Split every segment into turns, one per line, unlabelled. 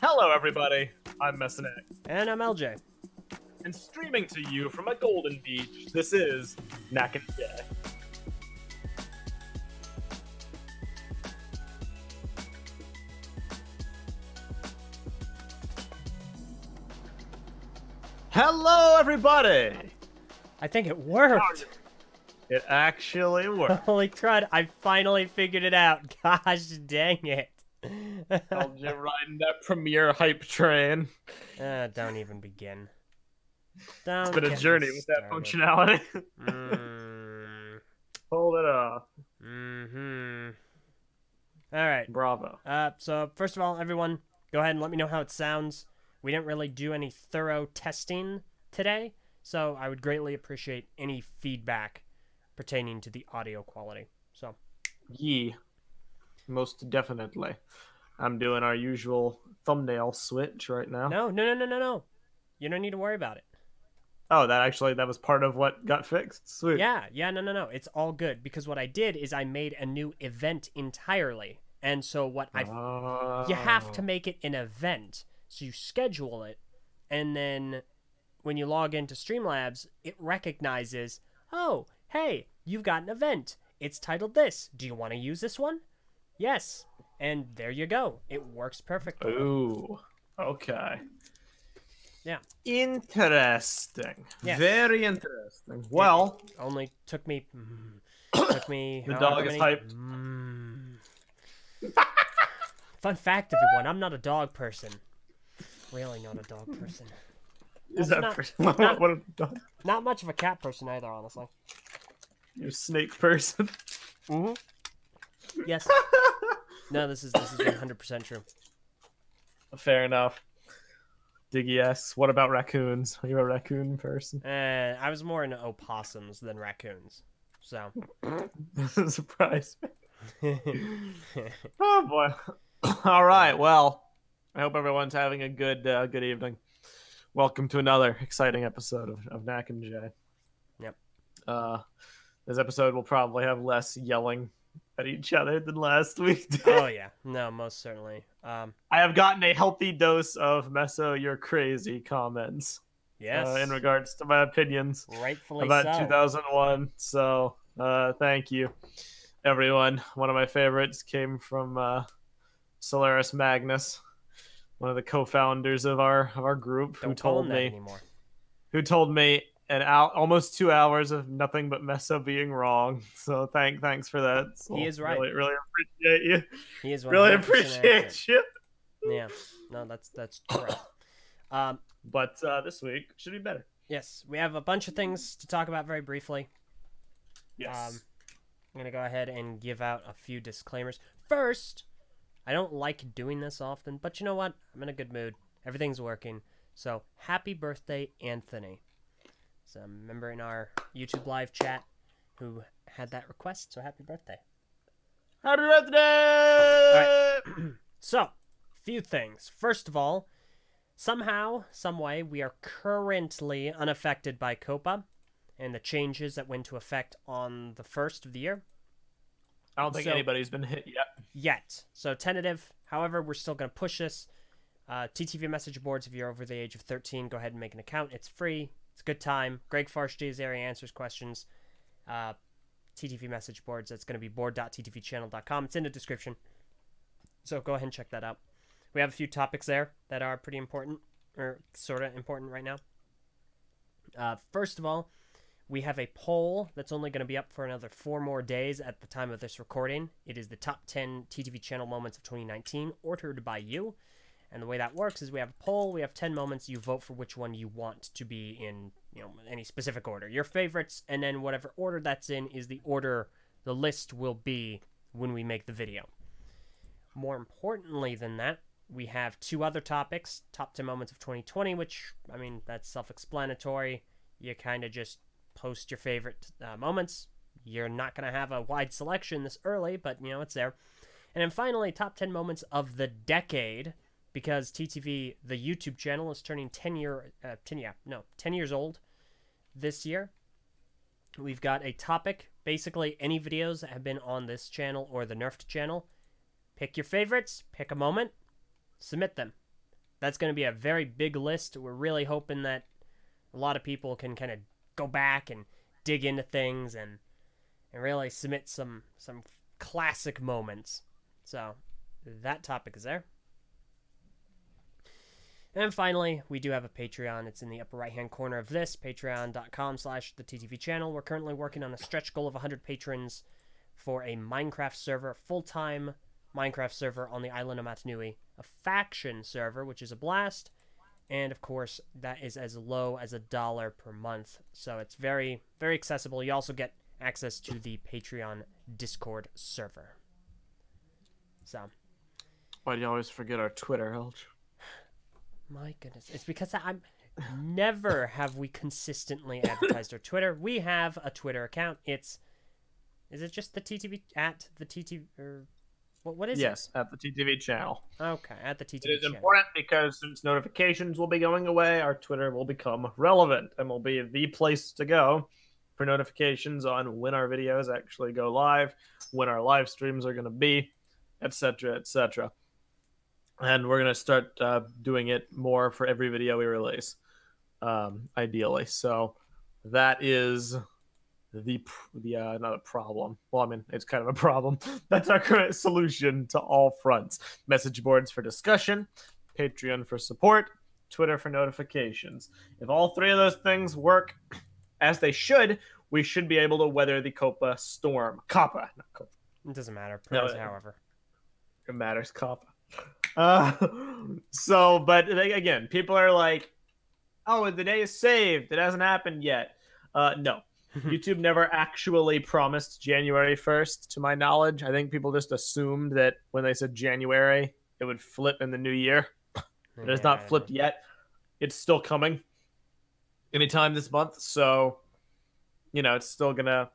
Hello, everybody. I'm Mesonak,
And I'm Eljay.
and streaming to you from a golden beach. This is Nak and Jay. Hello, everybody.
I think it worked.
It actually worked.
Holy crud, I finally figured it out. Gosh dang it.
Eljay riding that premiere hype train.
uh, don't even begin. Don't
It's been a journey with that functionality.
Mm,
Hold it off.
mm-hmm. Alright,
Bravo.
uh, so first of all, everyone, go ahead and let me know how it sounds. We didn't really do any thorough testing today, so I would greatly appreciate any feedback pertaining to the audio quality. So,
Ye. Most definitely. I'm doing our usual thumbnail switch right now.
no, no, no, no, no, no. You don't need to worry about it.
Oh, that actually that was part of what got fixed. Sweet.
Yeah, yeah, no, no, no. It's all good because what I did is I made a new event entirely. And so what I you have to
Oh.
make it an event. So you schedule it and then when you log into Streamlabs, it recognizes, "Oh, hey, you've got an event. It's titled this. Do you want to use this one?" Yes. And there you go. It works perfectly.
Ooh. Okay.
Yeah.
Interesting.
Yes.
Very interesting. Well,
Only took me mm, took me
The dog is
many-
hyped.
Mm. Fun fact, everyone, I'm not a dog person. Really not a dog person.
is
Also
that
not-
person?
not-
what a dog?
Not much of a cat person either, honestly.
You're a snake person.
Mm-hmm. Yes. No, this is this is 100% true.
Fair enough. Diggy asks, "What about raccoons? Are you a raccoon person?"
Uh, I was more into opossums than raccoons. So.
Surprise me. Oh boy. All right. Well, I hope everyone's having a good uh, good evening. Welcome to another exciting episode of, of Nak and Jay.
Yep.
Uh, this episode will probably have less yelling at each other than last week.
oh yeah, no, most certainly. Um,
I have gotten a healthy dose of Meso, you're crazy comments
yes.
uh, in regards to my opinions
rightfully
about
so.
2001. So, uh, thank you, everyone. One of my favorites came from uh, Solaris Magnus, one of the co-founders of our of our group, who
Don't call
told me
anymore.
who told me an hour, almost two hours of nothing but Meso being wrong. So, thank thanks for that. So,
He is right.
Really, really appreciate you.
He is
Really appreciate
accurate.
you.
Yeah, no, that's that's correct. Um,
But uh, this week should be better.
yes, we have a bunch of things to talk about very briefly.
Yes.
Um, I'm gonna go ahead and give out a few disclaimers. First, I don't like doing this often, but you know what? I'm in a good mood. Everything's working. So happy birthday, Anthony. So a member in our YouTube live chat who had that request. So happy birthday.
Happy birthday!
So, few things. First of all, somehow, some way, we are currently unaffected by COPPA and the changes that went into effect on the first of the year.
I don't think
So-
anybody's been hit yet.
Yet. So, tentative. However, we're still going to push this. Uh, TTV message boards, if you're over the age of 13, go ahead and make an account. It's free. It's a good time. Greg Farshtey answers questions. Uh, TTV message boards. That's going to be board.ttvchannel.com. It's in the description. So go ahead and check that out. We have a few topics there that are pretty important, or sort of important right now. Uh, first of all, we have a poll that's only going to be up for another four more days at the time of this recording. It is the top 10 TTV channel moments of 2019, ordered by you. And the way that works is we have a poll, we have 10 moments, you vote for which one you want to be in, you know, any specific order. Your favorites, and then whatever order that's in is the order the list will be when we make the video. More importantly than that, we have two other topics top 10 moments of 2020, which, I mean, that's self explanatory. You kind of just post your favorite uh, moments. You're not going to have a wide selection this early, but, you know, it's there. And then finally, top 10 moments of the decade, because TTV, the YouTube channel, is turning 10 year, uh, 10, yeah, no, 10 years old this year. We've got a topic, basically any videos that have been on this channel or the Nerfed channel. Pick your favorites, pick a moment, submit them. that's going to be a very big list. We're really hoping that a lot of people can kind of go back and dig into things and and really submit some some classic moments. So that topic is there. And finally, we do have a Patreon. It's in the upper right-hand corner of this, patreon.com slash the TTV channel. We're currently working on a stretch goal of 100 patrons for a Minecraft server, full-time Minecraft server on the island of Mata Nui, a faction server, which is a blast, and of course, that is as low as a dollar per month. So it's very, very accessible. You also get access to the Patreon Discord server. So.
Why do you always forget our Twitter, Elch?
My goodness. It's because I'm. Never have we consistently advertised our Twitter. We have a Twitter account. It's. Is it just the TTV at the TTV or what, what is
yes, it? at the TTV channel.
Okay, at the TTV.
It is channel. important because since notifications will be going away, our Twitter will become relevant and will be the place to go for notifications on when our videos actually go live, when our live streams are going to be, etc., etc. And we're going to start uh, doing it more for every video we release, um, ideally. So that is the the uh, not a problem. Well, I mean, it's kind of a problem. That's our current solution to all fronts: message boards for discussion, Patreon for support, Twitter for notifications. If all three of those things work as they should, we should be able to weather the Copa storm. Copa, not Copa.
It doesn't matter. no, however,
it matters. Copa. Uh, so, but again, people are like, "Oh, the day is saved. It hasn't happened yet." Uh, no, YouTube never actually promised January 1st, to my knowledge. I think people just assumed that when they said January, it would flip in the new year. It has not flipped yet. It's still coming anytime this month. So, you know, it's still gonna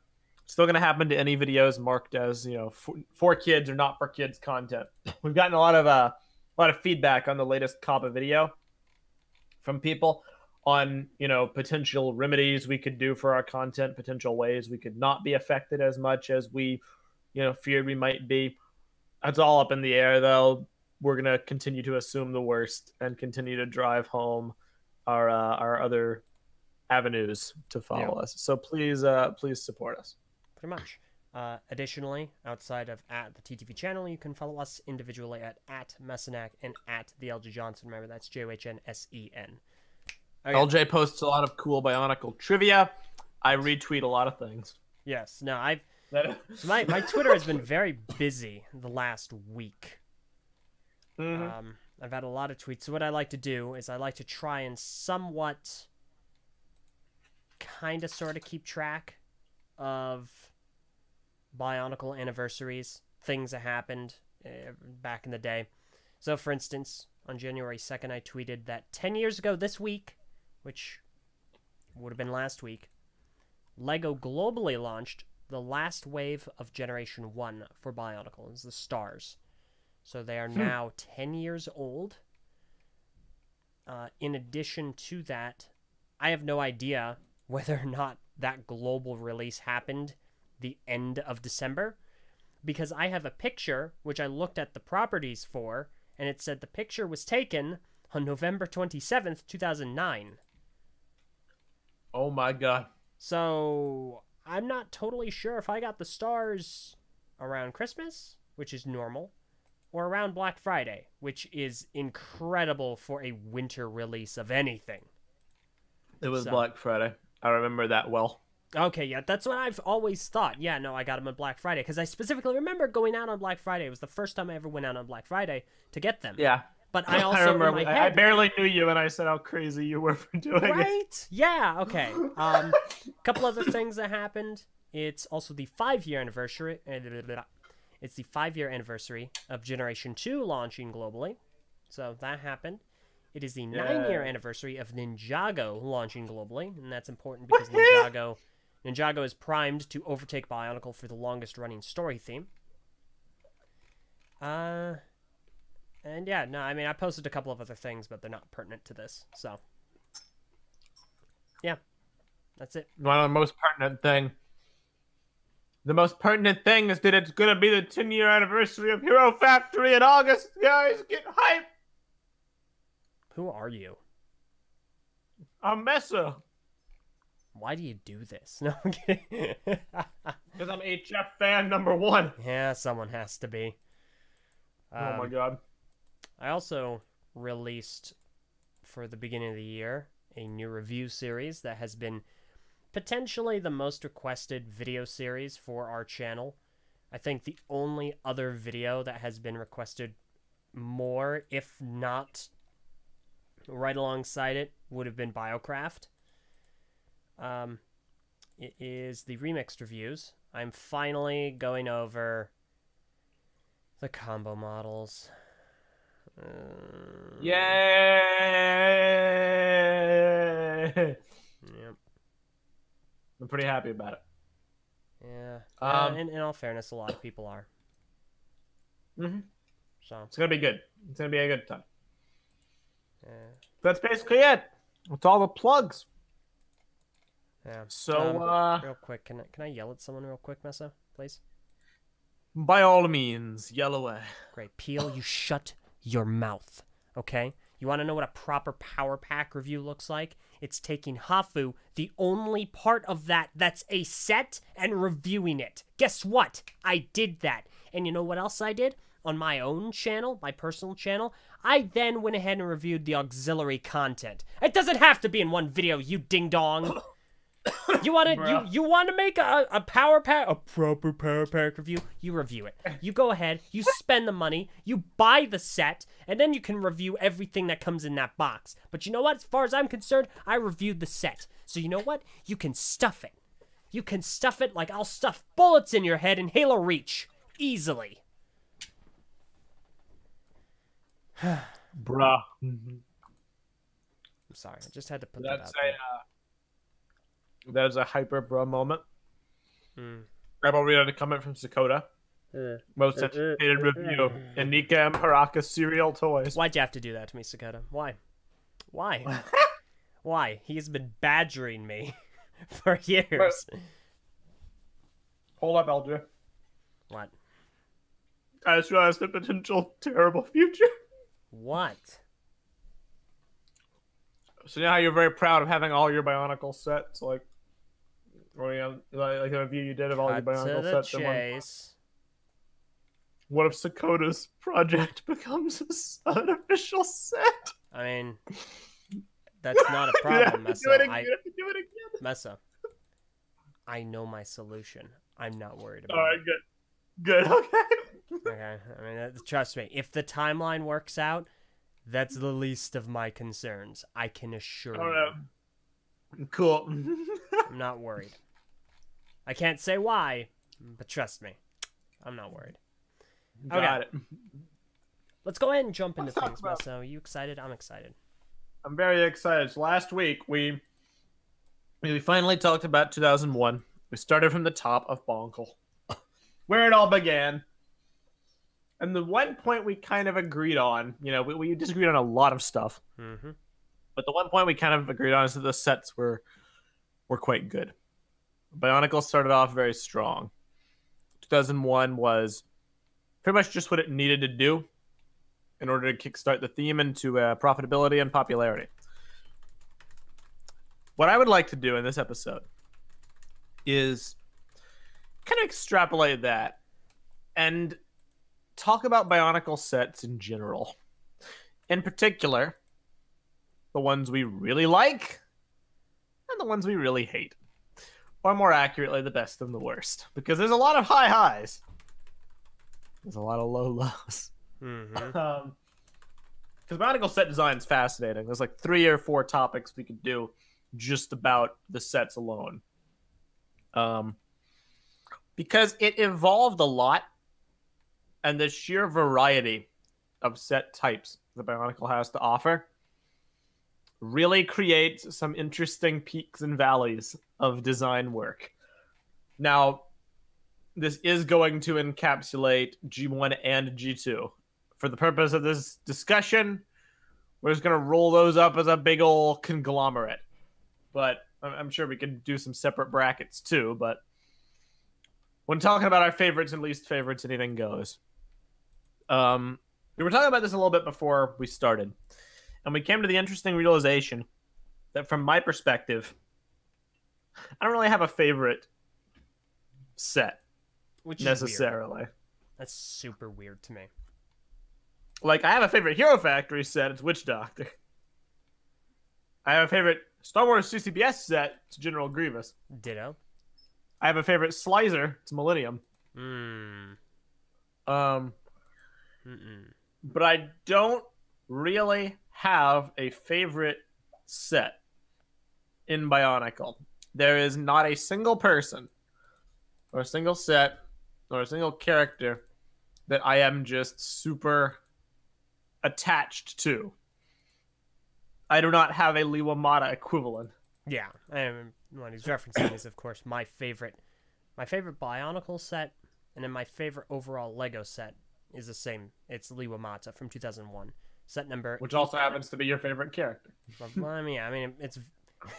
still gonna happen to any videos marked as you know for, for kids or not for kids content. We've gotten a lot of uh, a lot of feedback on the latest COPPA video from people on you know potential remedies we could do for our content potential ways we could not be affected as much as we you know feared we might be that's all up in the air though we're going to continue to assume the worst and continue to drive home our uh, our other avenues to follow yeah. us so please uh please support us
pretty much uh, additionally, outside of at the TTV channel, you can follow us individually at at Mesonak and at the Eljay Johnsen. Remember, that's J O H N S E N.
Okay. Eljay posts a lot of cool Bionicle trivia. I retweet a lot of things.
Yes. No, I've my my Twitter has been very busy the last week. Mm-hmm. Um, I've had a lot of tweets. So what I like to do is I like to try and somewhat, kind of, sort of keep track of Bionicle anniversaries, things that happened uh, back in the day. So, for instance, on January 2nd, I tweeted that 10 years ago this week, which would have been last week, LEGO globally launched the last wave of Generation 1 for Bionicle. It's the Stars. So they are hmm. now 10 years old. Uh, in addition to that, I have no idea whether or not that global release happened the end of December because I have a picture which I looked at the properties for and it said the picture was taken on November 27th, 2009.
Oh my god.
So I'm not totally sure if I got the stars around Christmas, which is normal, or around Black Friday, which is incredible for a winter release of anything.
It was so. Black Friday. I remember that well.
Okay, yeah, that's what I've always thought. Yeah, no, I got them on Black Friday because I specifically remember going out on Black Friday. It was the first time I ever went out on Black Friday to get them.
Yeah,
but I also I remember head, I
barely knew you, and I said how crazy you were for doing
right? it. Right? Yeah. Okay. Um, a couple other things that happened. It's also the five-year anniversary. It's the five-year anniversary of Generation Two launching globally, so that happened. It is the nine-year anniversary of Ninjago launching globally, and that's important because Ninjago, Ninjago is primed to overtake Bionicle for the longest-running story theme. Uh, and yeah, no, I mean, I posted a couple of other things, but they're not pertinent to this. So, yeah, that's it.
One of the most pertinent thing. The most pertinent thing is that it's gonna be the 10 year anniversary of Hero Factory in August. Guys, get hype!
Who are you?
I'm Meso.
Why do you do this? No, I'm.
Because I'm HF fan number one.
yeah, someone has to be.
oh my
Um,
god.
I also released for the beginning of the year a new review series that has been potentially the most requested video series for our channel. I think the only other video that has been requested more, if not right alongside it, would have been Biocraft. Um, it is the remixed reviews. I'm finally going over the combo models. Uh,
Yay!
Yep.
I'm pretty happy about it.
Yeah.
Um,
uh, in, in all fairness, a lot of people are.
Mm-hmm.
So,
It's gonna be good. It's gonna be a good time.
yeah.
That's basically it. That's all the plugs.
Yeah.
So,
Um,
uh,
real quick, can I, can I yell at someone real quick, Meso, please?
by all means, yell away.
Great. Peel, you shut your mouth, okay? You want to know what a proper power pack review looks like? It's taking Hafu, the only part of that that's a set, and reviewing it. Guess what? I did that. And you know what else I did? On my own channel, my personal channel, I then went ahead and reviewed the auxiliary content. It doesn't have to be in one video, you ding dong. You want to you you want to make a, a power pack a proper power pack review? You review it. You go ahead, you spend the money, you buy the set, and then you can review everything that comes in that box. But you know what? As far as I'm concerned, I reviewed the set. So you know what? You can stuff it. You can stuff it like I'll stuff bullets in your head in Halo Reach easily.
Bruh.
I'm sorry, I just had to put
That's
that
a
uh,
uh, that's a hyper bruh moment.
Mm.
Rebel read a comment from Sakota. Most anticipated review. Inika and Piraka cereal toys.
Why'd you have to do that to me, Sakata? Why? Why? Why? He's been badgering me for years.
Hold up, Eljay.
What?
I just realized the potential terrible future.
What?
So now you're very proud of having all your Bionicle sets, like, or you like, a review you did of all
Cut
your
to
Bionicle
the
sets. in one-
chase.
What if Sakota's project becomes an official set?
I mean, that's not a problem,
to
Meso.
do it again.
I,
you have to do it again.
Meso. I know my solution. I'm not worried about it.
All right,
it.
good, good, okay.
Okay. I mean, trust me. If the timeline works out, that's the least of my concerns. I can assure
All
you.
right. Cool.
I'm not worried. I can't say why, but trust me, I'm not worried.
I got it.
Let's go ahead and jump into
Let's
things,
about-.
Are you excited? I'm excited.
I'm very excited. So last week we we finally talked about 2001. We started from the top of Bonkle, where it all began. And the one point we kind of agreed on, you know, we, we disagreed on a lot of stuff,
Mm-hmm.
but the one point we kind of agreed on is that the sets were were quite good. Bionicle started off very strong. 2001 was pretty much just what it needed to do in order to kickstart the theme into uh, profitability and popularity. What I would like to do in this episode is kind of extrapolate that and talk about Bionicle sets in general. In particular, the ones we really like and the ones we really hate. Or more accurately, the best and the worst. Because there's a lot of high highs. There's a lot of low lows.
Mm-hmm.
Um, because Bionicle set design is fascinating. There's like three or four topics we could do just about the sets alone. Um, because it evolved a lot, and the sheer variety of set types the Bionicle has to offer really creates some interesting peaks and valleys of design work. Now, this is going to encapsulate G1 and G2 for the purpose of this discussion, we're just gonna roll those up as a big old conglomerate. But I'm I'm sure we can do some separate brackets too. But when talking about our favorites and least favorites, anything goes. Um, we were talking about this a little bit before we started, and we came to the interesting realization that from my perspective, I don't really have a favorite set
Which weird.
necessarily.
That's super weird to me.
Like I have a favorite Hero Factory set, it's Witch Doctor. I have a favorite Star Wars CCBS set, it's General Grievous.
Ditto.
I have a favorite Slicer, it's Millennium.
Mm.
Um,
Mm-mm.
but I don't really have a favorite set in Bionicle. There is not a single person or a single set or a single character that I am just super attached to. I do not have a Lewa Mata equivalent.
Yeah, and what he's referencing is, of course, my favorite, my favorite Bionicle set, and then my favorite overall Lego set is the same. It's Lewa Mata from 2001, set number.
Which also happens to be your favorite character.
Well, I mean, I mean, it's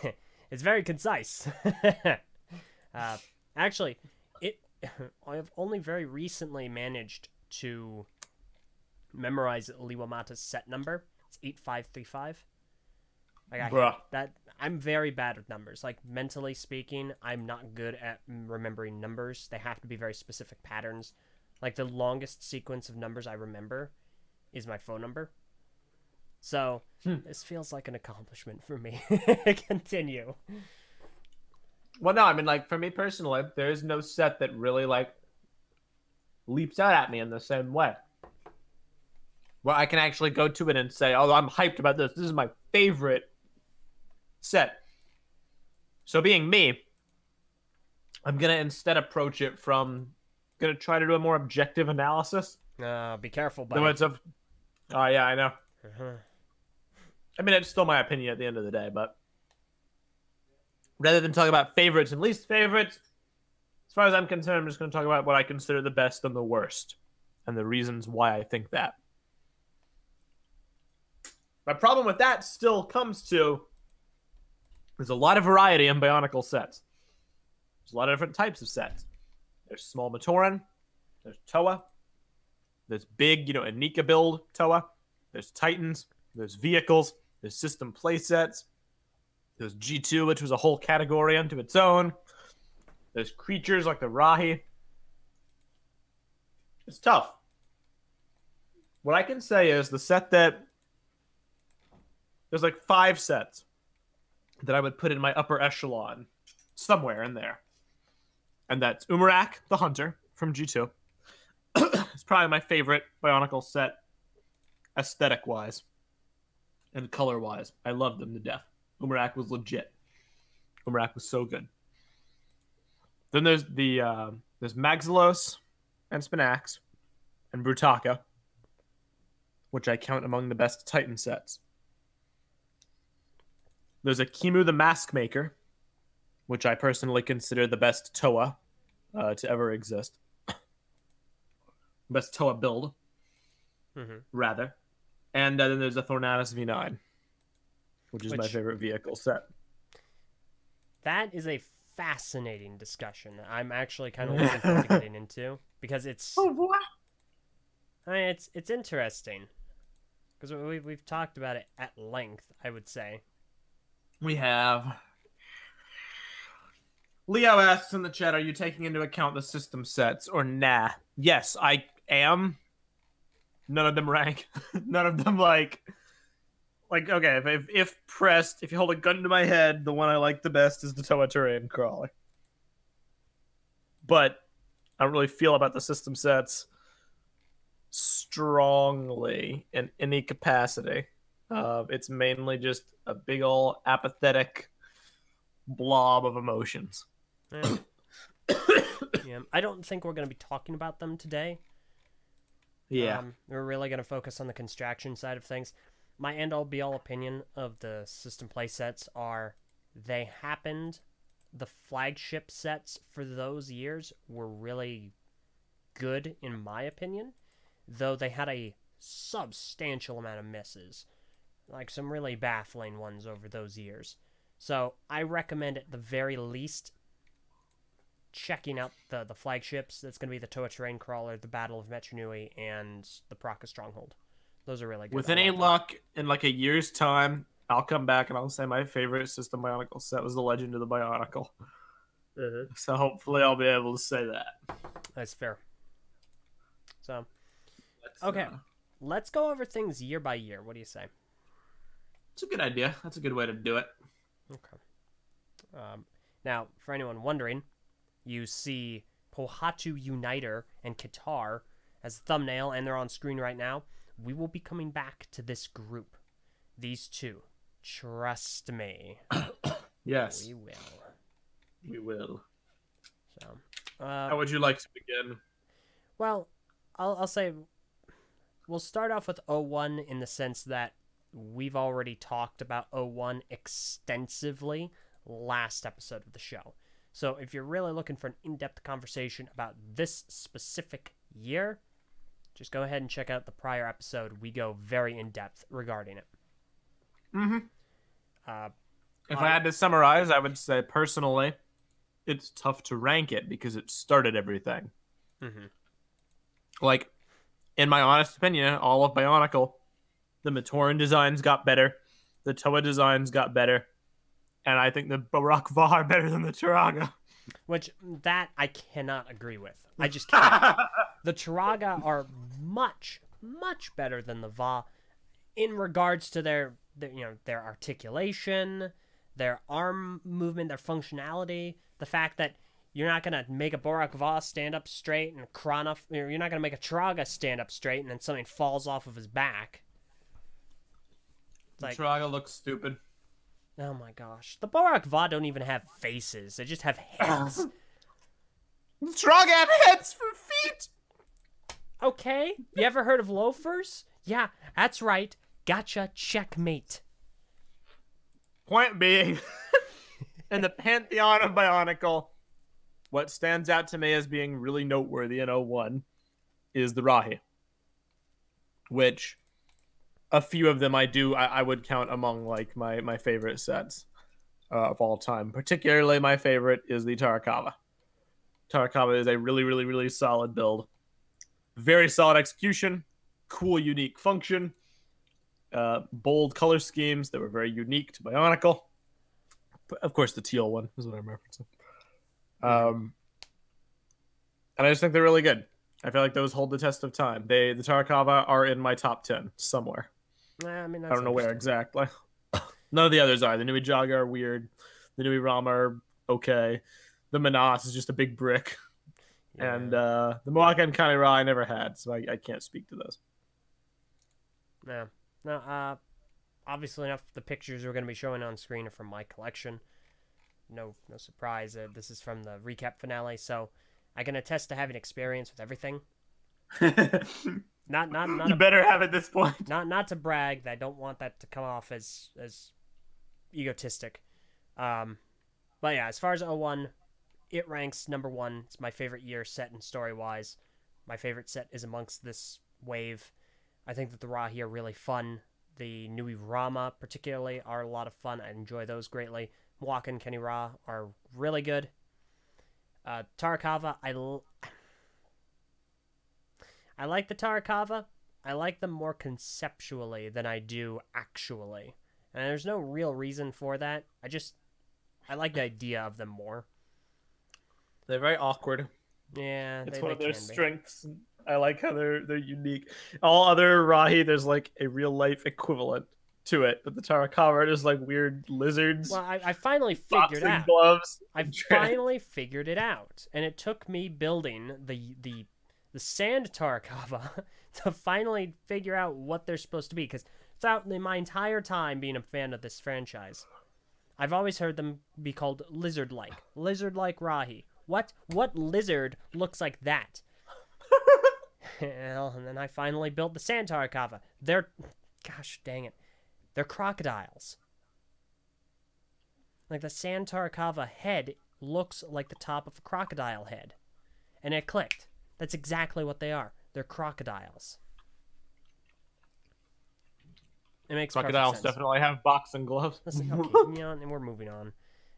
it's very concise. uh, actually, it I have only very recently managed to memorize Lewa Mata's set number. It's eight five three five. Like I that I'm very bad with numbers. Like mentally speaking, I'm not good at remembering numbers. They have to be very specific patterns. Like the longest sequence of numbers I remember is my phone number. So
Hmm.
this feels like an accomplishment for me. Continue.
Well, no, I mean, like for me personally, there is no set that really like leaps out at me in the same way. Where I can actually go to it and say, "Oh, I'm hyped about this. This is my favorite set." So, being me, I'm gonna instead approach it from gonna try to do a more objective analysis.
Uh, be careful,
The
buddy.
words of, oh yeah, I know.
Uh-huh.
I mean, it's still my opinion at the end of the day, but rather than talk about favorites and least favorites, as far as I'm concerned, I'm just going to talk about what I consider the best and the worst, and the reasons why I think that. My problem with that still comes to there's a lot of variety in Bionicle sets. There's a lot of different types of sets. There's small Matoran, there's Toa, there's big, you know, Inika build Toa, there's Titans, there's vehicles, there's system playsets, there's G2, which was a whole category unto its own. There's creatures like the Rahi. It's tough. What I can say is the set that there's like five sets that I would put in my upper echelon somewhere in there. And that's Umarak the Hunter from G2. it's probably my favorite Bionicle set aesthetic wise and color wise. I loved them to death. Umarak was legit. Umarak was so good. Then there's the uh, there's Maxilos and Spinax and Brutaka, which I count among the best Titan sets. There's Ekimu the Mask Maker, which I personally consider the best Toa uh, to ever exist. best Toa build,
Mhm.
rather. And uh, then there's a Thornatus V9, which is my favorite vehicle set.
That is a fascinating discussion. I'm actually kind of looking forward to getting into because it's
Oh, boy.
I mean, it's it's interesting because we we've talked about it at length. I would say.
We have. Leo asks in the chat, are you taking into account the system sets or nah? Yes, I am. None of them rank. None of them like like okay, if, if pressed, if you hold a gun to my head, the one I like the best is the Toa Terrain Crawler. But I don't really feel about the system sets strongly in any capacity. Uh, it's mainly just a big ol' apathetic blob of emotions.
Yeah, I don't think we're going to be talking about them today.
Yeah.
Um, we're really going to focus on the construction side of things. My end all be all opinion of the system play sets are they happened. The flagship sets for those years were really good, in my opinion, though they had a substantial amount of misses. Like some really baffling ones over those years. So I recommend at the very least checking out the, the flagships. That's going to be the Toa Terrain Crawler, the Battle of Metru Nui, and the Piraka Stronghold. Those are really good.
With any luck, in like a year's time, I'll come back and I'll say my favorite System Bionicle set was the Legend of the Bionicle. So hopefully I'll be able to say that.
That's fair. So
That's,
Okay.
uh,
let's go over things year by year. What do you say?
it's a good idea. That's a good way to do it.
Okay. Um, now, for anyone wondering, you see Pohatu Uniter and Ketar as the thumbnail, and they're on screen right now. We will be coming back to this group. These two. Trust me.
Yes,
We will.
we will.
So,
How
uh,
would you like to begin?
well, I'll, I'll say we'll start off with 01 in the sense that we've already talked about 01 extensively last episode of the show. So if you're really looking for an in-depth conversation about this specific year, just go ahead and check out the prior episode. We go very in depth regarding it.
Mm-hmm.
Uh,
If
I-
I had to summarize, I would say personally, it's tough to rank it because it started everything.
mhm.
Like, in my honest opinion, all of Bionicle, the Matoran designs got better, the Toa designs got better, and I think the Barak Va are better than the Turaga.
Which that I cannot agree with. I just can't. the Turaga are much, much better than the Va in regards to their, their you know their articulation, their arm movement, their functionality, the fact that you're not gonna make a Bohrok Va stand up straight and Krana, or you're not gonna make a Turaga stand up straight and then something falls off of his back. It's
the
like,
Turaga looks stupid.
Oh my gosh, the Bohrok Va don't even have faces; they just have heads.
Turaga have heads for feet.
Okay. You ever heard of loafers? Yeah, that's right. Gotcha. Checkmate.
Point being, in the pantheon of Bionicle, what stands out to me as being really noteworthy in 01 is the Rahi, which a few of them I do I, I would count among like my my favorite sets uh, of all time. Particularly, my favorite is the Tarakava. Tarakava is a really really really solid build, very solid execution, cool unique function uh, bold color schemes that were very unique to Bionicle. But of course, the teal one is what I'm referencing. Um, and I just think they're really good. I feel like those hold the test of time. They the Tarakava are in my top ten somewhere.
I mean, that's
I don't know where exactly. None of the others are. The Nui Jaga are weird. The Nui Rama are okay. The Manas is just a big brick.
Yeah.
And uh, the Muaka and Kane-Ra I never had, so I, I can't speak to those.
Yeah. No, uh, obviously enough, the pictures we're going to be showing on screen are from my collection. No, no surprise. Uh, this is from the recap finale, so I can attest to having experience with everything. Not, not, not,
you
a,
better have at this point.
not, not to brag. I don't want that to come off as, as egotistic. Um, but yeah, as far as 01, it ranks number one. It's my favorite year set and story wise. My favorite set is amongst this wave. I think that the Rahi are really fun. The Nui Rama, particularly, are a lot of fun. I enjoy those greatly. Muaka and Kane-Ra are really good. Uh, Tarakava, I, l- I like the Tarakava. I like them more conceptually than I do actually. And there's no real reason for that. I just, I like the idea of them more.
They're very awkward.
Yeah,
It's
they,
one
they
of their
can be.
strengths. I like how they're they're unique. All other Rahi, there's like a real life equivalent to it, but the Tarakava are just like weird lizards,
Well, I, I finally figured
boxing
out.
gloves.
I
Dread.
finally figured it out, and it took me building the the the sand Tarakava to finally figure out what they're supposed to be. Because throughout my entire time being a fan of this franchise, I've always heard them be called lizard-like, lizard-like Rahi. What what lizard looks like that? well, and then I finally built the sand Tarakava. They're, gosh dang it, they're crocodiles. Like the sand Tarakava head looks like the top of a crocodile head. And it clicked. That's exactly what they are. They're crocodiles. It makes
Crocodiles definitely have boxing gloves.
Listen, okay, know, and we're moving on.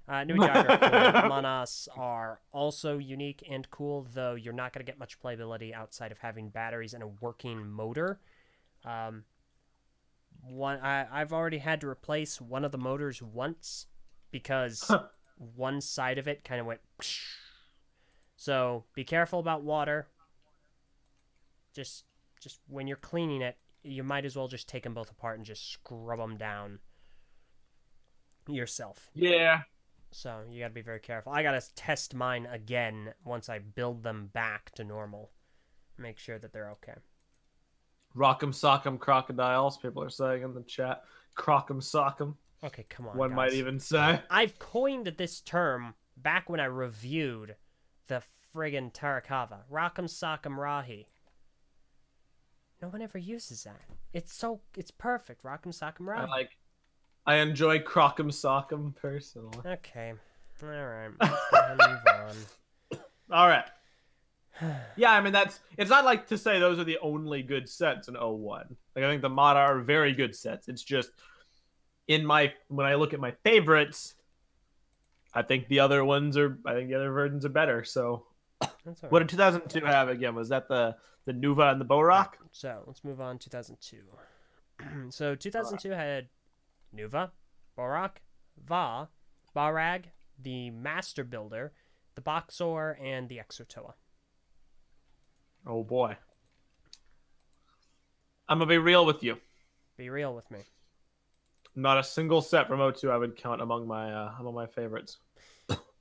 Uh, New cool. Manas are also unique and cool, though you're not going to get much playability outside of having batteries and a working motor. Um, one I, I've already had to replace one of the motors once because one side of it kind of went. So be careful about water. Just just when you're cleaning it, you might as well just take them both apart and just scrub them down yourself.
Yeah.
So you got to be very careful. I got to test mine again once I build them back to normal. Make sure that they're okay.
Rock'em sock'em crocodiles, people are saying in the chat. Crock'em sock'em,
Okay, come on.
one
guys.
might even say.
I've coined this term back when I reviewed the friggin' Tarakava. Rock'em Sock'em Rahi. No one ever uses that. It's so it's perfect. Rock'em Sock'em
I
Rahi.
like. I enjoy Crock'em sock'em personally.
Okay. Alright. Let's go ahead and move on.
All right. Yeah, I mean that's it's not like to say those are the only good sets in 01. Like I think the Mata are very good sets. It's just in my when I look at my favorites, I think the other ones are I think the other versions are better. So
all
what did 2002 have again? Was that the the Nuva and the Bohrok?
So let's move on. 2002. so 2002 had Nuva, Bohrok, Va, Bahrag, the Master Builder, the Boxor, and the Exotoa.
Oh boy. I'm gonna be real with you.
Be real with me.
Not a single set from 02 I would count among my uh, among my favorites.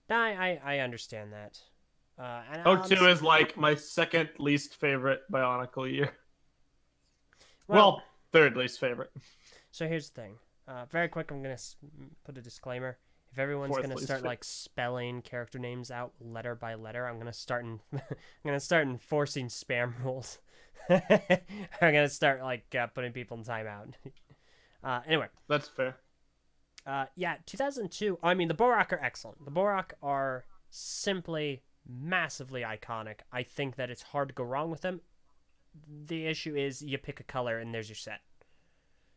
I I, I understand that. Uh, and
02
honestly-
is like my second least favorite Bionicle year. Well, third least favorite.
so here's the thing. Uh, very quick, I'm gonna put a disclaimer. If everyone's
Fourth
gonna start like spelling character names out letter by letter, I'm gonna start in, I'm gonna start enforcing spam rules. I'm gonna start like uh, putting people in timeout. Uh, anyway,
That's fair.
Uh, yeah, 2002. I mean, the Bohrok are excellent. The Bohrok are simply massively iconic. I think that it's hard to go wrong with them. The issue is you pick a color and there's your set.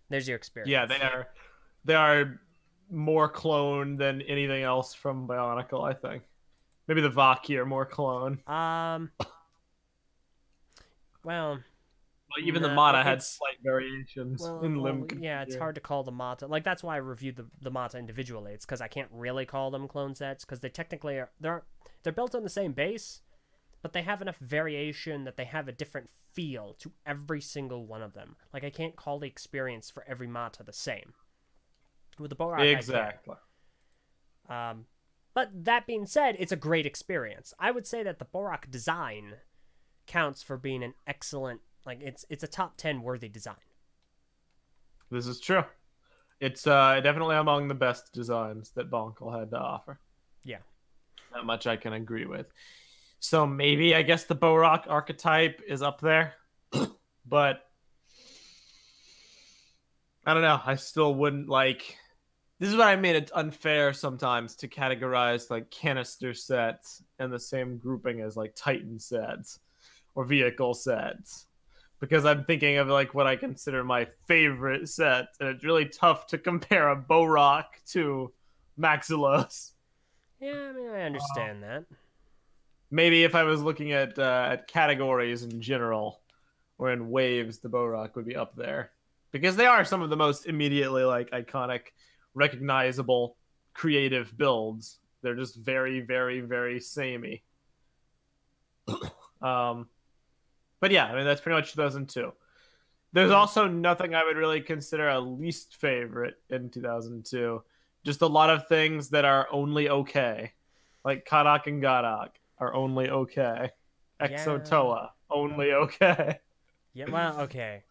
There's your experience.
Yeah, they are they are more clone than anything else from Bionicle, I think. Maybe the Vahki are more clone.
Um. Well,
Well, even the Mata had slight variations
well,
in
well,
limb.
yeah, it's hard to call the Mata. Like that's why I reviewed the the Mata individually. It's because I can't really call them clone sets because they technically are they're they're built on the same base, but they have enough variation that they have a different feel to every single one of them. Like I can't call the experience for every Mata the same. With the can.
Exactly.
Um, but that being said, it's a great experience. I would say that the Bohrok design counts for being an excellent, like it's it's a top ten worthy design.
This is true. It's uh, definitely among the best designs that Bonkel had to offer.
Yeah.
Not much I can agree with. So maybe I guess the Bohrok archetype is up there, but I don't know. I still wouldn't like. This is what I mean. It's unfair sometimes to categorize like canister sets in the same grouping as like Titan sets or vehicle sets because I'm thinking of like what I consider my favorite set, and it's really tough to compare a Bohrok to Maxilos.
Yeah, I mean I understand that.
Maybe if I was looking at uh, at categories in general, or in waves, the Bohrok would be up there because they are some of the most immediately like iconic, recognizable, creative builds. They're just very, very, very samey. um, but yeah, I mean that's pretty much 2002. There's hmm. also nothing I would really consider a least favorite in 2002. Just a lot of things that are only okay, like Cahdok and Gahdok are only okay. Exotoa only okay.
Yeah, well, okay.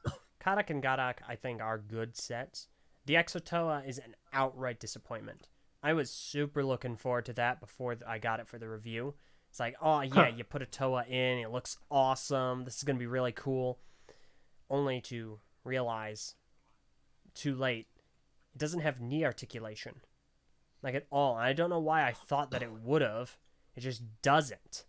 Cahdok and Gahdok, I think, are good sets. The Exotoa is an outright disappointment. I was super looking forward to that before I got it for the review. It's like, oh yeah,
Huh.
you put a Toa in, it looks awesome. This is gonna be really cool. Only to realize, too late, it doesn't have knee articulation, like at all. And I don't know why I thought that it would have. It just doesn't.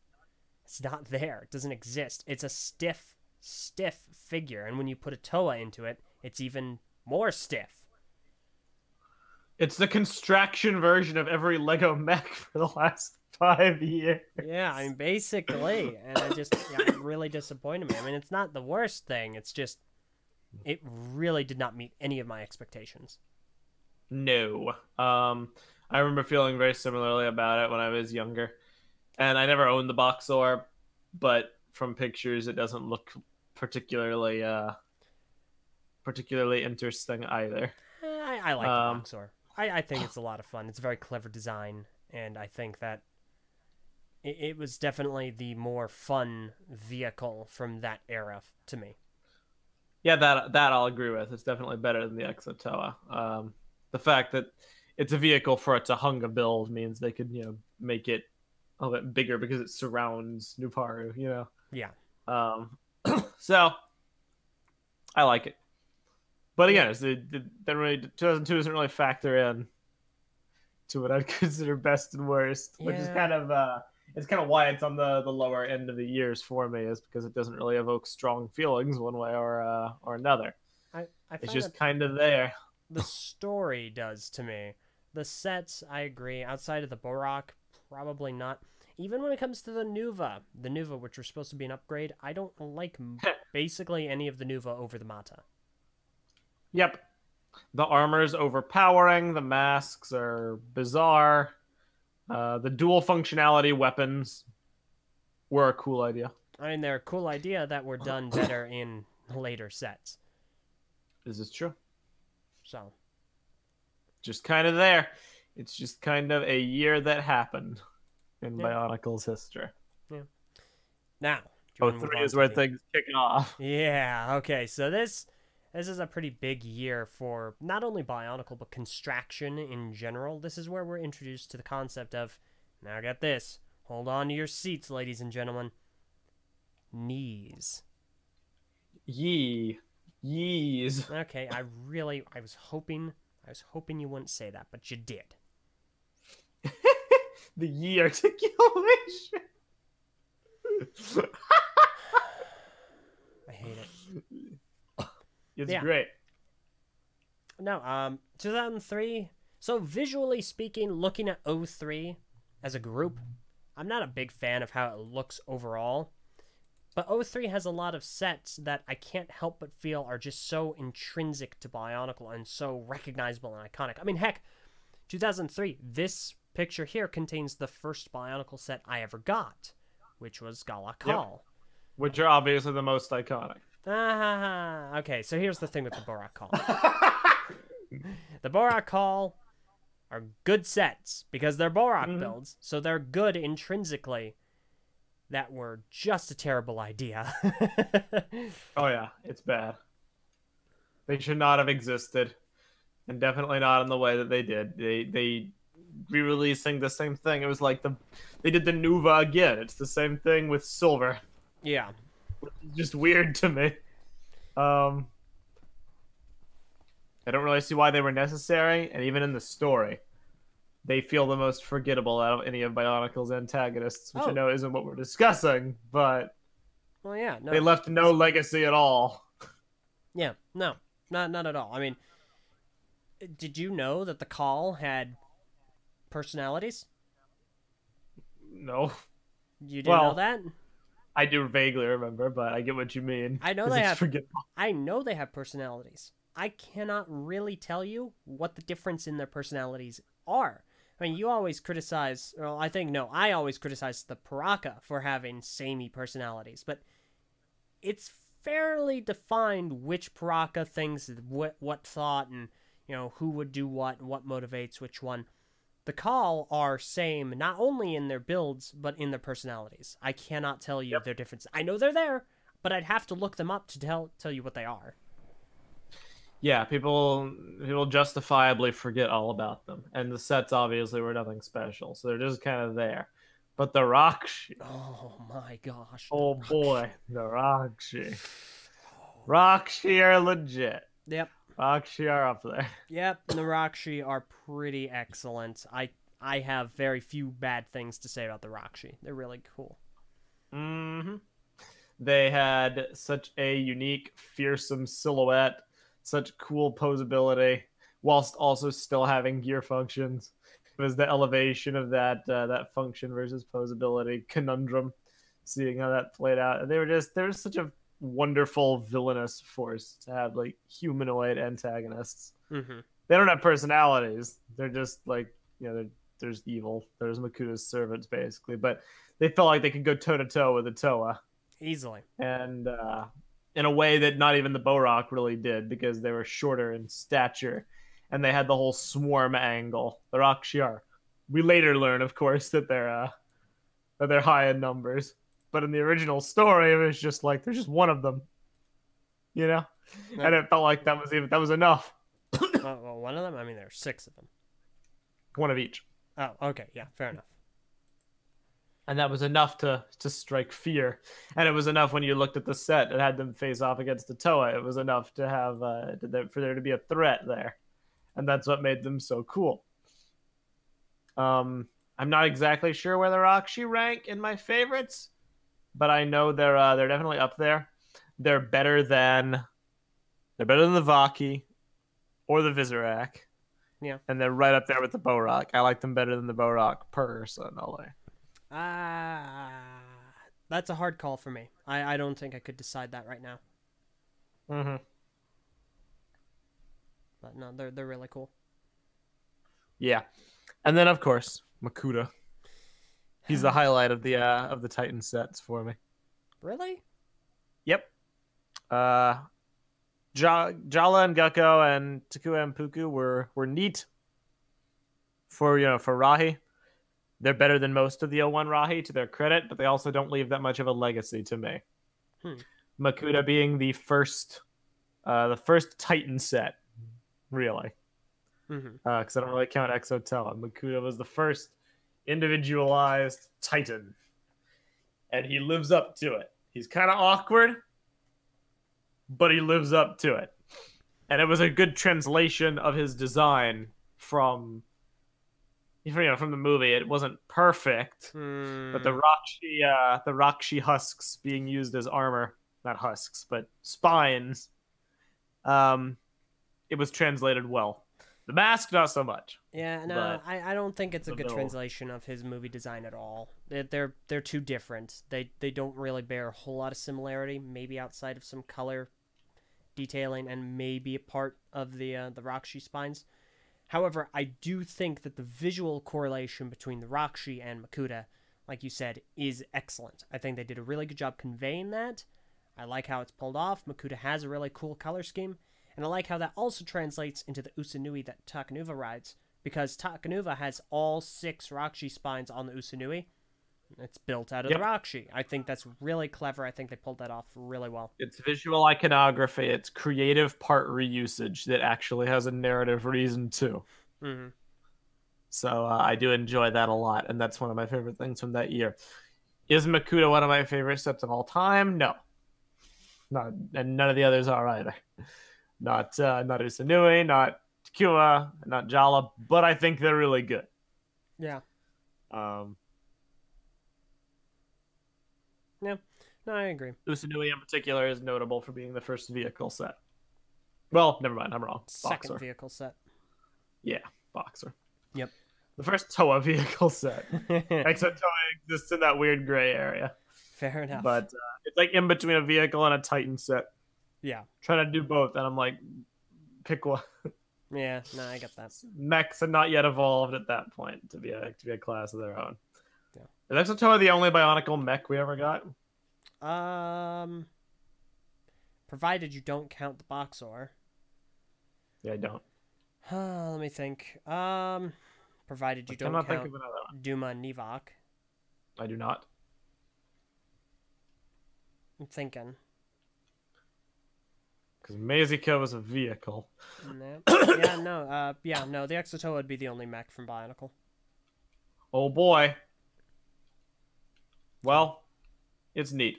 It's not there. It doesn't exist. It's a stiff, stiff figure, and when you put a Toa into it, it's even more stiff.
It's the construction version of every Lego mech for the last five years.
Yeah, I mean, basically, and I just yeah, it really disappointed me. I mean, it's not the worst thing. It's just it really did not meet any of my expectations.
No. Um, I remember feeling very similarly about it when I was younger, and I never owned the Boxor, but from pictures, it doesn't look particularly uh particularly interesting either.
Eh, I, I like
Um,
the Boxor. I, I think it's a lot of fun. It's a very clever design, and I think that it, it was definitely the more fun vehicle from that era to me.
Yeah, that that I'll agree with. It's definitely better than the Exotoa. Um, the fact that it's a vehicle for a Tahunga build means they could, you know, make it a little bit bigger because it surrounds Nuparu, you know.
Yeah.
Um, so I like it, but again, it's it, it, that really 2002 doesn't really factor in to what I'd consider best and worst, which is kind of uh, it's kind of why it's on the the lower end of the years for me, is because it doesn't really evoke strong feelings one way or uh, or another.
I, I
It's just kind of there.
the story does to me. The sets, I agree. Outside of the Bohrok, probably not. Even when it comes to the Nuva, the Nuva, which are supposed to be an upgrade, I don't like basically any of the Nuva over the Mata.
Yep. The armor's overpowering. The masks are bizarre. Uh, the dual functionality weapons were a cool idea.
I mean, they're a cool idea that were done better in later sets.
Is this true?
So,
Just kind of there. It's just kind of a year that happened in
Yeah.
Bionicle's history.
Yeah. Now.
Oh, three is where things kick off.
Yeah, okay. So this this is a pretty big year for not only Bionicle but construction in general. This is where we're introduced to the concept of now get this. Hold on to your seats, ladies and gentlemen. Knees.
Yee. Yees.
Okay, I really I was hoping I was hoping you wouldn't say that, but you did.
the yee articulation.
I hate it.
it's
Yeah.
great.
No, um 2003. So visually speaking, looking at 03 as a group, I'm not a big fan of how it looks overall. But 03 has a lot of sets that I can't help but feel are just so intrinsic to Bionicle and so recognizable and iconic. I mean, heck, 2003, this picture here contains the first Bionicle set I ever got, which was Gala Kal.
Which are obviously the most iconic.
Ah, okay, so here's the thing with the Bohrok Kal. the Bohrok Kal are good sets because they're Bohrok
Mhm.
builds, so they're good intrinsically. That were just a terrible idea.
Oh yeah, it's bad. They should not have existed, and definitely not in the way that they did. They they re-releasing the same thing. It was like the they did the Nuva again. It's the same thing with silver.
yeah,
Just weird to me. Um, I don't really see why they were necessary, and even in the story, they feel the most forgettable out of any of Bionicle's antagonists, which
Oh.
I know isn't what we're discussing, but
well, yeah, no,
they left no legacy at all.
yeah, no, not not at all. I mean, did you know that the Kal had personalities?
No.
You didn't know that?
I do vaguely remember, but I get what you mean.
I know they have-
forgettable.
I know they have personalities. I cannot really tell you what the difference in their personalities are. I mean, you always criticize, well, I think, no, I always criticize the Piraka for having samey personalities, but it's fairly defined which Piraka thinks what, what thought and, you know, who would do what and what motivates which one. The Kal are same not only in their builds, but in their personalities. I cannot tell you
Yep.
their difference. I know they're there, but I'd have to look them up to tell tell you what they are.
Yeah, people people justifiably forget all about them, and the sets obviously were nothing special, so they're just kind of there. But the Rahkshi,
Oh my gosh.
oh boy, the Rahkshi, Rahkshi are legit.
Yep.
Rahkshi are up there.
Yep. The Rahkshi are pretty excellent. I I have very few bad things to say about the Rahkshi. They're really cool.
Mm-hmm. They had such a unique, fearsome silhouette, such cool posability, whilst also still having gear functions. It was the elevation of that uh, that function versus posability conundrum, seeing how that played out. And they were just they were such a wonderful villainous force to have like humanoid antagonists.
Mm-hmm.
They don't have personalities. They're just like you know, there's evil. There's Makuta's servants basically, but they felt like they could go toe to toe with the Toa
Easily.
and uh, in a way that not even the Bohrok really did because they were shorter in stature and they had the whole swarm angle. The Rakshiar. We later learn, of course, that they're uh, that they're high in numbers, but in the original story, it was just like there's just one of them, you know, and it felt like that was even that was enough,
oh, well, one of them. I mean, there's six of them.
one of each,
Oh, okay. Yeah, fair enough.
and that was enough to to strike fear, and it was enough when you looked at the set and had them face off against the Toa. It was enough to have uh, to, there- for there to be a threat there, and that's what made them so cool. Um, I'm not exactly sure where the Rahkshi rank in my favorites, but I know they're uh, they're definitely up there. They're better than they're better than the Vahki or the Visorak.
Yeah.
And they're right up there with the Bohrok. I like them better than the Bohrok personally.
Ah, that's a hard call for me. I, I don't think I could decide that right now.
Mm-hmm.
But no, they're they're really cool.
Yeah. And then of course, Makuta. He's the highlight of the uh of the Titan sets for me.
Really?
Yep. Uh Ja- Jaller and Gukko and Takua and Pewku were were neat for you know for Rahi. They're better than most of the O1 Rahi to their credit, but they also don't leave that much of a legacy to me.
Hmm.
Makuta being the first uh the first Titan set, really.
Mm-hmm.
because I don't really count Exotella. Makuta was the first individualized Titan, and he lives up to it. He's kind of awkward, but he lives up to it, and it was a good translation of his design from, you know, from the movie. It wasn't perfect,
Hmm.
but the Rahkshi, uh, the Rahkshi husks being used as armor, not husks, but spines, um, it was translated well. The mask, not so much.
Yeah, no, I, I don't think it's a good
build-
translation of his movie design at all. They're, they're they're too different. They they don't really bear a whole lot of similarity. Maybe outside of some color detailing and maybe a part of the uh, the Rahkshi spines. However, I do think that the visual correlation between the Rahkshi and Makuta, like you said, is excellent. I think they did a really good job conveying that. I like how it's pulled off. Makuta has a really cool color scheme. And I like how that also translates into the Ussanui that Takanuva rides, because Takanuva has all six Rahkshi spines on the Ussanui. It's built out of
Yep.
the Rahkshi. I think that's really clever. I think they pulled that off really well.
It's visual iconography. It's creative part reusage that actually has a narrative reason too.
hmm
So uh, I do enjoy that a lot, and that's one of my favorite things from that year. Is Makuta one of my favorite sets of all time? No, not, and none of the others are either. Not uh, not Ussanui, not Takua, not Jaller, but I think they're really good.
Yeah.
Um, Yeah.
No, I agree.
Ussanui in particular is notable for being the first vehicle set. Well, never mind, I'm wrong.
Second vehicle set.
Yeah, Boxor.
Yep.
The first Toa vehicle set. Except Toa exists in that weird gray area.
Fair enough.
But uh, it's like in between a vehicle and a Titan set.
Yeah,
Trying to do both, and I'm like, pick one.
yeah, no, I get that.
Mechs had not yet evolved at that point to be a to be a class of their own.
Yeah.
Is Exotoa the only bionicle mech we ever got?
Um, provided you don't count the Boxor.
Yeah, I don't.
Let me think. Um, provided you
I
don't count
think of another one.
Dume and Nivawk.
I do not.
I'm thinking.
Because Mazeka was a vehicle.
No. yeah, no. Uh, yeah, no. The Exotoa would be the only mech from Bionicle.
Oh boy. Well, it's neat.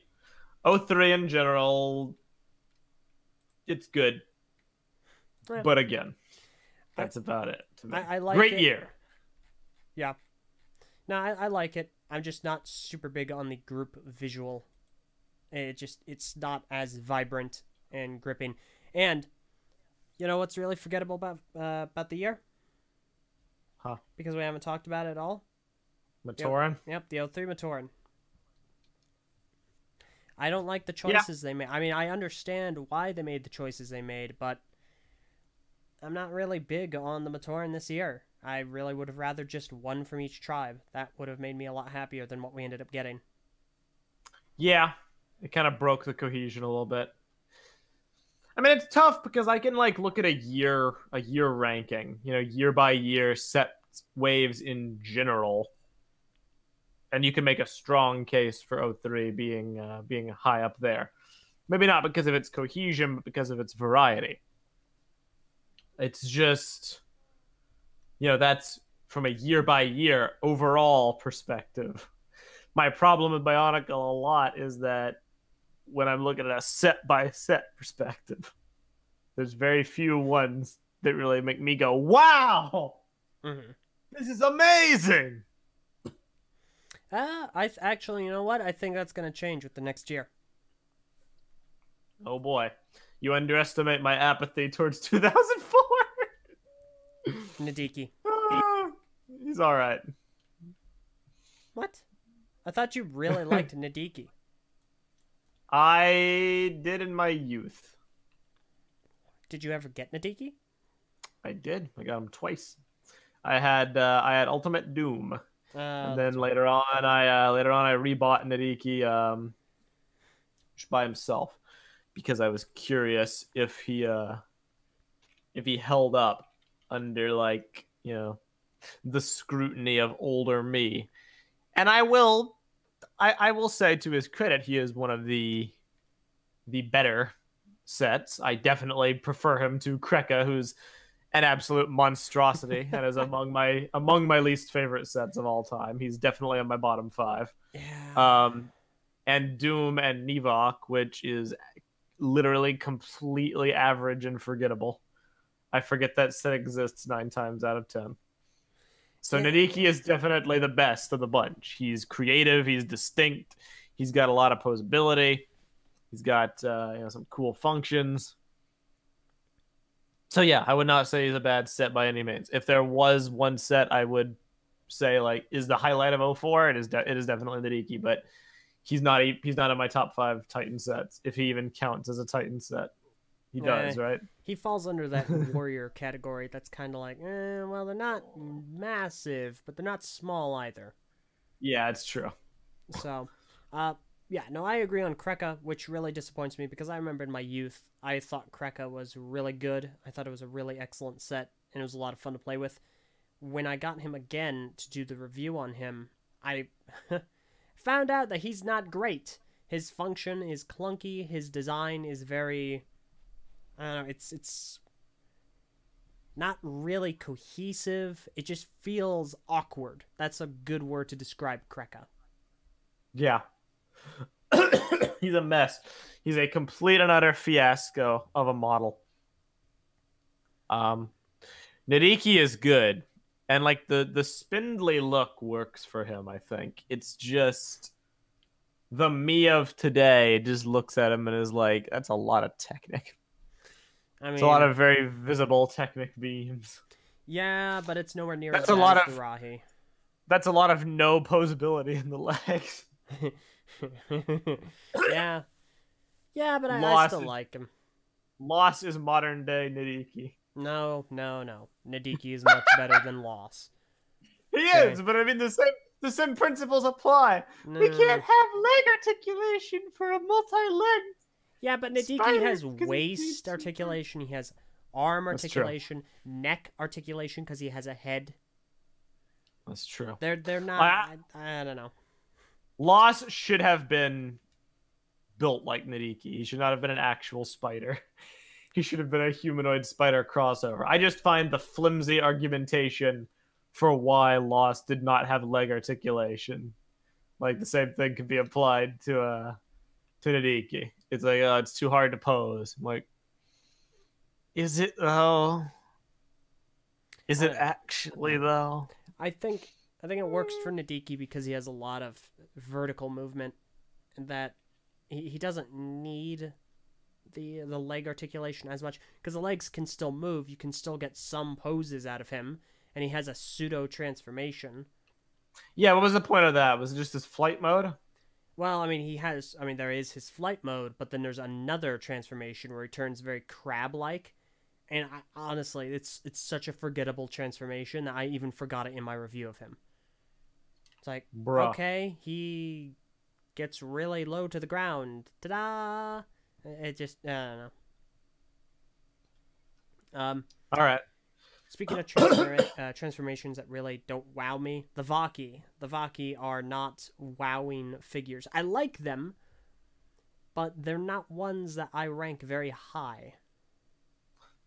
O3 in general, it's good.
Yeah.
But again, that's about it. To me.
I, I like
Great
it.
year.
Yeah. No, I, I like it. I'm just not super big on the group visual. It just it's not as vibrant and gripping. And you know what's really forgettable about uh, about the year?
Huh.
Because we haven't talked about it at all.
Matoran.
Yep, the 03 Matoran. I don't like the choices yeah. they made. I mean, I understand why they made the choices they made, but I'm not really big on the Matoran this year. I really would have rather just one from each tribe. That would have made me a lot happier than what we ended up getting.
Yeah, it kind of broke the cohesion a little bit. I mean, it's tough because I can like look at a year, a year ranking, you know, year by year set waves in general, and you can make a strong case for 03 being uh, being high up there. Maybe not because of its cohesion, but because of its variety. It's just, you know, that's from a year by year overall perspective. My problem with Bionicle a lot is that when I'm looking at a set by set perspective, there's very few ones that really make me go, "Wow, mm-hmm. this is amazing."
Uh, I th- actually, you know what? I think that's going to change with the next year.
Oh boy, you underestimate my apathy towards 2004.
Nidhiki.
Uh, he's all right.
What? I thought you really liked Nidhiki.
I did in my youth.
Did you ever get Nidhiki?
I did. I got him twice. I had uh, I had Ultimate Dume, uh, and then later on I uh, later on I rebought Nidhiki um, just by himself because I was curious if he uh, if he held up under like you know the scrutiny of older me and i will I, I will say to his credit he is one of the the better sets i definitely prefer him to Krekka, who's an absolute monstrosity and is among my among my least favorite sets of all time he's definitely on my bottom five
yeah.
um and Dume and Nivawk, which is literally completely average and forgettable I forget that set exists nine times out of ten. So yeah. Nidhiki is definitely the best of the bunch. He's creative. He's distinct. He's got a lot of posability. He's got uh, you know some cool functions. So yeah, I would not say he's a bad set by any means. If there was one set, I would say like is the highlight of 04, it is de- it is definitely Nidhiki, but he's not he's not in my top five Titan sets if he even counts as a Titan set. He does, right?
He falls under that warrior category. That's kind of like, eh, well, they're not massive, but they're not small either.
Yeah, it's true.
So, uh, yeah, no, I agree on Krekka, which really disappoints me because I remember in my youth, I thought Krekka was really good. I thought it was a really excellent set, and it was a lot of fun to play with. When I got him again to do the review on him, I found out that he's not great. His function is clunky, his design is very I don't know. It's it's not really cohesive. It just feels awkward. That's a good word to describe Krekka.
Yeah. He's a mess. He's a complete and utter fiasco of a model. Um Nidhiki is good. And like the the spindly look works for him, I think. It's just the me of today just looks at him and is like, that's a lot of technic. I mean, it's a lot of very visible Technic beams.
Yeah, but it's nowhere near. That's a lot of Rahi.
That's a lot of no posability in the legs.
yeah, yeah, but I, I still is, like him.
Loss is modern day Nidhiki.
No, no, no. Nidhiki is much better than Loss.
He okay. is, but I mean the same the same principles apply. No. We can't have leg articulation for a multi-leg
yeah, but Nidhiki Spider, has waist articulation. He has arm articulation, neck articulation because he has a head.
That's true.
They're they're not. I, I, I, don't know.
Loss should have been built like Nidhiki. He should not have been an actual spider. He should have been a humanoid spider crossover. I just find the flimsy argumentation for why Loss did not have leg articulation. Like the same thing could be applied to uh to Nidhiki. It's like, oh, it's too hard to pose. I'm like, is it though? Is it actually though?
I think I think it works for Nidhiki because he has a lot of vertical movement, and that he, he doesn't need the the leg articulation as much because the legs can still move. You can still get some poses out of him, and he has a pseudo transformation.
Yeah, what was the point of that? Was it just his flight mode?
Well, I mean, he has. I mean, there is his flight mode, but then there's another transformation where he turns very crab-like, and I, honestly, it's it's such a forgettable transformation that I even forgot it in my review of him. It's like,
Bruh.
okay, he gets really low to the ground. Ta-da! It just, I don't know. Um,
All right.
Speaking of transforma- uh, transformations that really don't wow me, the Vahki. The Vahki are not wowing figures. I like them, but they're not ones that I rank very high.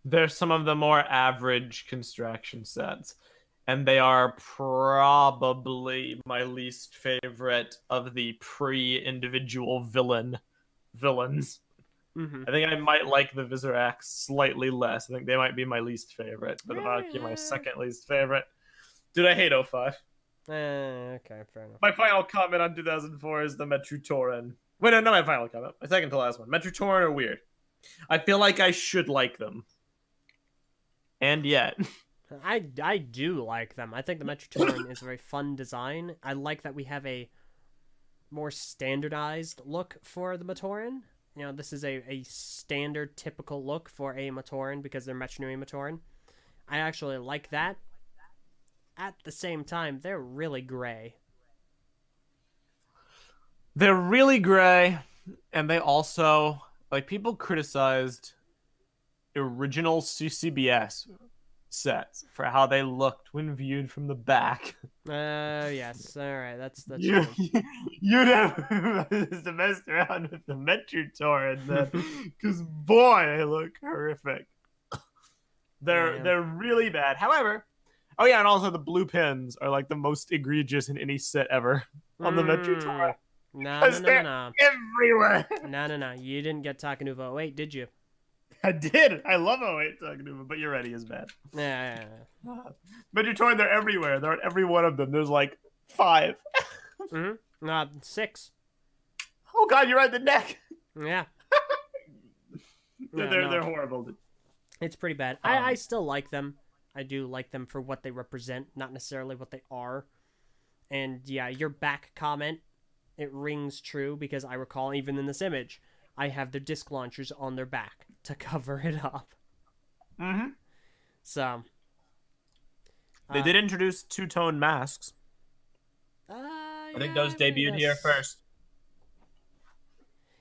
They're some of the more average construction sets, and they are probably my least favorite of the pre-individual villain villains.
Mm-hmm.
I think I might like the Visoraks slightly less. I think they might be my least favorite, but the Valkyrie my second least favorite. Dude, I hate 05.
Eh, okay, fair enough.
My final comment on 2004 is the Metrutoran. Wait, no, not my final comment. My second to last one. Metrutoran are weird. I feel like I should like them. And yet,
I, I do like them. I think the Metrotoran is a very fun design. I like that we have a more standardized look for the Matoran. You know, this is a, a standard, typical look for a Matoran because they're Metru Nui Matoran. I actually like that. At the same time, they're really gray.
they're really gray, and they also, like, people criticized original CCBS sets for how they looked when viewed from the back.
Uh, yes. All right, that's that's
you,
true.
you'd have to mess around with the Metrotoran then, because boy, they look horrific. They're
Yeah.
they're really bad. However, oh yeah, and also the blue pins are like the most egregious in any set ever on the Metro
Tour. No, no,
Because
no, no,
Everywhere.
no, no, no, no. You didn't get Takanuva 08, did you?
I did. I love 08 talking to him, but you're right, he is bad.
Yeah, yeah, yeah.
Metrotoran, they're everywhere. They're on every one of them. There's like five.
Mm-hmm. Uh, six.
Oh god, you're right, the neck.
Yeah.
They're
Yeah,
they're,
no.
they're horrible.
It's pretty bad.
Um,
I, I still like them. I do like them for what they represent, not necessarily what they are. And yeah, your back comment, it rings true because I recall even in this image, I have their disc launchers on their back to cover it up.
Mm-hmm.
So.
They
uh,
did introduce two tone masks.
Uh,
I think
yeah,
those debuted here first.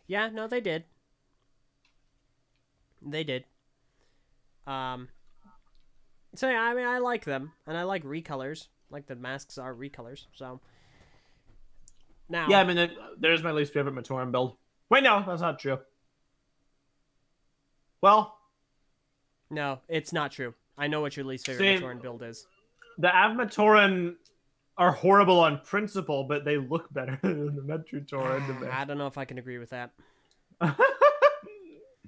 Yeah, no, they did. They did. Um. So yeah, I mean, I like them, and I like recolors. Like the masks are recolors. So. Now.
Yeah, I mean, there's my least favorite Matoran build. Wait, no, that's not true. Well,
No, it's not true. I know what your least favorite
Same.
Matoran build is.
the Avmatoran are horrible on principle, but they look better than the Metrotoran to.
I don't know if I can agree with that. I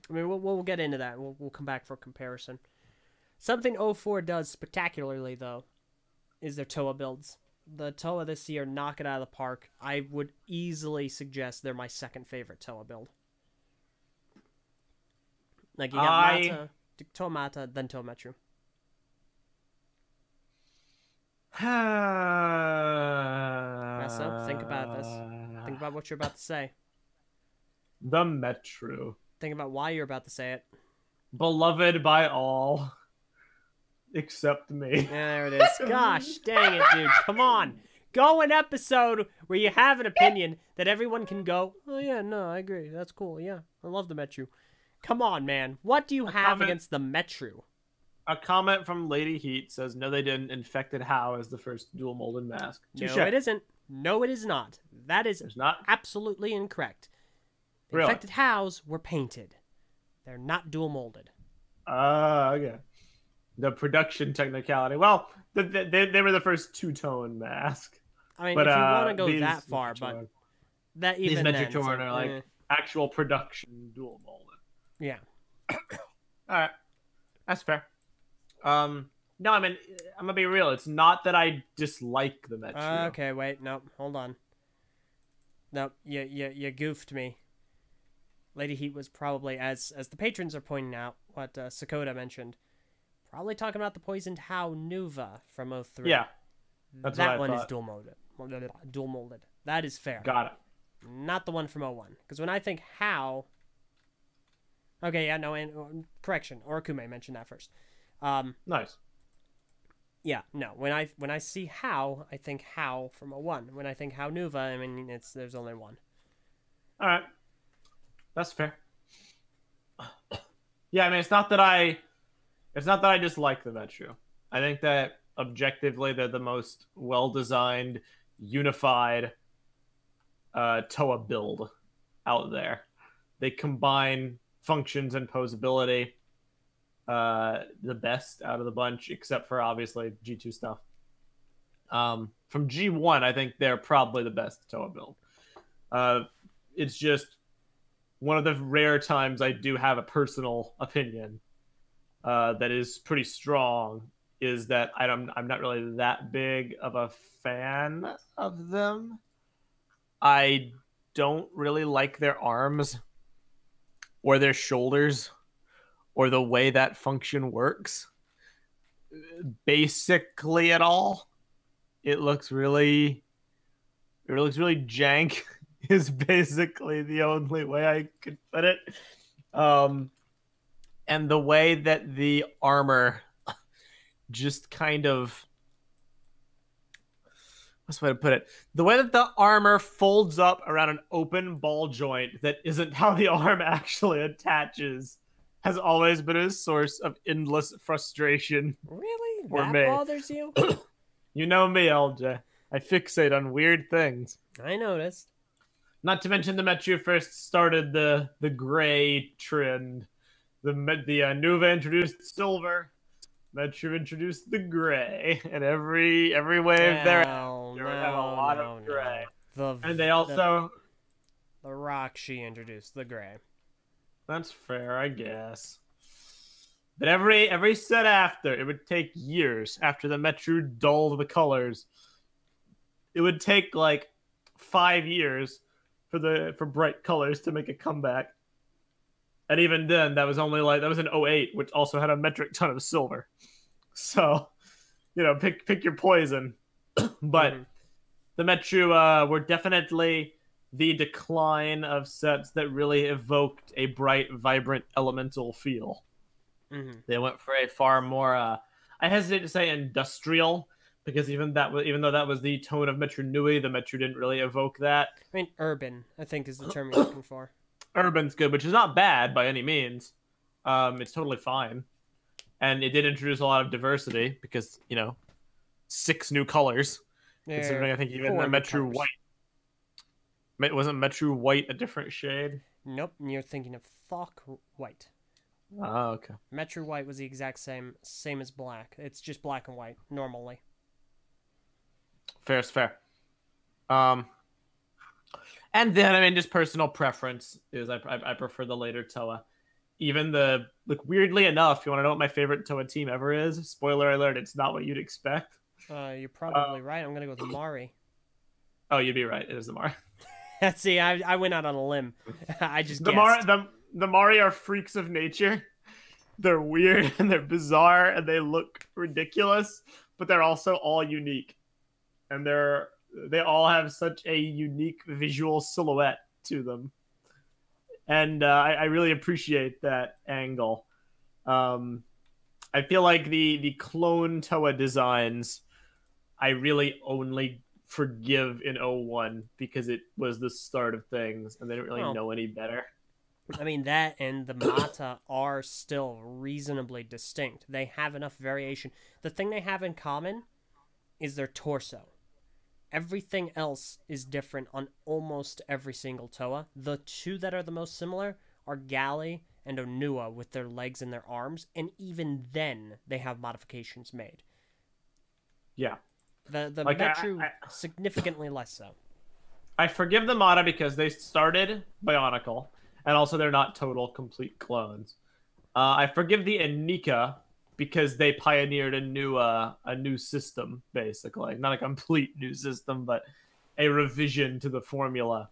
mean, we'll, we'll get into that. We'll, we'll come back for comparison. Something 04 does spectacularly, though, is their Toa builds. The Toa this year knock it out of the park. I would easily suggest they're my second favorite Toa build. Like, you got
I-
Mata, Toa Mata, then Toa Metru.
Mess
think about this. Think about what you're about to say.
the Metru,
Think about why you're about to say it.
beloved by all, except me.
Yeah, there it is. Gosh dang it, dude. Come on. Go an episode where you have an opinion that everyone can go, oh, yeah, no, I agree. That's cool. Yeah, I love the Metru. Come on, man. What do you have
comment-
against the Metru?
A comment from Lady Heat says, "No, they didn't. Infected Hau as the first dual molded mask."
No, it isn't. No, it is not. That is
There's not.
absolutely incorrect. The
Really?
infected hows were painted. They're not dual molded.
Ah, okay. The production technicality. Well, the, the, they, they were the first two tone mask.
I mean,
But
if you
uh,
want to go
these
that far, but that
these
even then, it's
Metrotoran are like
eh,
actual production dual molded.
Yeah.
All right, that's fair. Um, no, I mean, I'm gonna be real. It's not that I dislike the Metru.
Uh, okay, wait, nope, hold on. Nope, you, you, you goofed me. Lady Heat was probably, as as the patrons are pointing out, what uh, Sakota mentioned, probably talking about the poisoned Hau Nuva from 03.
Yeah, that's
that one is dual molded. Dual molded. That is fair.
got it.
not the one from 01. Because when I think how. Okay, yeah, no, and uh, correction. Orakume mentioned that first. Um,
Nice.
yeah, no. When I when I see how, I think how from a one. When I think Hau Nuva, I mean it's there's only one.
All right, that's fair. Yeah, I mean, it's not that I, it's not that I dislike the Metru. I think that objectively they're the most well-designed, unified uh, Toa build out there. They combine functions and posability uh, the best out of the bunch, except for obviously G2 stuff. Um, from G1, I think they're probably the best Toa build. Uh, it's just one of the rare times I do have a personal opinion uh, that is pretty strong. Is that I don't, I'm not really that big of a fan of them. I don't really like their arms or their shoulders or the way that function works. Basically, at all, it looks really, it looks really jank. Is basically the only way I could put it. Um, and the way that the armor just kind of what's the way to put it? The way that the armor folds up around an open ball joint that isn't how the arm actually attaches has always been a source of endless frustration.
Really?
For
that
me.
bothers you?
You know me, Eljay. I fixate on weird things.
I noticed.
Not to mention the Metru first started the the gray trend. The the uh, Nuva introduced silver. Metru introduced the gray, and every every wave there,
no,
you
no,
have a lot
no,
of gray.
no. The
and they also
the Rahkshi introduced the gray.
That's fair, I guess. But every every set after, it would take years after the Metru dulled the colors. It would take like five years for the for bright colors to make a comeback. And even then, that was only like that was an 08, which also had a metric ton of silver. So, you know, pick pick your poison. but
Mhm.
the Metru uh, were definitely the decline of sets that really evoked a bright, vibrant elemental feel.
Mhm.
They went for a far more, uh, I hesitate to say industrial, because even that was, even though that was the tone of Metru Nui, the Metru didn't really evoke that.
I mean, urban. I think is the term you're looking for.
Urban's good, which is not bad by any means. Um, it's totally fine, and it did introduce a lot of diversity because you know, six new colors. Considering I think even the Metru
colors.
White wasn't Metru White a different shade.
Nope, you're thinking of Thok White.
Oh, okay.
Metru White was the exact same, same as black. It's just black and white normally.
Fair is fair. Um, and then I mean, just personal preference is I, I, I prefer the later Toa. Even the like weirdly enough, you want to know what my favorite Toa team ever is? Spoiler alert: it's not what you'd expect.
Uh, you're probably right. I'm gonna go with Mahri.
Oh, you'd be right. It is the Mahri.
See, I, I went out on a limb. I just
The. Mahri, the, the Mahri are freaks of nature. They're weird and they're bizarre and they look ridiculous, but they're also all unique. And they're they all have such a unique visual silhouette to them. And uh, I, I really appreciate that angle. Um, I feel like the the clone Toa designs, I really only forgive in 01 because it was the start of things and they didn't really
Oh.
know any better.
I mean, that and the Mata are still reasonably distinct. They have enough variation. The thing they have in common is their torso. Everything else is different on almost every single Toa. The two that are the most similar are Gali and Onua with their legs and their arms, and even then they have modifications made.
Yeah.
The the
Like, I- I-
significantly less so.
I forgive the Mata because they started Bionicle, and also they're not total complete clones. Uh, I forgive the Inika because they pioneered a new uh, a new system, basically not a complete new system, but a revision to the formula.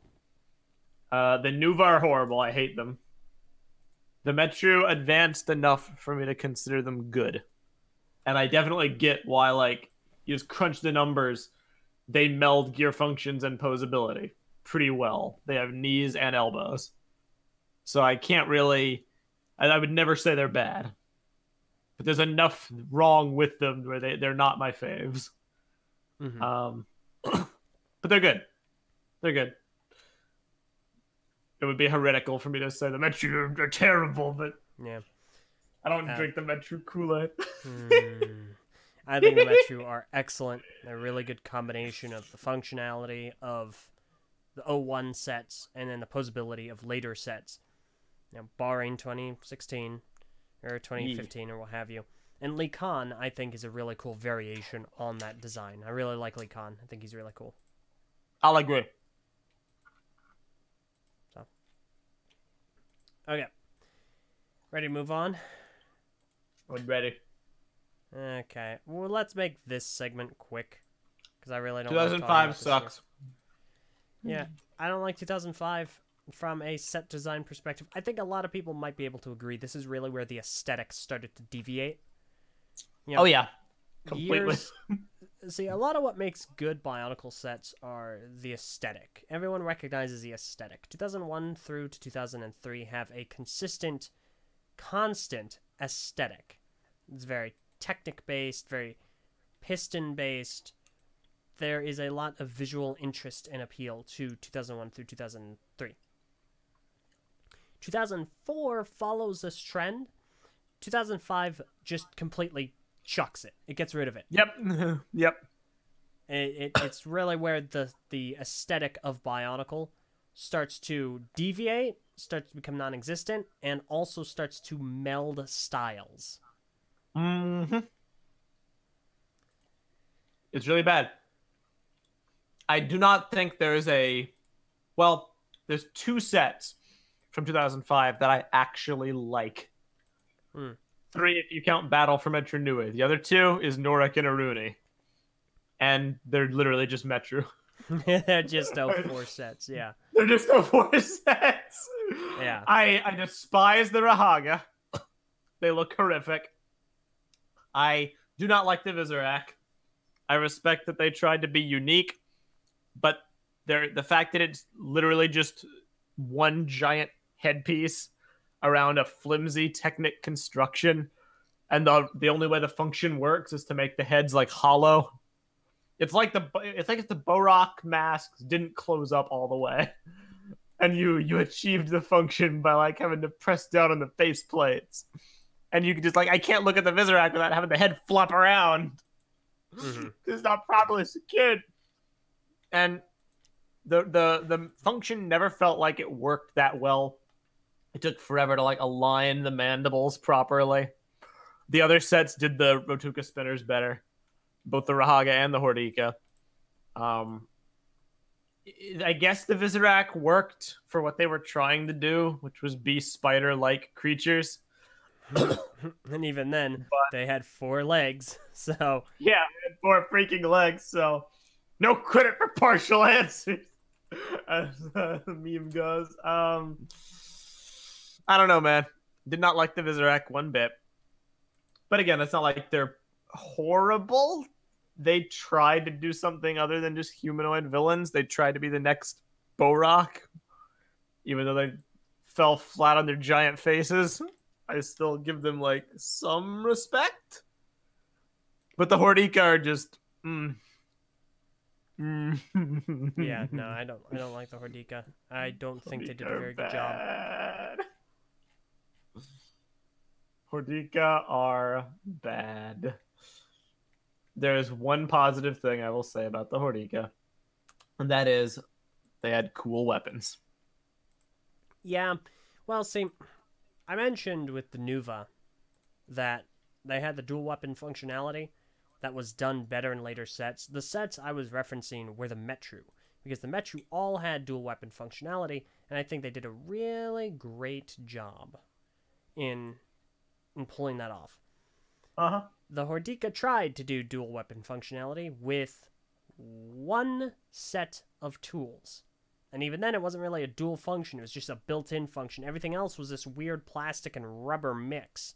Uh, the Nuva are horrible. I hate them. The Metru advanced enough for me to consider them good, and I definitely get why. Like, you just crunch the numbers, they meld gear functions and posability. pretty well. They have knees and elbows. So I can't really I, I would never say they're bad. But there's enough wrong with them where they, they're not my faves.
Mhm.
Um but they're good. They're good. It would be heretical for me to say the Metru are, terrible, but
yeah.
I don't
Uh,
drink the Metru Kool-Aid.
Hmm. I think the Metru are excellent. They're a really good combination of the functionality of the 01 sets and then the posability of later sets. Now, barring 2016 or 2015 or what have you. And Lhikan, I think, is a really cool variation on that design. I really like Lhikan. I think he's really cool.
I'll agree.
Okay. Ready to move on?
I'm ready.
Okay. Well, let's make this segment quick. Because I really don't like talking
2005
about this year.
sucks.
Yeah, I don't like 2005 from a set design perspective. I think a lot of people might be able to agree this is really where the aesthetics started to deviate. You oh, know,
Oh yeah, completely.
years- See, a lot of what makes good Bionicle sets are the aesthetic. Everyone recognizes the aesthetic. 2001 through to 2003 have a consistent, constant aesthetic. It's very technic based, very piston based. There is a lot of visual interest and appeal to 2001 through 2003. 2004 follows this trend. 2005 just completely chucks it. It gets rid of it.
Yep, yep.
It, it it's really where the the aesthetic of Bionicle starts to deviate, starts to become non-existent, and also starts to meld styles.
Hmm It's really bad. I do not think there's a. Well, there's two sets from 2005 that I actually like.
Hmm.
Three, if you count Battle for Metru Nui. The other two is Norik and Iruini. And they're literally just Metru.
They're just no four sets, yeah.
They're just no four sets.
Yeah.
I I despise the Rahaga. They look horrific. I do not like the Visorak. I respect that they tried to be unique, but the fact that it's literally just one giant headpiece around a flimsy Technic construction, and the the only way the function works is to make the heads like hollow. It's like the it's like if the Bohrok masks didn't close up all the way, and you you achieved the function by like having to press down on the face plates, and you could just like I can't look at the Visorak without having the head flop around.
Mhm.
It's not properly secured, and the the the function never felt like it worked that well. It took forever to like align the mandibles properly. The other sets did the Rotuka spinners better, both the Rahaga and the Hordika. Um, I- guess the Visorak worked for what they were trying to do, which was be spider-like creatures.
and even then, they had four legs, so
Yeah, four freaking legs, so no credit for partial answers, as the meme goes. Um, I don't know, man. Did not like the Visorak one bit. But again, it's not like they're horrible. They tried to do something other than just humanoid villains. They tried to be the next Bohrok, even though they fell flat on their giant faces. I still give them like some respect. But the Hordika are just. Mm. Mm.
yeah, no, I don't I don't like the Hordika. I don't think they did a very good job.
bad. Hordika are bad. There's one positive thing I will say about the Hordika, and that is they had cool weapons.
Yeah. Well, see, I mentioned with the Nuva that they had the dual weapon functionality that was done better in later sets. The sets I was referencing were the Metru, because the Metru all had dual weapon functionality, and I think they did a really great job in in pulling that off.
Uh huh.
The Hordika tried to do dual weapon functionality with one set of tools. And even then, it wasn't really a dual function, it was just a built in function. Everything else was this weird plastic and rubber mix.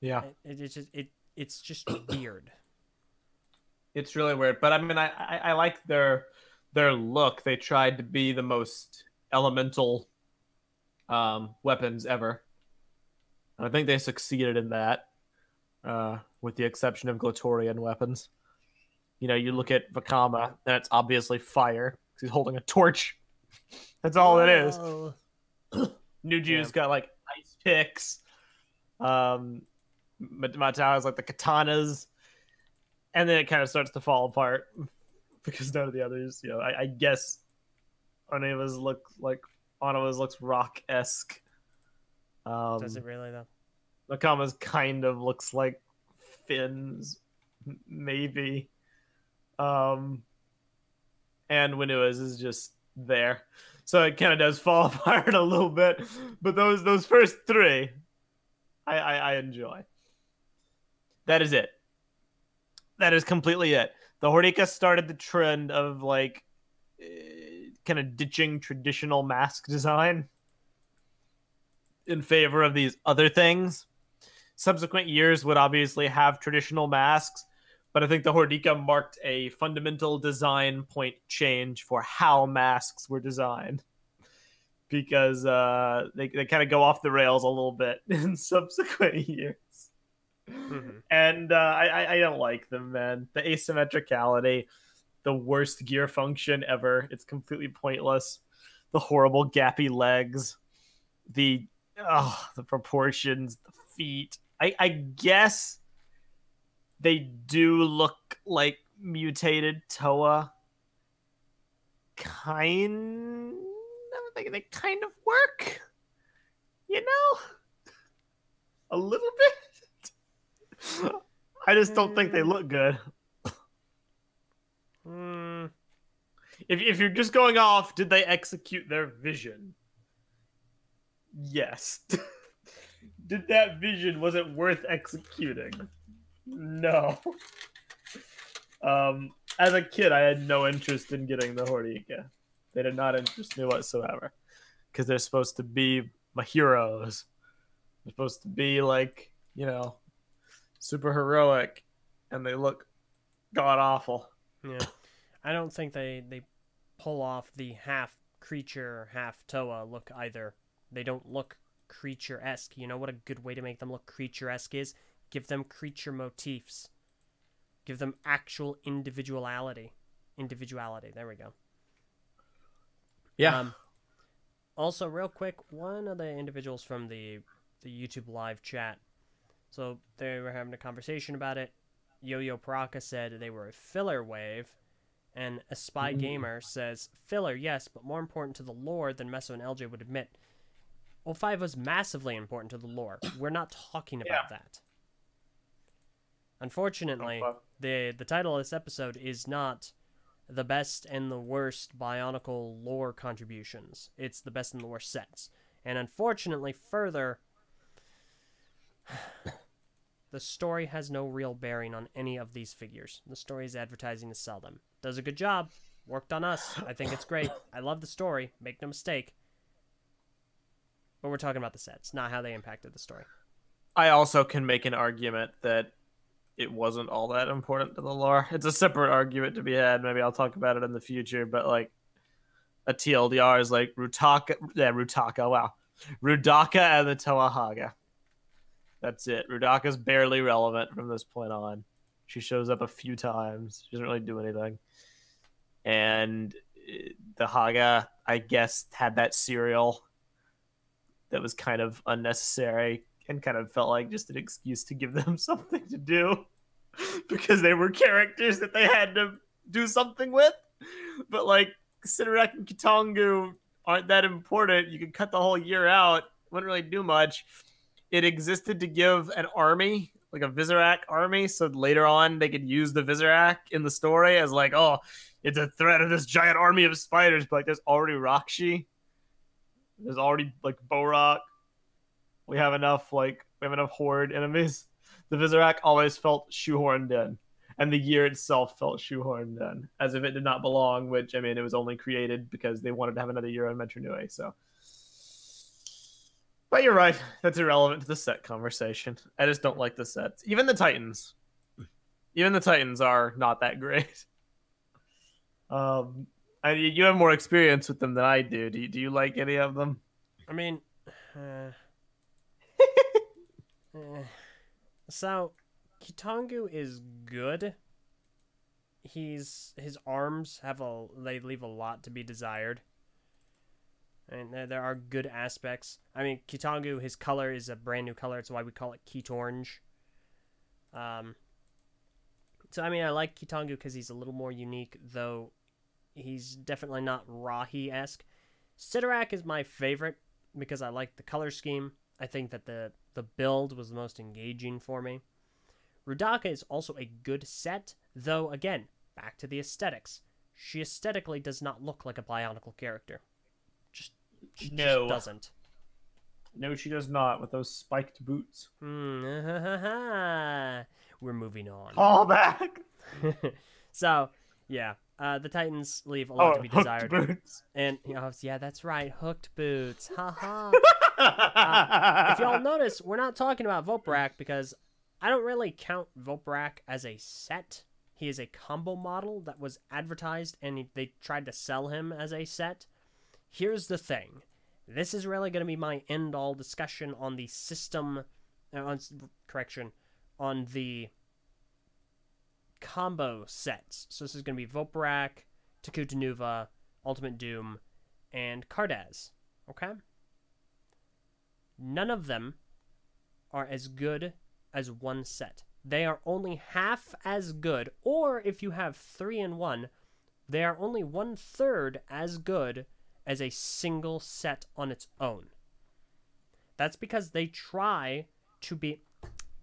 Yeah.
It, it, it's just, it, it's just weird.
It's really weird, but I mean, I, I, I like their their look. They tried to be the most elemental um, weapons ever. And I think they succeeded in that, uh, with the exception of Glatorian weapons. You know, you look at Vakama, and it's obviously fire. He's holding a torch. That's all it is.
Whoa.
Nuju's
Yeah.
got like ice picks. Um, Matau has like the katanas, and then it kind of starts to fall apart because none of the others, you know, I, I guess Onewa's look like Onewa's looks rock esque. Um,
Does it really though?
Nokama's kind of looks like fins, maybe. Um, and Whenua's is just there, so it kind of does fall apart a little bit. But those those first three, I, I I enjoy. That is it. That is completely it. The Hordika started the trend of like kind of ditching traditional mask design in favor of these other things. Subsequent years would obviously have traditional masks, but I think the Hordika marked a fundamental design point change for how masks were designed because uh, they, they kind of go off the rails a little bit in subsequent years.
Mhm.
And uh, I, I- I don't like them, man. The asymmetricality, the worst gear function ever. It's completely pointless. The horrible gappy legs, the oh, the proportions, the feet. I, I guess they do look like mutated Toa. Kind of, they, they kind of work, you know, a little bit. I just don't think they look good.
Mm,
If, if you're just going off, did they execute their vision? Yes. did that vision was it worth executing? No. Um, as a kid, I had no interest in getting the Hordika. They did not interest me whatsoever, because they're supposed to be my heroes. They're supposed to be like you know, super heroic, and they look god awful.
yeah. I don't think they they pull off the half creature, half Toa look either. They don't look creature esque. You know what a good way to make them look creature esque is? Give them creature motifs. Give them actual individuality. Individuality. There we go. Um, also, real quick, one of the individuals from the the YouTube live chat, so they were having a conversation about it. Yo Yo Paraka said they were a filler wave, and a spy
Ooh.
gamer says filler, yes, but more important to the lore than Meso and Eljay would admit. O5 was massively important to the lore. We're not talking about
Yeah.
that. Unfortunately,
Oh,
the the title of this episode is not the best and the worst Bionicle lore contributions. It's the best and the worst sets. And unfortunately, further, the story has no real bearing on any of these figures. The story is advertising to sell them. Does a good job. Worked on us. I think it's great. I love the story. Make no mistake. But we're talking about the sets, not how they impacted the story.
I also can make an argument that it wasn't all that important to the lore. It's a separate argument to be had. Maybe I'll talk about it in the future. But like a TLDR is like Roodaka, yeah, Roodaka. Wow, Roodaka and the Toa Hagah. That's it. Roodaka's barely relevant from this point on. She shows up a few times. She doesn't really do anything. And uh, the Hagah, I guess, had that serial that was kind of unnecessary and kind of felt like just an excuse to give them something to do because they were characters that they had to do something with. But like Sidorak and Keetongu aren't that important. You could cut the whole year out. Wouldn't really do much. It existed to give an army, like a Visorak army, so later on they could use the Visorak in the story as like, oh, it's a threat of this giant army of spiders. But like, there's already Rahkshi. There's already like Bohrok. We have enough like we have enough horde enemies. The Visorak always felt shoehorned in, and the year itself felt shoehorned in, as if it did not belong. Which I mean, it was only created because they wanted to have another year on Metru Nui. So, but you're right. That's irrelevant to the set conversation. I just don't like the sets, even the Titans. Even the Titans are not that great. Um, I, you have more experience with them than I do. Do you, do you like any of them?
I mean, uh, eh. so Keetongu is good. He's his arms have a they leave a lot to be desired. And there, are good aspects. I mean, Keetongu, his color is a brand new color. It's why we call it Keat Orange. Um, so I mean, I like Keetongu because he's a little more unique, though he's definitely not Rahi esque. Sidorak is my favorite because I like the color scheme. I think that the the build was the most engaging for me. Roodaka is also a good set, though again, back to the aesthetics. She aesthetically does not look like a Bionicle character. Just, she
No.
just doesn't.
No, she does not with those spiked boots.
Hmm, We're moving on.
Call back.
so, yeah, uh, the Titans leave a lot to be
Oh,
desired.
boots.
And oh, yeah, that's right, hooked boots. Haha. Uh, if y'all notice, we're not talking about Voporak because I don't really count Voporak as a set. He is a combo model that was advertised and he- they tried to sell him as a set. Here's the thing. This is really going to be my end all discussion on the system, uh, on correction, on the combo sets. So this is going to be Voporak, Takuta Ultimate Dume, and Kardas. Okay? None of them are as good as one set. They are only half as good, or if you have three in one, they are only one third as good as a single set on its own. That's because they try to be.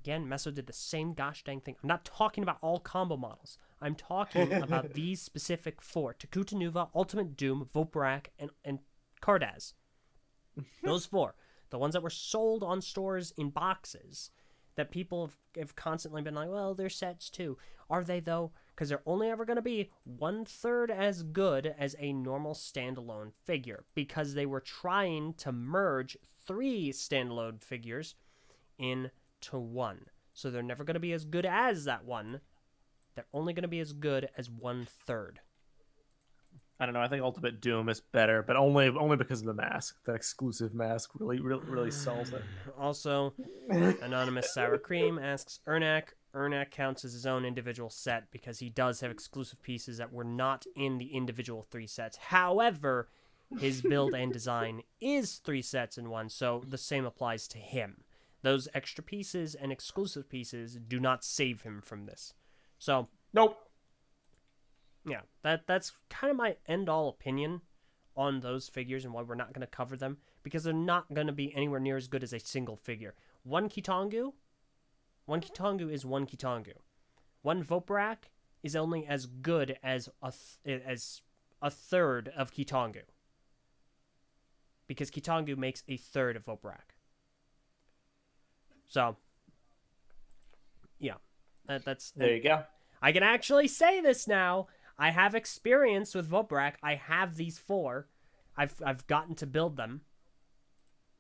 Again, Meso did the same gosh dang thing. I'm not talking about all combo models. I'm talking about these specific four Takutanuva, Ultimate Dume, Voporak, and, and Kardas. Those four. The ones that were sold on stores in boxes that people have, have constantly been like, well, they're sets too. Are they though? Because they're only ever going to be one third as good as a normal standalone figure because they were trying to merge three standalone figures into one. So they're never going to be as good as that one. They're only going to be as good as one third.
I don't know. I think Ultimate Dume is better, but only only because of the mask. That exclusive mask really really, really sells it.
Also, Anonymous Sour Cream asks Ernak. Ernak counts as his own individual set because he does have exclusive pieces that were not in the individual three sets. However, his build and design is three sets in one, so the same applies to him. Those extra pieces and exclusive pieces do not save him from this. So,
Nope.
Yeah, that that's kind of my end all opinion on those figures and why we're not going to cover them because they're not going to be anywhere near as good as a single figure. One Keetongu, one Keetongu is one Keetongu. One Voporak is only as good as a th- as a third of Keetongu. Because Keetongu makes a third of Voporak. So, yeah, that, that's
There you go.
I can actually say this now. I have experience with Voporak. I have these four. I've I've gotten to build them.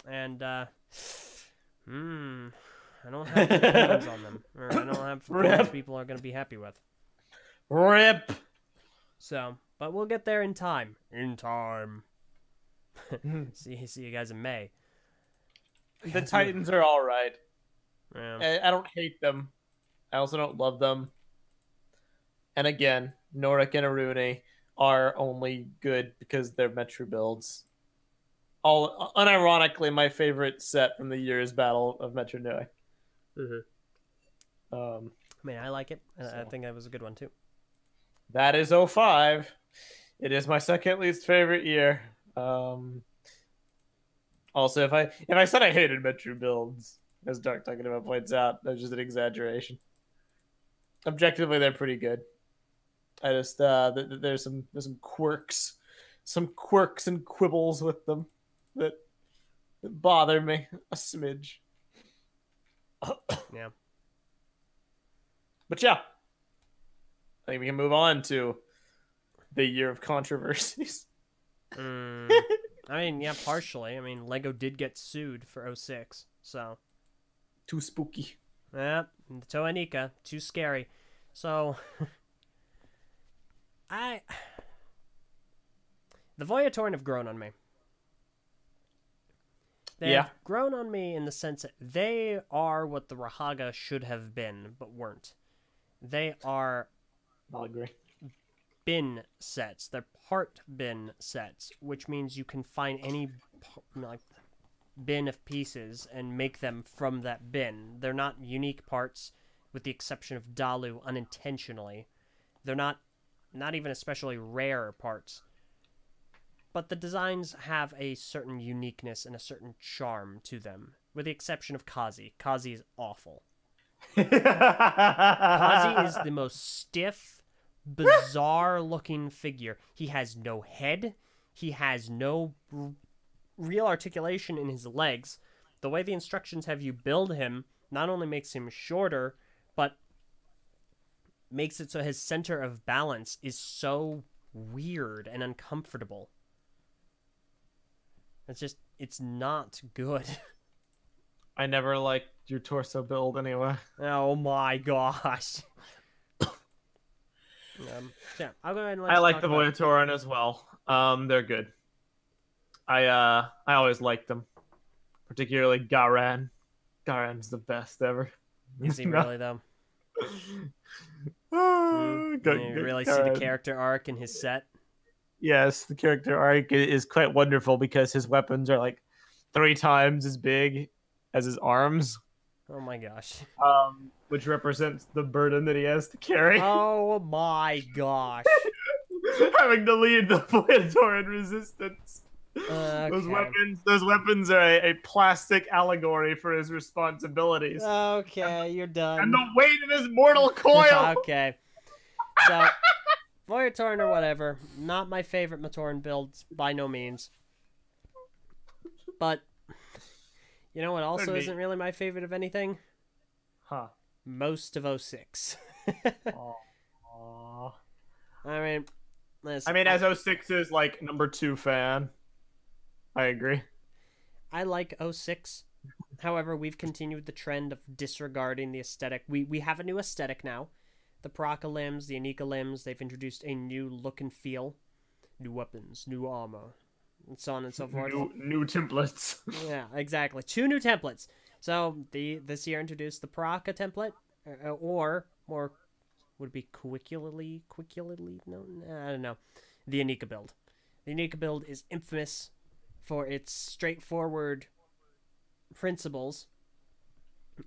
And uh hmm I don't have good feelings on them. Or I don't have feelings
Rip.
people are gonna be happy with.
Rip.
So but we'll get there in time. In time. see see you guys in May.
The Titans are all right.
Yeah.
I, I don't hate them. I also don't love them. And again, Norik and Iruini are only good because they're Metru builds. All unironically, my favorite set from the year is Battle of Metru Nui.
Mhm.
Um,
I mean I like it. and I think that was a good one too.
that is 05. It is my second least favorite year. Um, also, if I if I said I hated Metru builds, as Dark Talking About points out, that's just an exaggeration. Objectively, they're pretty good. I just uh, th- th- there's some there's some quirks, some quirks and quibbles with them that, that bother me a smidge.
Yeah.
But yeah, I think we can move on to the year of controversies.
Mm, I mean, yeah, partially. I mean, Lego did get sued for 06, so
Too spooky.
yeah, Toa Inika, too scary. So, I. The Voyatorn have grown on me. They
Yeah.
have grown on me in the sense that they are what the Rahaga should have been, but weren't. They are
I'll agree.
bin sets. They're part bin sets, which means you can find any like bin of pieces and make them from that bin. They're not unique parts, with the exception of Dalu unintentionally. They're not not even especially rare parts. But the designs have a certain uniqueness and a certain charm to them, with the exception of Kazi. Kazi is awful. Kazi is the most stiff, bizarre looking figure. He has no head. He has no r- real articulation in his legs. The way the instructions have you build him not only makes him shorter, makes it so his center of balance is so weird and uncomfortable. It's just, it's not good.
I never liked your torso build anyway.
Oh my gosh. um, yeah, I'll go ahead and
I like the Voyatoran as well. Um, they're good. I uh, I always liked them, particularly Garan. Garan's the best ever.
Is he really though?
Ah,
Mm,
good-
you
good
really see the character arc in his set.
Yes, the character arc is quite wonderful because his weapons are like three times as big as his arms,
Oh my gosh.
um, which represents the burden that he has to carry.
Oh my gosh.
Having to lead the Voyatoran resistance. Uh,
those
weapons, those weapons are a, a plastic allegory for his responsibilities
Okay, you're done.
and the weight of his mortal coil.
okay. So, Voyatorn or whatever, not my favorite Matoran builds by no means. But you know what also isn't really my favorite of anything?
Huh.
Most of 06.
Aw.
I mean, listen,
I mean, as 06 is like number two fan, I agree.
I like 06. However, we've continued the trend of disregarding the aesthetic. We we have a new aesthetic now. The Piraka limbs, the Inika limbs, they've introduced a new look and feel. New weapons, new armor, and so on and so forth.
New, new templates.
Yeah, exactly. Two new templates. So the this year introduced the Piraka template, uh, or more would it be quicularly quicularly no I don't know, the Inika build. The Inika build is infamous for its straightforward principles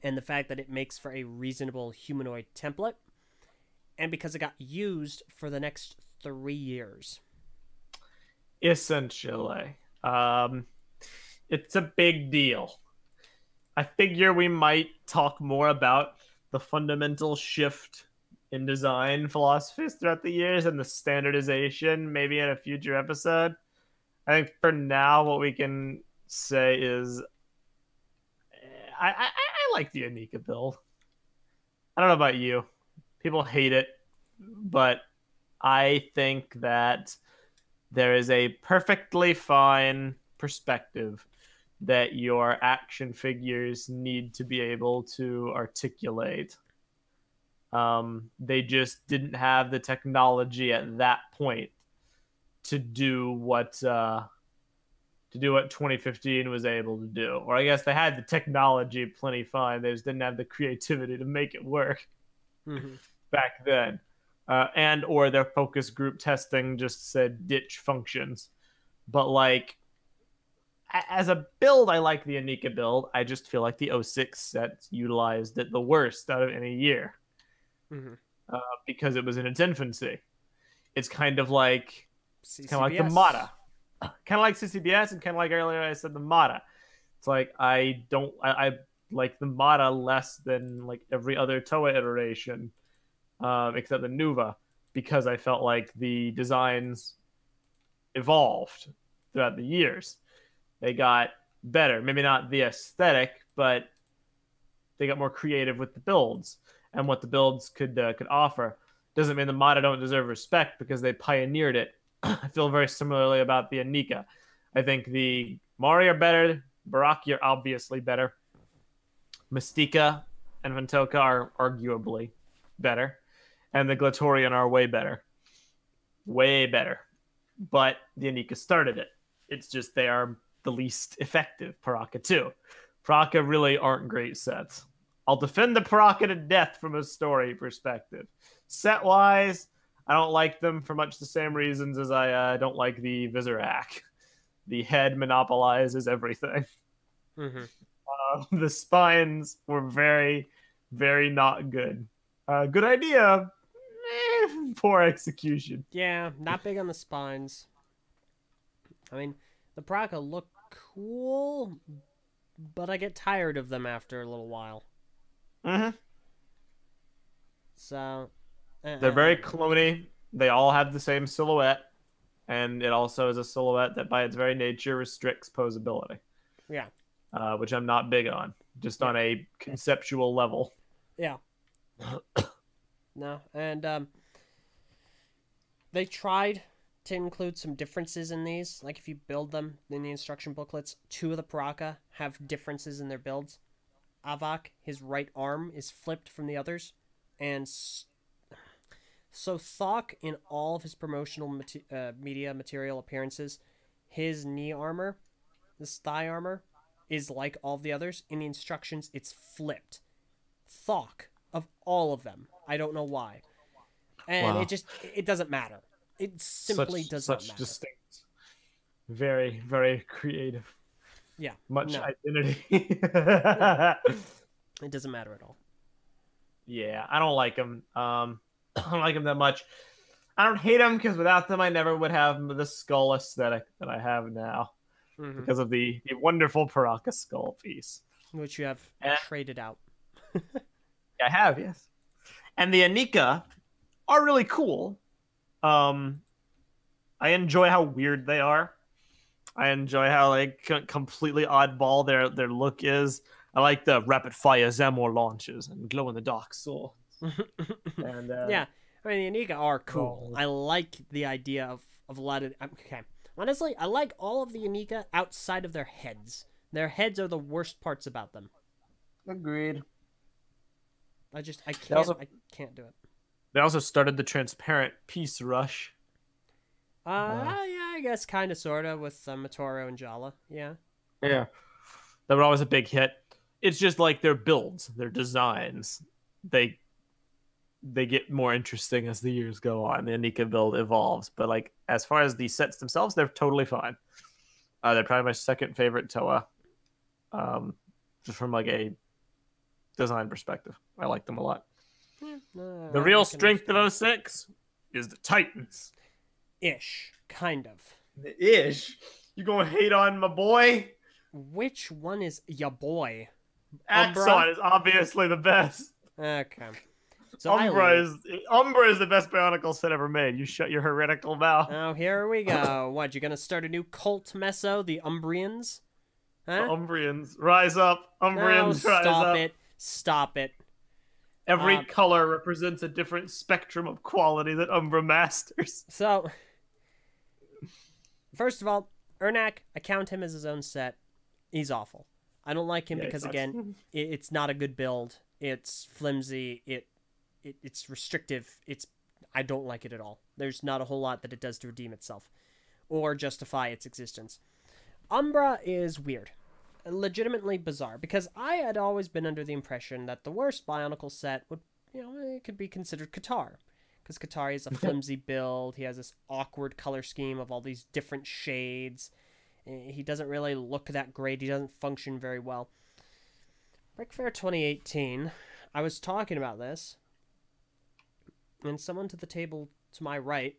and the fact that it makes for a reasonable humanoid template, and because it got used for the next three years.
Essentially, um, it's a big deal. I figure we might talk more about the fundamental shift in design philosophies throughout the years and the standardization, maybe in a future episode. I think for now, what we can say is, eh, I I, I like the Inika build. I don't know about you. People hate it, but I think that there is a perfectly fine perspective that your action figures need to be able to articulate. Um, they just didn't have the technology at that point to do what uh, to do what 2015 was able to do. Or I guess they had the technology plenty fine. They just didn't have the creativity to make it work back then. Uh, and or their focus group testing just said ditch functions. But like as a build, I like the Inika build. I just feel like the 06 set utilized it the worst out of any year
Mhm.
uh, because it was in its infancy. It's kind of like kind of like the. Mata, kind of like CCBS, and kind of like earlier I said the Mata. It's like I don't I, I like the Mata less than like every other Toa iteration, um, except the Nuva, because I felt like the designs evolved throughout the years. They got better, maybe not the aesthetic, but they got more creative with the builds and what the builds could uh, could offer. Doesn't mean the Mata don't deserve respect because they pioneered it. I feel very similarly about the Inika. I think the Mahri are better, Barraki are obviously better. Mistika and Phantoka are arguably better. and the Glatorian are way better. Way better. But the Inika started it. It's just they are the least effective Piraka too. Piraka really aren't great sets. I'll defend the Piraka to death from a story perspective. Set wise, I don't like them for much the same reasons as I uh, don't like the Visorak. The head monopolizes everything.
Mm-hmm.
Uh, the spines were very, very not good. Uh, good idea, eh, poor execution.
Yeah, not big on the spines. I mean, the Piraka look cool, but I get tired of them after a little while.
Mm-hmm.
So
They're very cloney. They all have the same silhouette, and it also is a silhouette that, by its very nature, restricts posability.
Yeah.
Uh, which I'm not big on, just on a conceptual level.
Yeah. no, and um, they tried to include some differences in these. Like if you build them in the instruction booklets, two of the Piraka have differences in their builds. Avak, his right arm is flipped from the others, and so Thok, in all of his promotional mate- uh, media material appearances, his knee armor, this thigh armor, is like all of the others. In the instructions, it's flipped. Thok of all of them. I don't know why, and
Wow.
it just it doesn't matter. It simply
such,
does
such
not matter.
distinct, very, very creative.
Yeah,
Much
no.
identity.
It doesn't matter at all.
yeah, I don't like him. Um, I don't like them that much. I don't hate them because without them, I never would have the skull aesthetic that I have now
Mhm.
because of the, the wonderful Piraka skull piece.
Which you have
Eh.
traded out.
I have, yes. And the Inika are really cool. Um, I enjoy how weird they are. I enjoy how like c- completely oddball their their look is. I like the rapid fire Zamor launches and glow in the dark sword. And uh,
yeah, I mean the Inika are cool.
Oh.
I like the idea of of a lot of okay. Honestly, I like all of the Inika outside of their heads. Their heads are the worst parts about them.
agreed.
I just I can't
also-
I can't do it.
They also started the transparent piece rush.
Uh, yeah, I guess kind of sort of with uh, Matoro and Jaller. Yeah.
Yeah, that were always a big hit. It's just like their builds, their designs. They they get more interesting as the years go on. The Inika build evolves, but like as far as the sets themselves, they're totally fine. Uh, they're probably my second favorite Toa, um, just from like a design perspective. I like them a lot.
Yeah, no,
The
I- I
real strength
understand.
of 06 is the Titans.
ish, kind of.
The ish. You gonna hate on my boy?
Which one is your boy?
Axonn
Umbra?
is obviously the best.
Okay. So
Umbra is Umbra is the best Bionicle set ever made. You shut your heretical mouth.
Oh, here we go. what, you gonna start a new cult meso, the Umbrians? Huh?
Umbrians rise up.
no,
Umbrians rise
stop
up.
it. Stop it.
Every
Uh,
color represents a different spectrum of quality that Umbra masters.
So, first of all, Ernak, I count him as his own set. He's awful. I don't like him
Yeah,
because again, it's not a good build. It's flimsy. It, it it's restrictive. It's I don't like it at all. There's not a whole lot that it does to redeem itself or justify its existence. Umbra is weird. Legitimately bizarre because I had always been under the impression that the worst Bionicle set would, you know, it could be considered Ketar because Ketar is a flimsy build. He has this awkward color scheme of all these different shades. Eh, He doesn't really look that great. He doesn't function very well. Brick Fair 2018, I was talking about this, and someone to the table to my right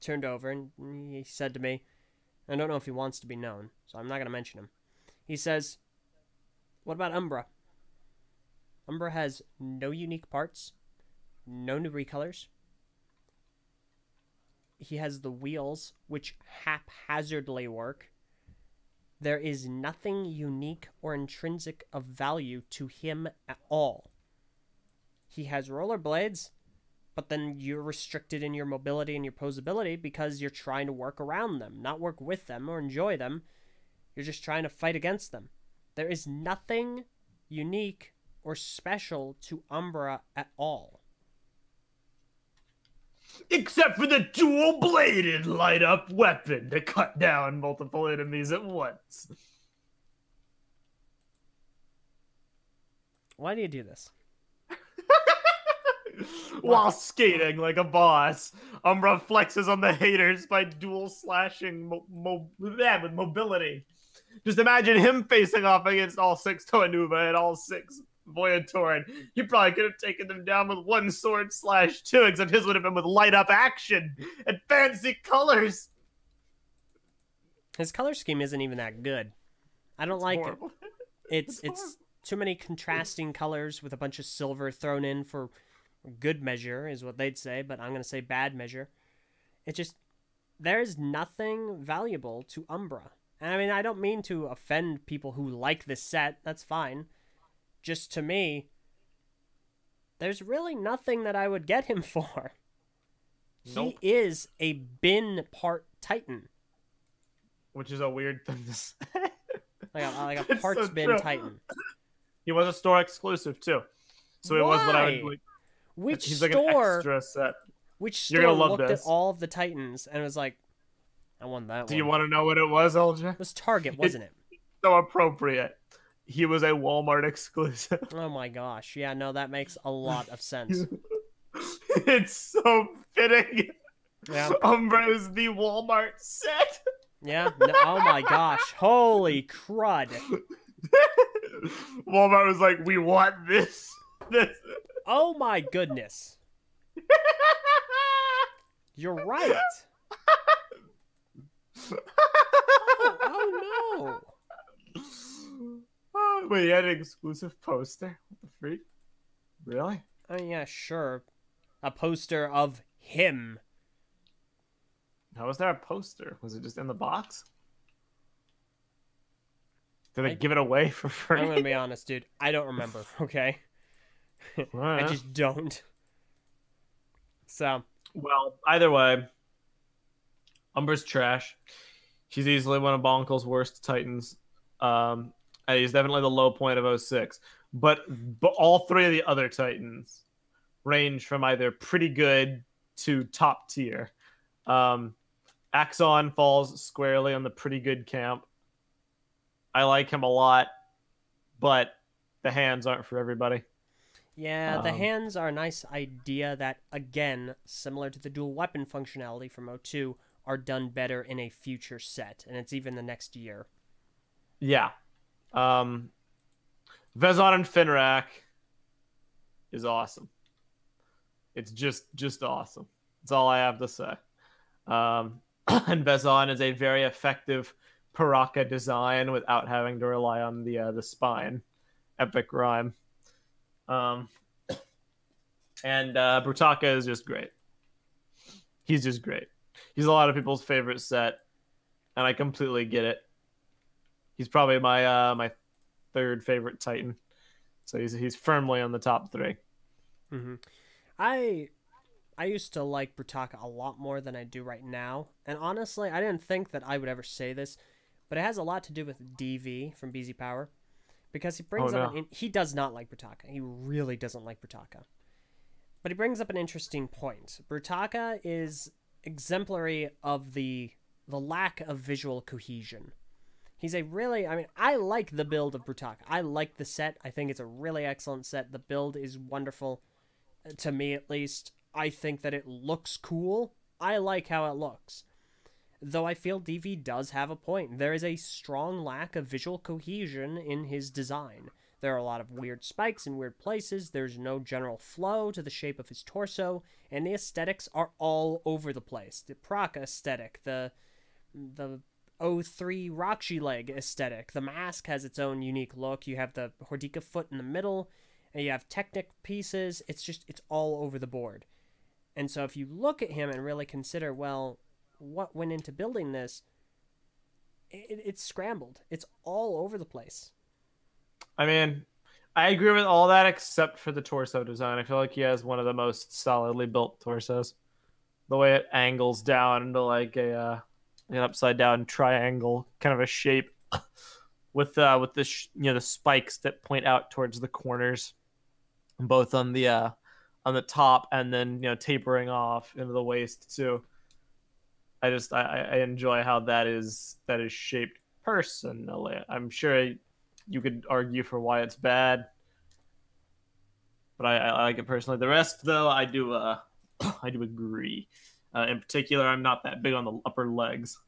turned over and he said to me, I don't know if he wants to be known, so I'm not going to mention him. He says, What about Umbra? Umbra has no unique parts, no new recolors. He has the wheels, which haphazardly work. There is nothing unique or intrinsic of value to him at all. He has rollerblades, but then you're restricted in your mobility and your posability because you're trying to work around them, not work with them or enjoy them. You're just trying to fight against them. There is nothing unique or special to Umbra at all.
except for the dual bladed light up weapon to cut down multiple enemies at once.
Why do you do this?
While skating like a boss, Umbra flexes on the haters by dual slashing mo- mo- yeah, with mobility. Just imagine him facing off against all six Toa Nuva and all six Voyatoran. He probably could have taken them down with one sword slash two, except his would have been with light up action and fancy colors.
His color scheme isn't even that good. I don't like it. It's
It's
it's too many contrasting colors with a bunch of silver thrown in for good measure is what they'd say, but I'm gonna say bad measure. It just there's nothing valuable to Umbra. And I mean I don't mean to offend people who like this set, that's fine. Just to me, there's really nothing that I would get him for.
Nope.
He is a bin part Titan.
Which is a weird thing to say.
Like a, like a parts
so
bin
true.
Titan.
He was a store exclusive too. So it was what I would like.
Which
He's like
store
set.
Which
You're
store
gonna love
looked
this.
at all of the Titans and was like, I want that
Do
one.
you want to know what it was, Eljay?
It was Target, wasn't it?
So appropriate. He was a Walmart exclusive.
Oh my gosh. Yeah, no, that makes a lot of sense.
it's so fitting.
Yeah.
Umbra is the Walmart set.
Yeah. No, oh my gosh. Holy crud.
Walmart was like, "We want this." This.
Oh my goodness. You're right. Oh, oh no.
Oh, wait, he had an exclusive poster. What the freak? Really?
Oh yeah, sure. A poster of him.
How was there a poster? Was it just in the box? Did they
I-
give it away for free?
I'm gonna be honest, dude. I don't remember, okay? I just don't. So,
Well, either way, Umber's trash. She's easily one of Bionicle's worst Titans. Um, and he's definitely the low point of 06. But, but all three of the other Titans range from either pretty good to top tier. Um, Axonn falls squarely on the pretty good camp. I like him a lot, but the hands aren't for everybody.
Yeah, the
Um,
hands are a nice idea that, again, similar to the dual weapon functionality from O2, are done better in a future set, and it's even the next year.
Yeah. Um Vezon and Fenrakk is awesome. It's just just awesome. That's all I have to say. Um and Vezon is a very effective Piraka design without having to rely on the uh, the spine. Epic rhyme. Um and uh Brutaka is just great. He's just great. He's a lot of people's favorite set, and I completely get it. He's probably my uh my third favorite Titan. So he's he's firmly on the top three.
mm-hmm. I I used to like Brutaka a lot more than I do right now, and honestly, I didn't think that I would ever say this, but it has a lot to do with DV from BZ Power, because he oh, brings
Oh,
up
no.
he does not like Brutaka. He really doesn't like Brutaka, but he brings up an interesting point. Brutaka is exemplary of the the lack of visual cohesion. He's a really, I mean, I like the build of Brutaka. I like the set. I think it's a really excellent set. The build is wonderful uh, to me at least, I think that it looks cool. I like how it looks. Though I feel DV does have a point. There is a strong lack of visual cohesion in his design. There are a lot of weird spikes in weird places. There's no general flow to the shape of his torso, and the aesthetics are all over the place. The Proc aesthetic, the the 03 Rahkshi leg aesthetic. The mask has its own unique look. You have the Hordika foot in the middle, and you have Technic pieces. It's just, it's all over the board. And so if you look at him and really consider, well, what went into building this, it, it's scrambled. It's all over the place.
I mean, I agree with all that except for the torso design. I feel like he has one of the most solidly built torsos. The way it angles down into like a uh, an upside down triangle kind of a shape with uh with the sh- you know the spikes that point out towards the corners both on the uh on the top and then you know tapering off into the waist too. I just I, I enjoy how that is that is shaped personally. I'm sure you could argue for why it's bad, but I, I like it personally. The rest though, I do uh I do agree. Uh, in particular, I'm not that big on the upper legs.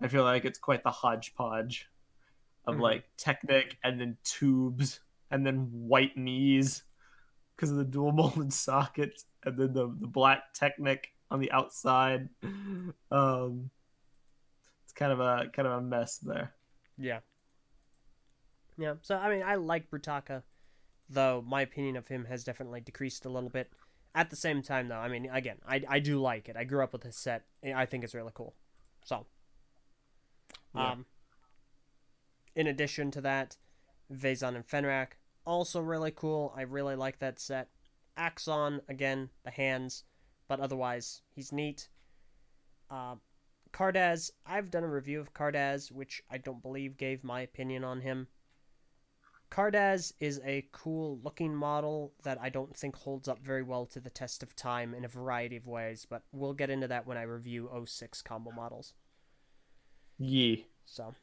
I feel like it's quite the hodgepodge of
Mhm.
like Technic and then tubes and then white knees because of the dual molded sockets and then the, the black Technic on the outside. Um, it's kind of a kind of a mess there.
Yeah. Yeah. So I mean, I like Brutaka, though my opinion of him has definitely decreased a little bit. At the same time, though, I mean, again, I I do like it. I grew up with his set. I think it's really cool. So.
Yeah.
Um. In addition to that, Vezon and Fenrakk also really cool. I really like that set. Axonn again, the hands, but otherwise he's neat. Uh, Kardas, I've done a review of Kardas, which I don't believe gave my opinion on him. Kardas is a cool looking model that I don't think holds up very well to the test of time in a variety of ways, but we'll get into that when I review 06 combo models.
Yee.
So,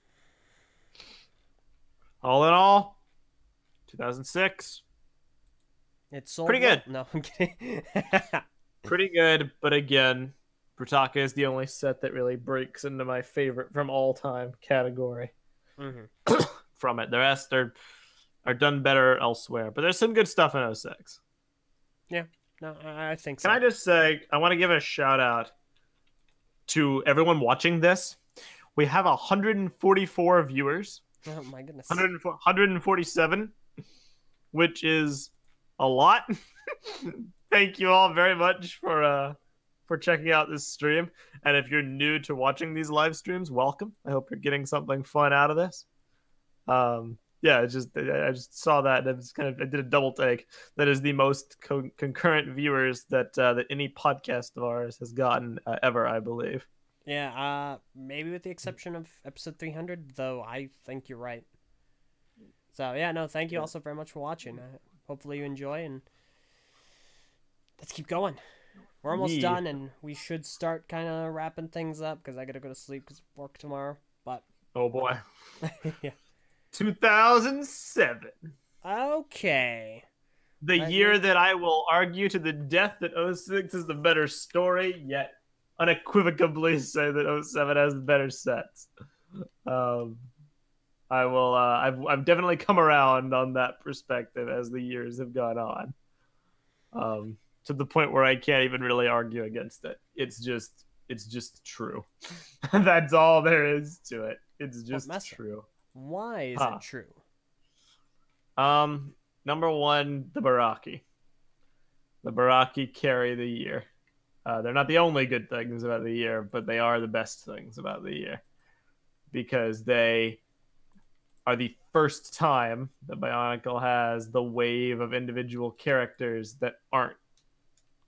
All in all, 2006,
it's sold
Pretty
well-
good.
No, I'm kidding.
pretty good. But again, Brutaka is the only set that really breaks into my favorite from all time category.
Mhm.
from it. The rest are are done better elsewhere. But there's some good stuff in 06.
No, I I think so.
Can I just say, I want to give a shout out to everyone watching this. We have 144 viewers,
Oh my goodness.
147, which is a lot. Thank you all very much for uh for checking out this stream. And if you're new to watching these live streams, welcome. I hope you're getting something fun out of this. Um, yeah, it's just I just saw that and it's kind of I did a double take. That is the most co- concurrent viewers that uh, that any podcast of ours has gotten uh, ever, I believe.
Yeah, uh, maybe with the exception of episode 300, though I think you're right. So, yeah, no, thank you also very much for watching. Uh, hopefully you enjoy, and let's keep going. We're almost
Yeah.
done, and we should start kind of wrapping things up because I gotta go to sleep because work tomorrow. But,
Oh boy,
yeah.
2007.
Okay.
the
I
year that I will argue to the death that 06 is the better story, yet unequivocally say that 07 has the better sets. Um, I will. Uh, I've I've definitely come around on that perspective as the years have gone on. Um, to the point where I can't even really argue against it. It's just it's just true. That's all there is to it. It's just true.
Why is
Huh.
it true?
Um, number one, the Barraki. The Barraki carry the year. Uh, they're not the only good things about the year, but they are the best things about the year because they are the first time that Bionicle has the wave of individual characters that aren't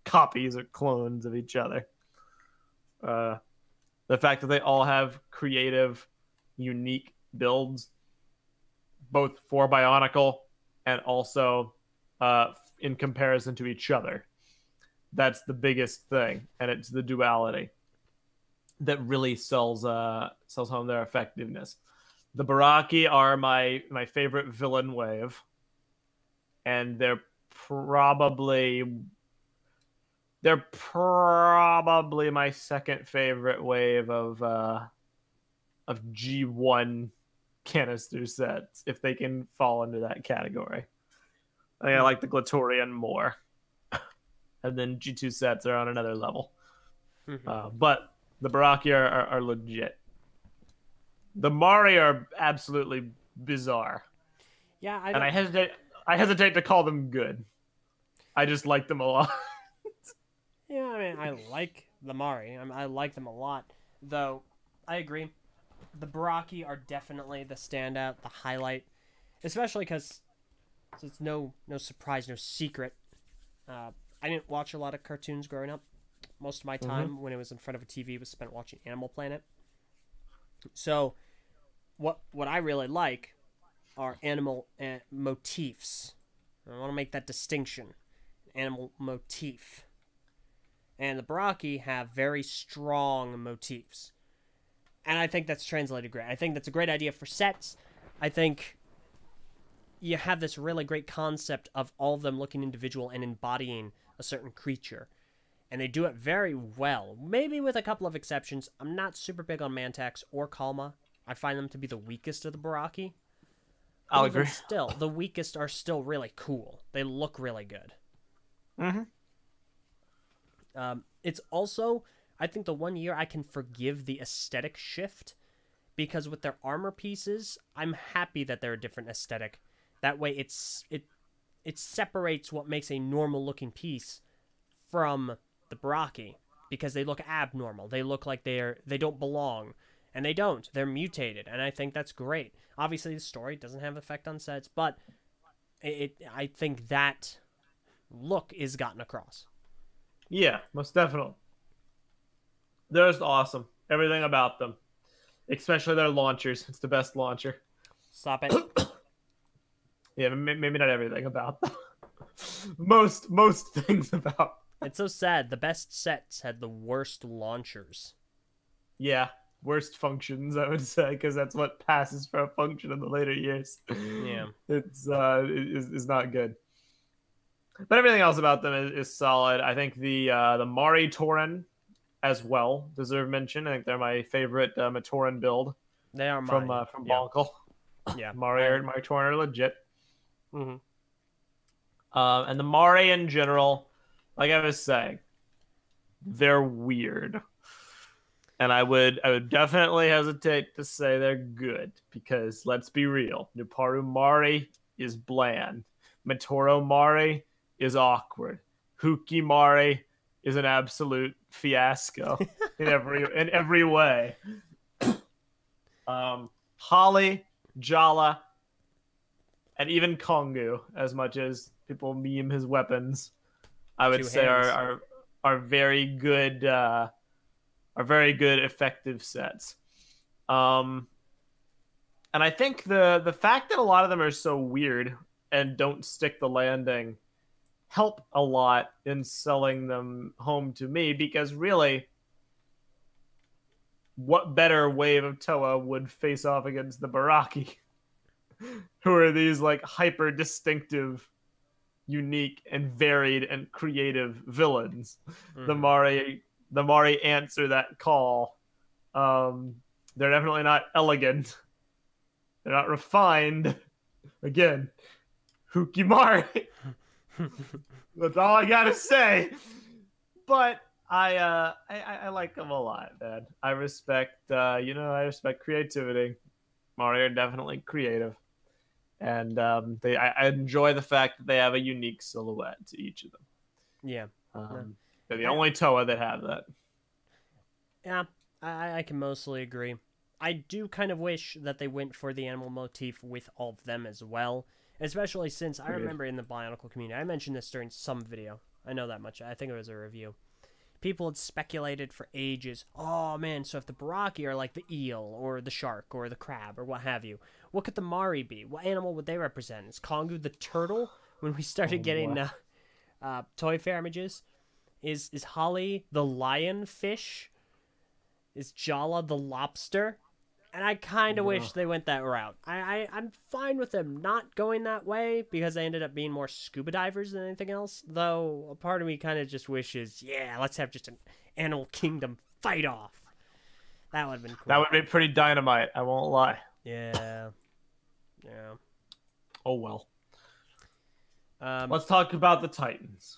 copies or clones of each other. Uh, the fact that they all have creative, unique builds, both for Bionicle and also uh, in comparison to each other. That's the biggest thing, and it's the duality that really sells uh, sells home their effectiveness. The Barraki are my my favorite villain wave, and they're probably they're probably my second favorite wave of uh, of G one canister sets if they can fall into that category. I think I like the Glatorian more. and then G2 sets are on another level.
Mhm.
Uh, but the Barraki are, are, are legit. The Mahri are absolutely bizarre.
yeah, I
and I hesitate I hesitate to call them good. I just like them a lot.
Yeah, I mean, I like the Mahri. I, I like them a lot, though. I agree. The Barraki are definitely the standout, the highlight, especially because it's no no surprise, no secret. Uh, I didn't watch a lot of cartoons growing up. Most of my time when it was in front of a TV was spent watching Animal Planet. So, what what I really like are animal uh, motifs. I want to make that distinction animal motif. And the Barraki have very strong motifs. And I think that's translated great. I think that's a great idea for sets. I think you have this really great concept of all of them looking individual and embodying a certain creature. And they do it very well. Maybe with a couple of exceptions. I'm not super big on Mantax or Kalmah. I find them to be the weakest of the Barraki.
I'll
even
agree.
Still, the weakest are still really cool. They look really good.
Mm-hmm.
Um, it's also, I think, the one year I can forgive the aesthetic shift because with their armor pieces, I'm happy that they're a different aesthetic. That way, it's it it separates what makes a normal looking piece from the Barraki because they look abnormal. They look like they're they don't belong, and they don't. They're mutated, and I think that's great. Obviously, the story doesn't have effect on sets, but it, it I think that look is gotten across.
Yeah, most definitely. They're just awesome. Everything about them, especially their launchers. It's the best launcher.
Stop it.
Yeah, maybe not everything about them. most most things about.
It's so sad. The best sets had the worst launchers.
Yeah, worst functions I would say because that's what passes for a function in the later years.
Yeah.
it's uh is is not good. But everything else about them is, is solid. I think the uh, the Mahri Torin as well deserve mention. I think they're my favorite uh, Matoran build
They are mine.
from uh, from
yeah.
Bonkel.
Yeah.
Mahri are, Mahri Torin are legit.
Mhm.
Uh, and the Mahri in general, like I was saying, they're weird. And I would I would definitely hesitate to say they're good because let's be real, Nuparu Mahri is bland. Matoro Mahri is awkward. Hewkii Mahri is an absolute fiasco in every in every way. Um, Hahli, Jaller, and even Kongu, as much as people meme his weapons, I would
Two
say are, are are very good uh, are very good effective sets. Um, and I think the the fact that a lot of them are so weird and don't stick the landing help a lot in selling them home to me because really what better wave of Toa would face off against the Barraki who are these like hyper distinctive unique and varied and creative villains the
Mhm.
Mahri the Mahri answer that call. Um, they're definitely not elegant. They're not refined. Again, Hewkii Mahri. That's all I gotta say. But I uh I, I like them a lot, man. I respect uh you know I respect creativity. Mario are definitely creative, and um they I, I enjoy the fact that they have a unique silhouette to each of them.
Yeah.
Um, They're the
Yeah.
only Toa that have that.
Yeah. I, I can mostly agree. I do kind of wish that they went for the animal motif with all of them as well. Especially since I remember in the Bionicle community, I mentioned this during some video. I know that much. I think it was a review. People had speculated for ages. Oh man, so if the Barraki are like the eel or the shark or the crab or what have you, what could the Mahri be? What animal would they represent? Is Kongu the turtle? When we started
Oh,
getting uh, uh, Toy Fair images, is is Hahli the lionfish? Is Jaller the lobster? And I kind of wish they went that route. I, I I'm fine with them not going that way because they ended up being more scuba divers than anything else. Though a part of me kind of just wishes, yeah, let's have just an animal kingdom fight off. That would have been cool.
That would be pretty dynamite. I won't lie.
yeah, yeah.
Oh well.
Um,
Let's talk about the Titans.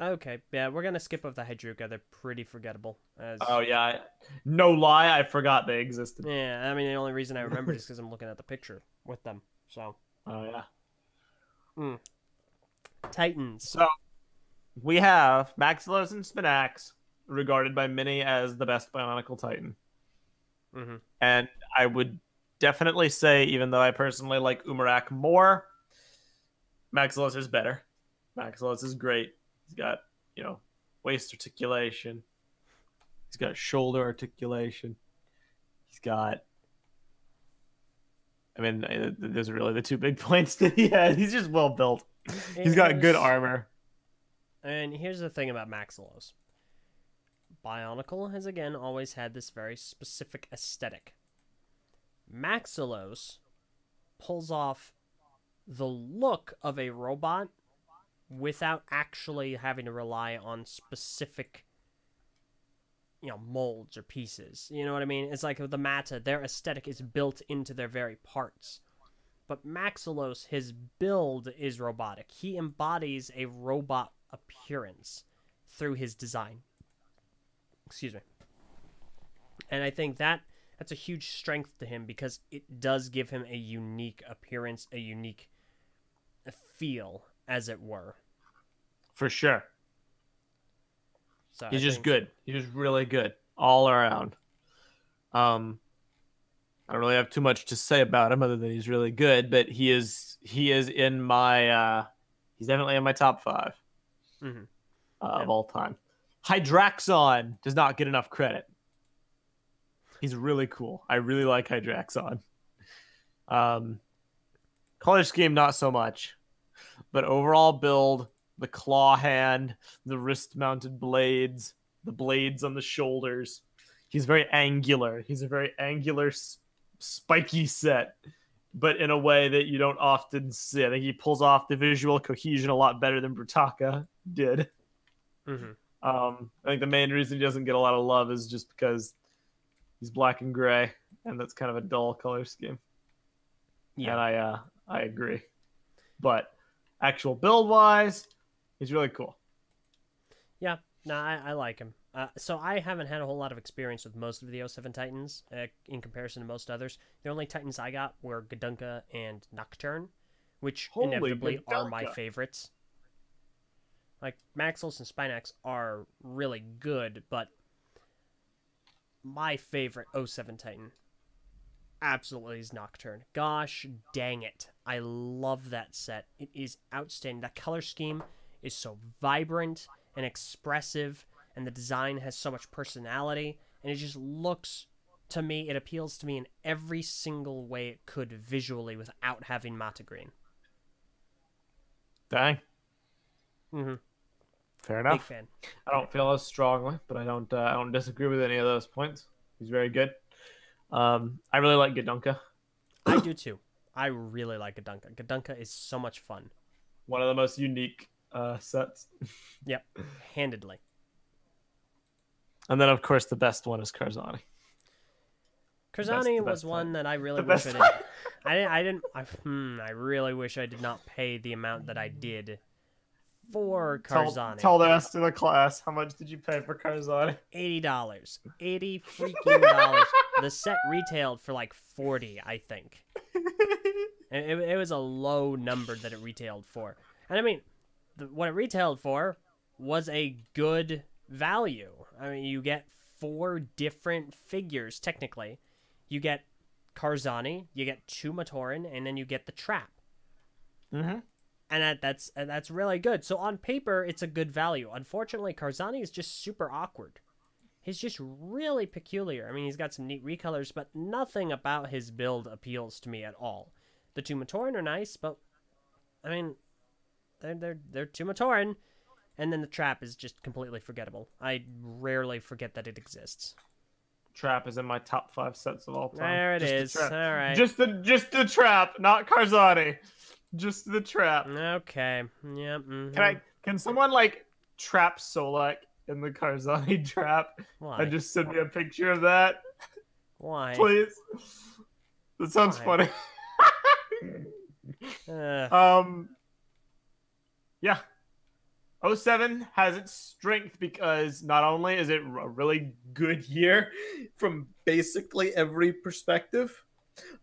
Okay, yeah, we're gonna skip over the Hydruka. They're pretty forgettable. As,
Oh yeah, I, no lie, I forgot they existed.
yeah. I mean, the only reason I remember is because I'm looking at the picture with them. So
Oh yeah.
Titans.
So we have Maxilos and Spinax, regarded by many as the best Bionicle Titan,
hmm
and I would definitely say, even though I personally like Umarak more, Maxilos is better. Maxilos is great. He's got you know waist articulation. He's got shoulder articulation. He's got. I mean, uh, those are really the two big points that he has. He's just well built. He's got good armor.
And here's the thing about Maxilos. Bionicle has again always had this very specific aesthetic. Maxilos pulls off the look of a robot without actually having to rely on specific you know molds or pieces. You know what i mean? It's like the mata their aesthetic is built into their very parts. But maxilos his build is robotic. He embodies a robot appearance through his design. Excuse me. And i think that that's a huge strength to him because it does give him a unique appearance a unique feel as it were
For sure.
so
He's
I
just
think-
good. He's just really good all around. Um, I don't really have too much to say about him other than he's really good, but he is he is in my uh, he's definitely in my top 5
Mhm.
uh,
Yeah.
of all time. Hydraxon does not get enough credit. He's really cool. I really like Hydraxon. Um, color scheme not so much, but overall build, the claw hand, the wrist mounted blades, the blades on the shoulders. He's very angular. He's a very angular, s- spiky set, but in a way that you don't often see. I think he pulls off the visual cohesion a lot better than Brutaka did.
Mhm.
Um, I think the main reason he doesn't get a lot of love is just because he's black and gray, and that's kind of a dull color scheme.
yeah
And I uh, I agree. But actual build wise, he's really cool.
Yeah, no, I, I like him. Uh, so I haven't had a whole lot of experience with most of the 07 Titans uh, in comparison to most others. The only Titans I got were Gadunka and Nocturn, which
Holy
inevitably are my favorites. Like Maxilos and Spinax are really good, but my favorite 07 Titan absolutely is Nocturn. Gosh dang it. I love that set. It is outstanding. That color scheme is so vibrant and expressive, and the design has so much personality, and it just looks to me, it appeals to me in every single way it could visually without having Mata Green.
Dang,
Mm-hmm.
fair
Big
enough.
fan.
I don't feel as strongly, but I don't uh, I don't disagree with any of those points. He's very good. Um, I really like Gadunka.
I do too. I really like Gadunka. Gadunka is so much fun.
One of the most unique uh, sets.
Yep, handedly.
And then of course the best one is Karzani.
Karzani was
best
one
fight.
that I really
The
wish I didn't. I didn't. I didn't. I, hmm, I really wish I did not pay the amount that I did for
Tell,
Karzani.
tell the rest of the class how much did you pay for Karzani?
Eighty dollars. Eighty freaking dollars. The set retailed for like forty, I think. And it, it was a low number that it retailed for. And I mean, the, what it retailed for was a good value. I mean, you get four different figures technically. You get Karzani, you get two Matoran, and then you get the trap.
mm-hmm.
And that, that's and that's really good. So on paper, it's a good value. Unfortunately, Karzani is just super awkward. He's just really peculiar. I mean, he's got some neat recolors, but nothing about his build appeals to me at all. The two Matoran are nice, but I mean, they're they're they're two Matoran, and then the trap is just completely forgettable. I rarely forget that it exists.
Trap is in my top five sets of all time.
There it
Just the
is.
trap.
All right.
Just the just the trap, not Karzani. Just the trap.
Okay. Yep. mhm.
Can I? Can someone like trap Solek in the Karzani trap
Why?
and just send me a picture of that,
Why?
please? That sounds
Why?
funny.
Uh,
Um, yeah. 07 has its strength because not only is it a really good year from basically every perspective,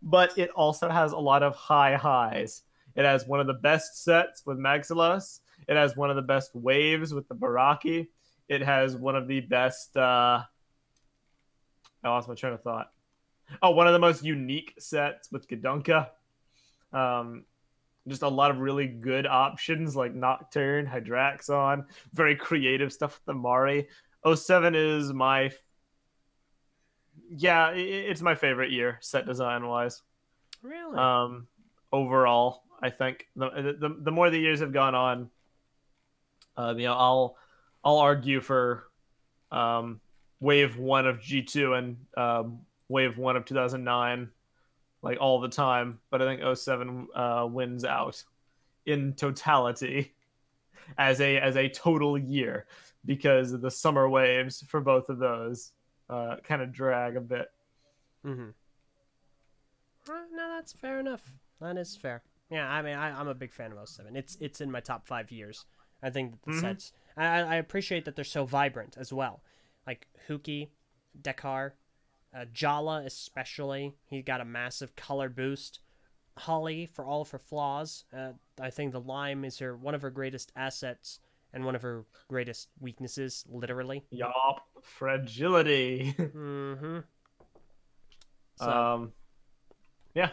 but it also has a lot of high highs. It has one of the best sets with Maximus. It has one of the best waves with the Barraki. It has one of the best. Uh... I lost my train of thought. Oh, one of the most unique sets with Gadunka. Um, just a lot of really good options like Nocturn, Hydraxon, very creative stuff with the Mahri. 07 is my f- yeah, it's my favorite year set design wise.
really?
Um, overall, I think the, the the more the years have gone on, um, you know, I'll I'll argue for um, wave one of G two and um, wave one of two thousand nine, like all the time. But I think 07 uh, wins out in totality as a as a total year because the summer waves for both of those uh, kind of drag a bit.
Mm-hmm. no, that's fair enough. That is fair. Yeah, I mean, I, am a big fan of 07. It's it's in my top five years. I think that the mm-hmm. sets. I, I appreciate that they're so vibrant as well. Like Hewkii, Dekar, uh, Jaller especially. He's got a massive color boost. Hahli, for all of her flaws, uh, I think the lime is her one of her greatest assets and one of her greatest weaknesses, literally.
Yup, fragility.
mm-hmm.
So. Um, yeah.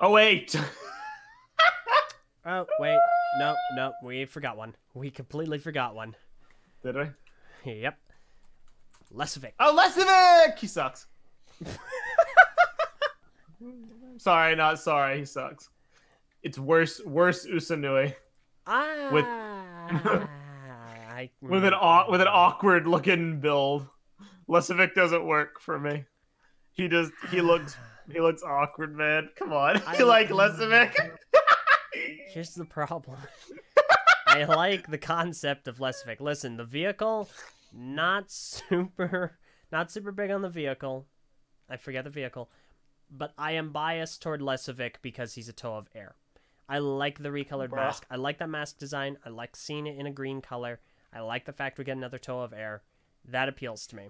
Oh wait.
oh wait, no, no, we forgot one. We completely forgot one.
Did we?
Yep. Lesovikk.
Oh, Lesovikk! He sucks. sorry, not sorry. He sucks. It's worse, worse Ussanui.
Ah.
With with an with an awkward looking build. Lesovikk doesn't work for me. He just he looks he looks awkward, man. Come on, I, you like Lesovikk?
Here's the problem. I like the concept of Lesovikk. Listen, the vehicle, not super, not super big on the vehicle. I forget the vehicle, but I am biased toward Lesovikk because he's a Toa of air. I like the recolored Bruh. mask. I like that mask design. I like seeing it in a green color. I like the fact we get another Toa of air. That appeals to me.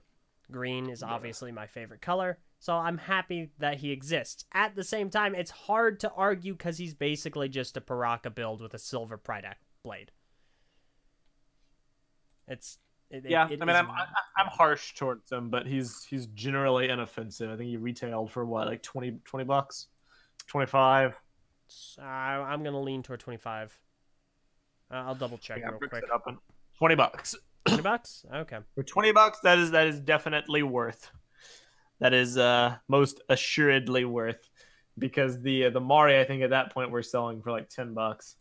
Green is obviously my favorite color, so I'm happy that he exists. At the same time, it's hard to argue because he's basically just a Piraka build with a silver Prydac blade. It's it,
yeah.
It, it
I mean, I'm I'm harsh towards him, but he's he's generally inoffensive. I think he retailed for what like 20, 20 bucks, twenty five.
Uh, I'm gonna lean toward twenty five. Uh, I'll double check yeah, real quick.
Twenty bucks.
Twenty bucks. Okay.
For twenty bucks, that is that is definitely worth. That is uh most assuredly worth, because the uh, the Mahri I think at that point we're selling for like ten bucks.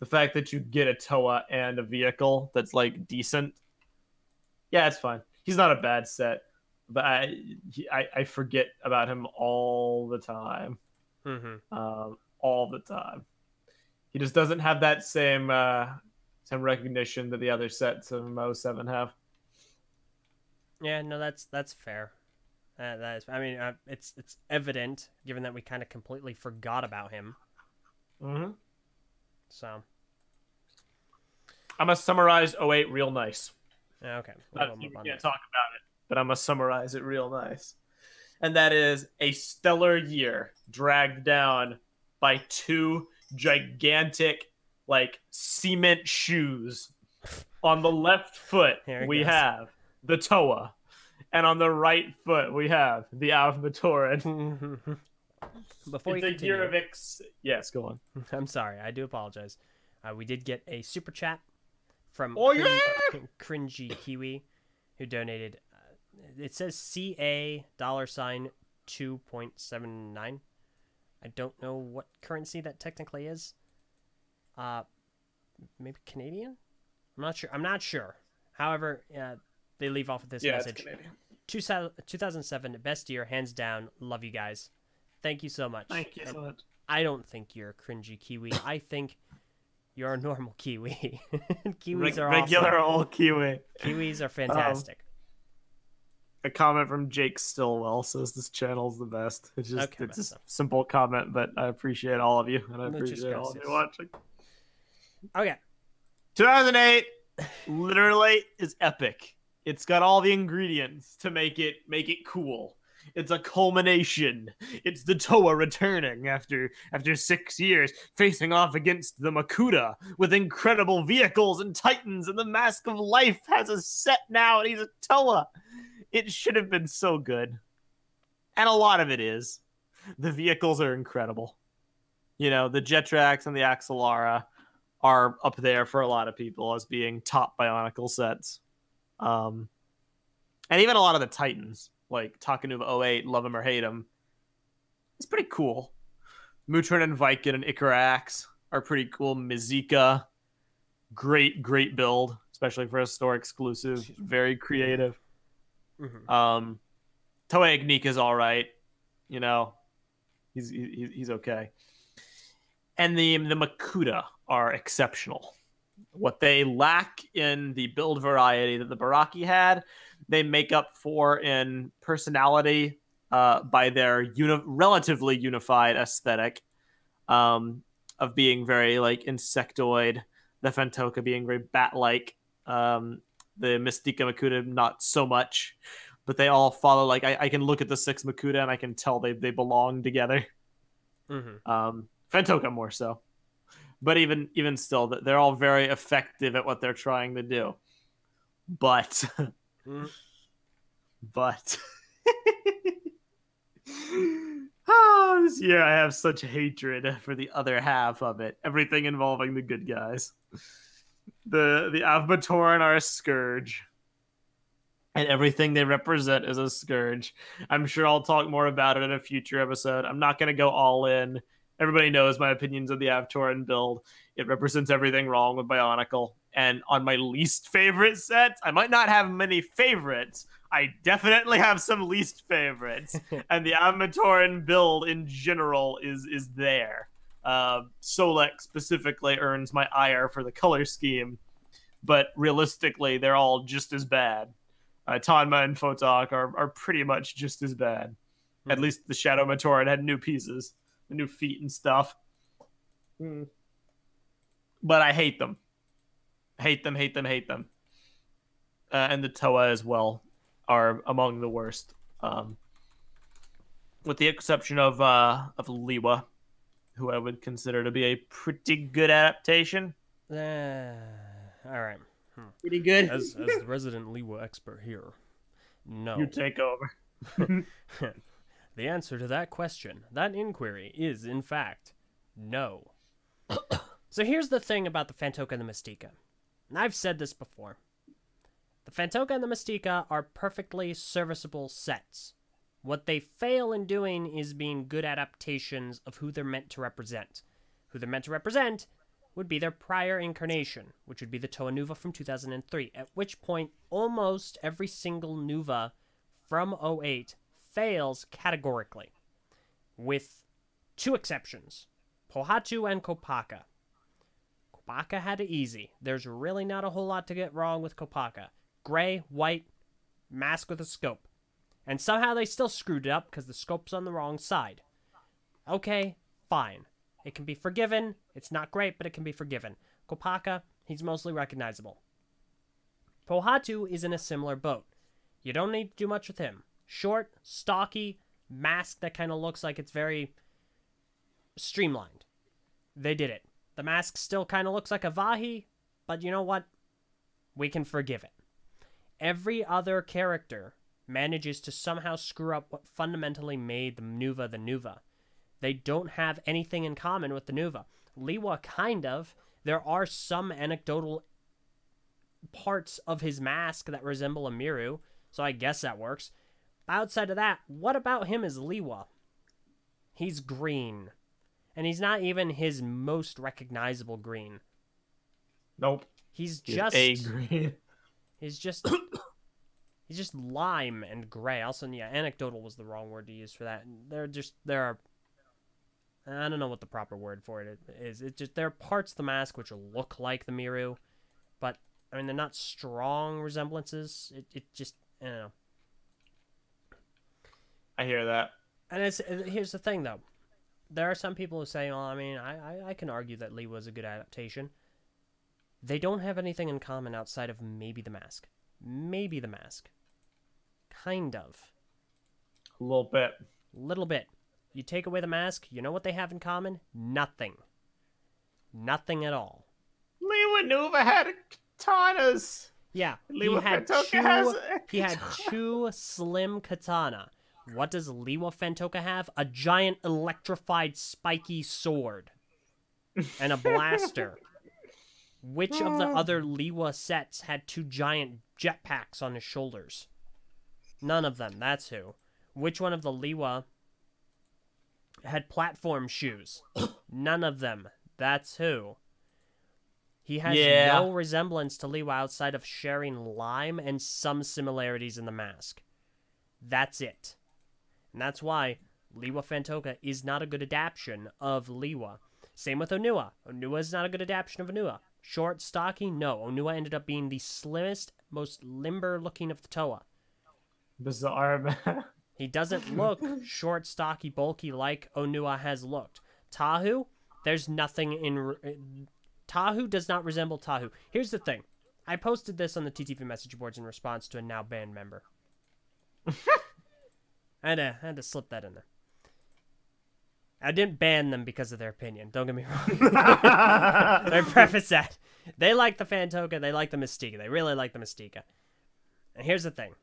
The fact that you get a Toa and a vehicle that's like decent, yeah, it's fine. He's not a bad set, but I he, I, I forget about him all the time.
Mm-hmm.
Um, all the time. He just doesn't have that same uh, same recognition that the other sets of Mo Seven have.
Yeah, no, that's that's fair. Uh, that is, I mean, uh, it's it's evident given that we kind of completely forgot about him.
Mm-hmm.
So,
I'm gonna summarize 08 real nice.
Okay,
we'll you can't talk about it, but I'm gonna summarize it real nice. And that is a stellar year dragged down by two gigantic like cement shoes. On the left foot, we goes. have the Toa, and on the right foot, we have the Avmatoran.
Before
it's
a
continue, year of ex- yes, go on.
I'm sorry, I do apologize. Uh, we did get a super chat from
oh, yeah!
Cringy Kiwi, who donated. Uh, it says CA dollar sign two point seven nine. I don't know what currency that technically is. Uh, maybe Canadian. I'm not sure. I'm not sure. However, uh, they leave off with this
yeah,
message.
Two,
2007, best year, hands down. Love you guys. Thank you so much.
Thank you so much.
I don't think you're a cringy Kiwi. I think you're a normal Kiwi. Kiwis Re- are
regular
awesome.
old Kiwi.
Kiwis are fantastic. Um,
a comment from Jake Stillwell says this channel's the best. It's just okay, it's a simple comment, but I appreciate all of you and I appreciate all of you watching.
Okay.
2008 literally is epic. It's got all the ingredients to make it make it cool. It's a culmination. It's the Toa returning after after six years, facing off against the Makuta with incredible vehicles and titans, and the Mask of Life has a set now, and he's a Toa. It should have been so good. And a lot of it is. The vehicles are incredible. You know, the Jetrax and the Axalara are up there for a lot of people as being top Bionicle sets. Um, and even a lot of the Titans, like Takanuva 08, love him or hate him, it's pretty cool. Mutran and Vican and Ikarax are pretty cool. Miserix, great, great build, especially for a store exclusive. Very creative.
Mhm.
Um, Toa Ignika is all right. You know, he's he's he's okay. And the the Makuta are exceptional. What they lack in the build variety that the Barraki had, they make up for in personality uh, by their uni- relatively unified aesthetic um, of being very like insectoid. The Phantoka being very bat-like. Um, the Mistika Makuta not so much but they all follow like I, I can look at the six Makuta and I can tell they, they belong together.
Mhm.
Um Phantoka more so. But even even still, th- they're all very effective at what they're trying to do. But
Mm.
but oh, this year I have such hatred for the other half of it. Everything involving the good guys. The the Avmatoran are a scourge. And everything they represent is a scourge. I'm sure I'll talk more about it in a future episode. I'm not gonna go all in. Everybody knows my opinions of the Avtoran build. It represents everything wrong with Bionicle. And on my least favorite sets, I might not have many favorites. I definitely have some least favorites. and the Avmatoran build in general is is there. Uh, Solek specifically earns my ire for the color scheme, but realistically, they're all just as bad. Uh, Tanma and Photok are, are pretty much just as bad. At
Hmm.
least the Shadow Matoran had new pieces, the new feet and stuff. Hmm. But I hate them. Hate them, hate them, hate them. Uh, and the Toa as well are among the worst. Um, with the exception of uh, of Lewa, who I would consider to be a pretty good adaptation.
Uh, all right.
Pretty good.
As as the resident Lewa expert here, no.
You take over.
the answer to that question, that inquiry, is in fact no. so here's the thing about the Phantoka and the Mistika. And I've said this before. The Phantoka and the Mistika are perfectly serviceable sets. What they fail in doing is being good adaptations of who they're meant to represent. Who they're meant to represent would be their prior incarnation, which would be the Toa Nuva from 2003, at which point almost every single Nuva from 08 fails categorically, with two exceptions Pohatu and Kopaka. Kopaka had it easy. There's really not a whole lot to get wrong with Kopaka. Gray, white, mask with a scope. And somehow they still screwed it up because the scope's on the wrong side. Okay, fine. It can be forgiven. It's not great, but it can be forgiven. Kopaka, he's mostly recognizable. Pohatu is in a similar boat. You don't need to do much with him. Short, stocky, mask that kind of looks like it's very streamlined. They did it. The mask still kind of looks like a Vahi, but you know what? We can forgive it. Every other character manages to somehow screw up what fundamentally made the Nuva the Nuva. They don't have anything in common with the Nuva. Lewa kind of. There are some anecdotal parts of his mask that resemble a Miru, so I guess that works. Outside of that, what about him is Lewa? He's green. And he's not even his most recognizable green.
Nope.
He's
He's
just
a green.
He's just he's just lime and gray. Also, yeah, anecdotal was the wrong word to use for that. There just there are I don't know what the proper word for it is. It just there are parts of the mask which look like the Miru, but I mean they're not strong resemblances. It it just I don't know.
I hear that.
And it's uh, here's the thing though. There are some people who say, well, I mean, I, I, I can argue that Lee was a good adaptation. They don't have anything in common outside of maybe the mask. Maybe the mask. Kind of.
A little bit.
Little bit. You take away the mask, you know what they have in common? Nothing. Nothing at all.
Lewa Nuva had katanas.
Yeah, he had two.
has
He had two slim katana. What does Lewa Phantoka have? A giant electrified spiky sword and a blaster. Which of the oh. other Lewa sets had two giant jetpacks on his shoulders? None of them. That's who. Which one of the Lewa had platform shoes? None of them. That's who. He has
Yeah.
no resemblance to Lewa outside of sharing lime and some similarities in the mask. That's it. And that's why Lewa Phantoka is not a good adaptation of Lewa. Same with Onua. Onua is not a good adaptation of Onua. Short, stocky, no. Onua ended up being the slimmest, most limber looking of the Toa.
Bizarre.
He doesn't look short, stocky, bulky like Onua has looked. Tahu, there's nothing in. re- uh, Tahu does not resemble Tahu. Here's the thing. I posted this on the TTV message boards in response to a now banned member. I had, to, I had to slip that in there. I didn't ban them because of their opinion. Don't get me wrong. I preface that. They like the Phantoka, they like the Mistika. They really like the Mistika. And here's the thing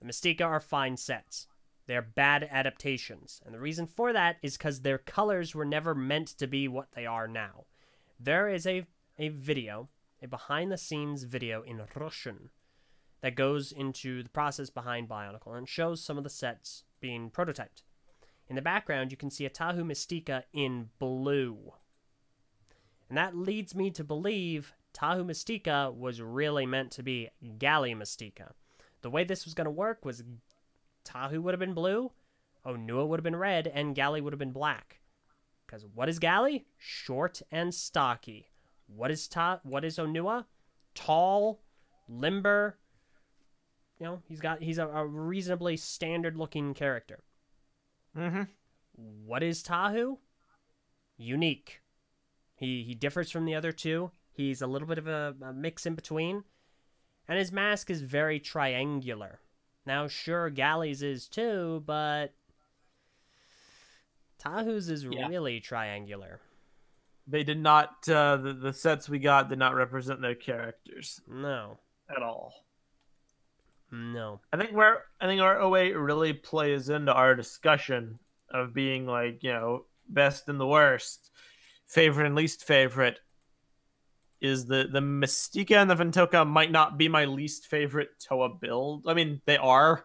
the Mistika are fine sets. They're bad adaptations. And the reason for that is because their colors were never meant to be what they are now. There is a, a video, a behind the scenes video in Russian that goes into the process behind Bionicle and shows some of the sets being prototyped. In the background, you can see a Tahu Mistika in blue. And that leads me to believe Tahu Mistika was really meant to be Gali Mistika. The way this was going to work was Tahu would have been blue, Onua would have been red, and Gali would have been black. Because what is Gali? Short and stocky. What is Ta? What is Onua? Tall, limber. You know, he's got he's a, a reasonably standard-looking character.
mm-hmm.
What is Tahu? Unique. He he differs from the other two. He's a little bit of a, a mix in between, and his mask is very triangular. Now, sure, Gali's is too, but Tahu's is
Yeah.
really triangular.
They did not. Uh, the the sets we got did not represent their characters
No,
at all.
No.
I think where I think our 08 really plays into our discussion of being like you know best and the worst, favorite and least favorite. Is the the Mistika and the Phantoka might not be my least favorite Toa build. I mean, they are,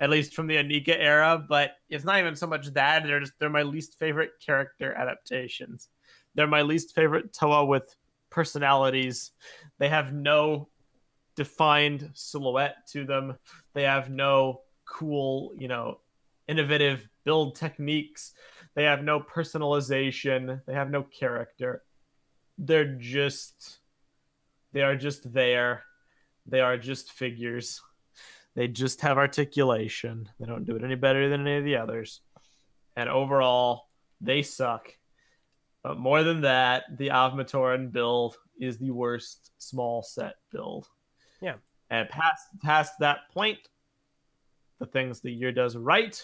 at least from the Inika era, but it's not even so much that they're just they're my least favorite character adaptations. They're my least favorite Toa with personalities. They have no defined silhouette to them. They have no cool, you know, innovative build techniques. They have no personalization. They have no character. They're just they are just there. They are just figures. They just have articulation. They don't do it any better than any of the others. And overall, they suck. But more than that, the Avmatoran build is the worst small set build.
Yeah.
And past past that point, the things the year does right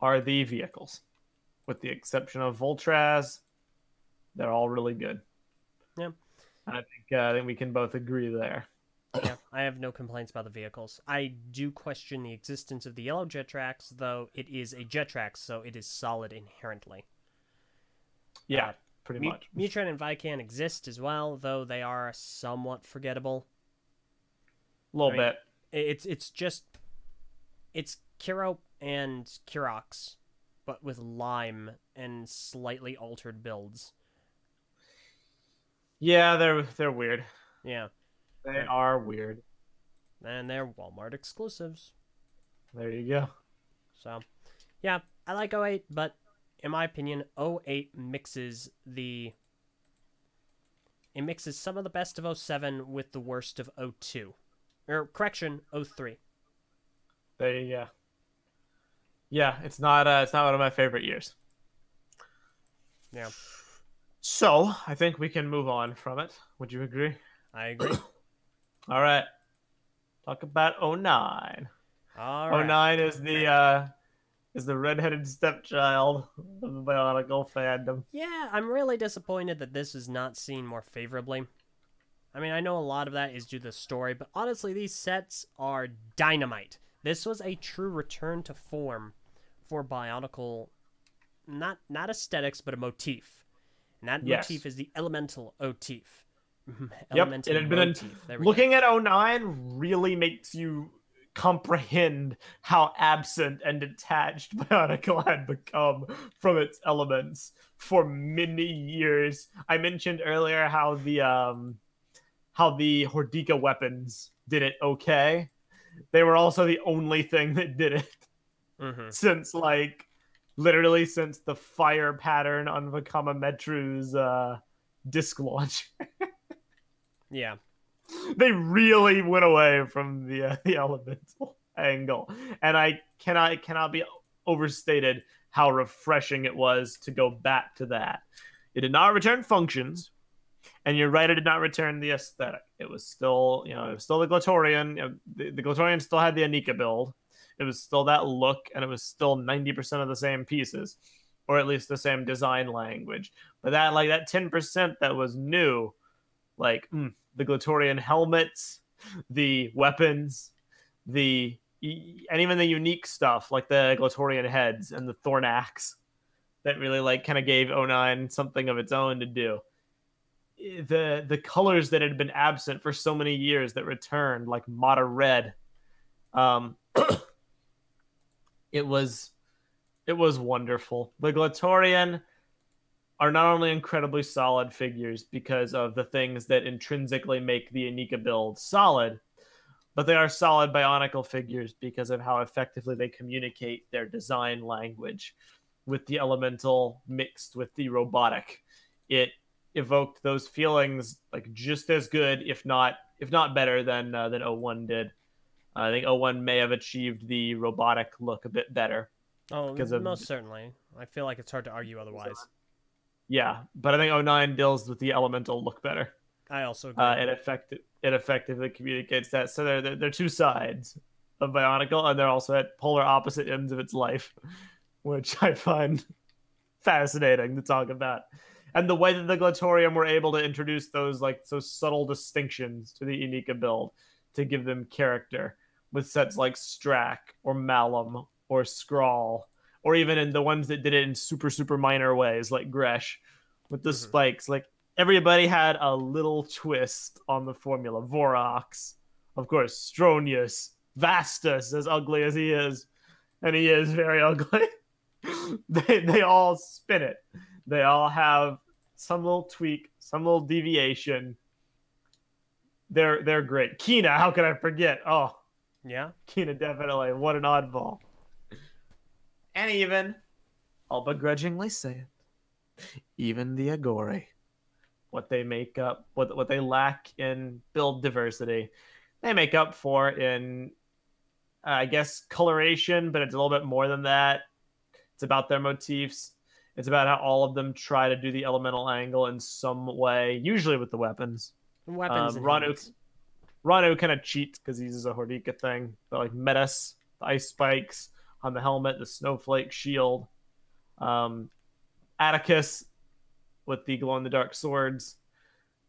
are the vehicles. With the exception of Voltraz, they're all really good.
Yeah.
I think uh, I think we can both agree there.
yeah, I have no complaints about the vehicles. I do question the existence of the yellow Jetrax, though it is a jet track, so it is solid inherently.
Yeah,
Uh,
pretty
Mu-
much.
Mutran and Vican exist as well, though they are somewhat forgettable.
A little
I mean,
bit.
It's it's just it's Kiro and Kirox, but with lime and slightly altered builds.
Yeah, they're they're weird.
Yeah,
They are weird.
and they're Walmart exclusives.
There you go.
So, yeah, I like 08, but in my opinion, 08 mixes the. It mixes some of the best of 07 with the worst of 02. Or, correction, 03.
There you go. Yeah, it's not uh, it's not one of my favorite years.
Yeah,
So I think we can move on from it. Would you agree?
I agree.
All right. Talk about 09.
All right.
09 is the uh is the redheaded stepchild of the Bionicle fandom.
Yeah, I'm really disappointed that this is not seen more favorably. I mean, I know a lot of that is due to the story, but honestly, these sets are dynamite. This was a true return to form for Bionicle, not not aesthetics, but a motif. And that
Yes.
motif is the elemental motif.
Yep,
elemental
it had
motif. There we go.
Looking at 09 really makes you comprehend how absent and detached Bionicle had become from its elements for many years. I mentioned earlier how the um how the Hordika weapons did it okay. They were also the only thing that did it
Mm-hmm.
since like literally since the fire pattern on Vakama Metru's uh disc launch.
Yeah.
they really went away from the uh, the elemental angle, and I cannot it cannot be overstated how refreshing it was to go back to that. It did not return functions, and you're right, it did not return the aesthetic. It was still, you know, it was still the Glatorian. You know, the, the Glatorian still had the Inika build. It was still that look, and it was still 90% of the same pieces, or at least the same design language. But that, like that 10% that was new, like mm, the Glatorian helmets, the weapons, the and even the unique stuff like the Glatorian heads and the Thornax that really like kind of gave 09 something of its own to do. The the colors that had been absent for so many years that returned, like Mata Red. Um it was it was wonderful. The Glatorian are not only incredibly solid figures because of the things that intrinsically make the Inika build solid, but they are solid bionicle figures because of how effectively they communicate their design language with the elemental mixed with the robotic. It evoked those feelings like just as good, if not if not better than uh, than 01 did. I think 01 may have achieved the robotic look a bit better.
Oh,
Because of-
most certainly. I feel like it's hard to argue otherwise.
Yeah, but I think 09 deals with the elemental look better.
I also agree.
uh, it effective it effectively communicates that. So they're, they're they're two sides of Bionicle, and they're also at polar opposite ends of its life, which I find fascinating to talk about. And the way that the Glatorian were able to introduce those like those subtle distinctions to the Inika build to give them character with sets like Strakk or Malum or Skrall, or even in the ones that did it in super super minor ways like Gresh with the
Mhm.
spikes. Like everybody had a little twist on the formula. Vorox, of course, Stronius, Vastus, as ugly as he is, and he is very ugly. they they all spin it. They all have some little tweak, some little deviation. They're they're great. Kiina, how could I forget? Oh,
yeah.
Kiina definitely. What an oddball. And even, I'll begrudgingly say it, even the Agori, what they make up, what what they lack in build diversity, they make up for in, uh, I guess, coloration, but it's a little bit more than that. It's about their motifs. It's about how all of them try to do the elemental angle in some way, usually with the weapons.
Weapons
Um, Ranu- Rano kind of cheats because he uses a Hordika thing, but like Metus, the ice spikes on the helmet, the snowflake shield, um, Atakus with the glow in the dark swords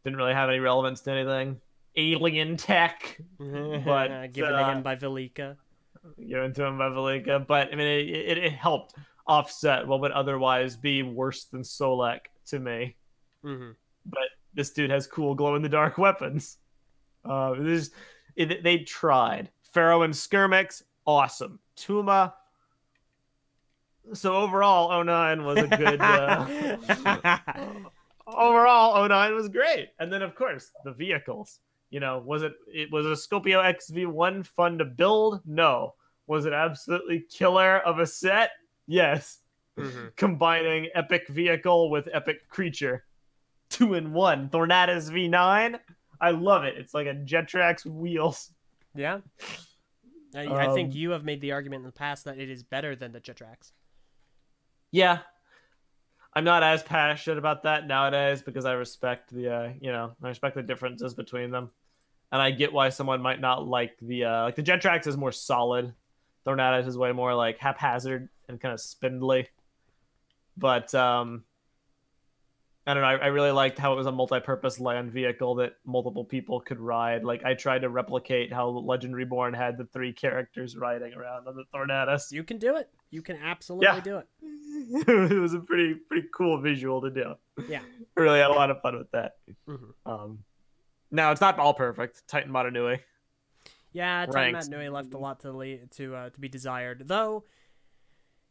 didn't really have any relevance to anything. Alien tech but,
given
uh,
to him by Velika.
given to him by Velika, but I mean it, it, it helped offset what would otherwise be worse than Solek to me.
hmm
but this dude has cool glow in the dark weapons. Uh, this it, they tried Fero and Skirmix, awesome. Tuma. So overall, 09 was a good. Uh, overall, 09 was great, and then of course the vehicles. You know, was it it was a Skopio XV1 fun to build? No. Was it absolutely killer of a set? Yes
hmm
combining epic vehicle with epic creature. Two in one. Thornatus V9. I love it. It's like a Jetrax wheels.
Yeah. I, I think
Um,
you have made the argument in the past that it is better than the Jetrax.
Yeah. I'm not as passionate about that nowadays because I respect the uh, you know, I respect the differences between them. And I get why someone might not like the uh like the Jetrax is more solid. Thornatus is way more like haphazard and kind of spindly. But um I don't know. I, I really liked how it was a multi-purpose land vehicle that multiple people could ride. Like I tried to replicate how Legend Reborn had the three characters riding around on the Thornatus.
You can do it. You can absolutely
Yeah.
do it.
it was a pretty pretty cool visual to do.
Yeah.
I really had a lot of fun with that.
Mhm.
Um, now it's not all perfect. Titan Mata Nui.
Yeah, Titan
Ranks.
Mata Nui left a lot to le- to uh, to be desired, though.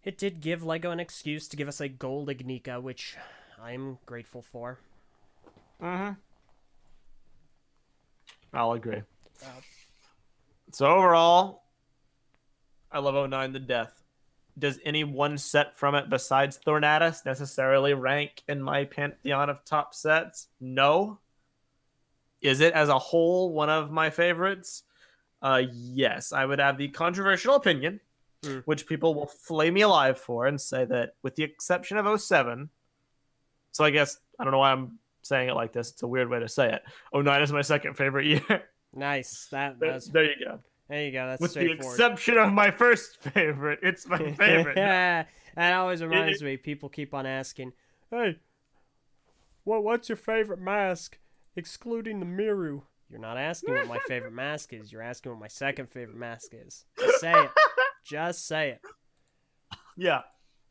It did give Lego an excuse to give us a gold Ignika, which I'm grateful for.
Mm-hmm. I'll agree.
Uh,
So overall, I love 09 the death. Does any one set from it besides Thornatus necessarily rank in my pantheon of top sets? No. Is it as a whole one of my favorites? Uh, yes, I would have the controversial opinion,
Mm.
which people will flay me alive for and say that, with the exception of 07, so I guess I don't know why I'm saying it like this. It's a weird way to say it. 09 is my second favorite year.
nice. That
there, there you go
there you go. That's
with the exception of my first favorite. It's my favorite.
yeah, that always reminds me. People keep on asking, "Hey, what what's your favorite mask, excluding the Miru?" You're not asking what my favorite mask is. You're asking what my second favorite mask is. Just say it. Just say it.
yeah.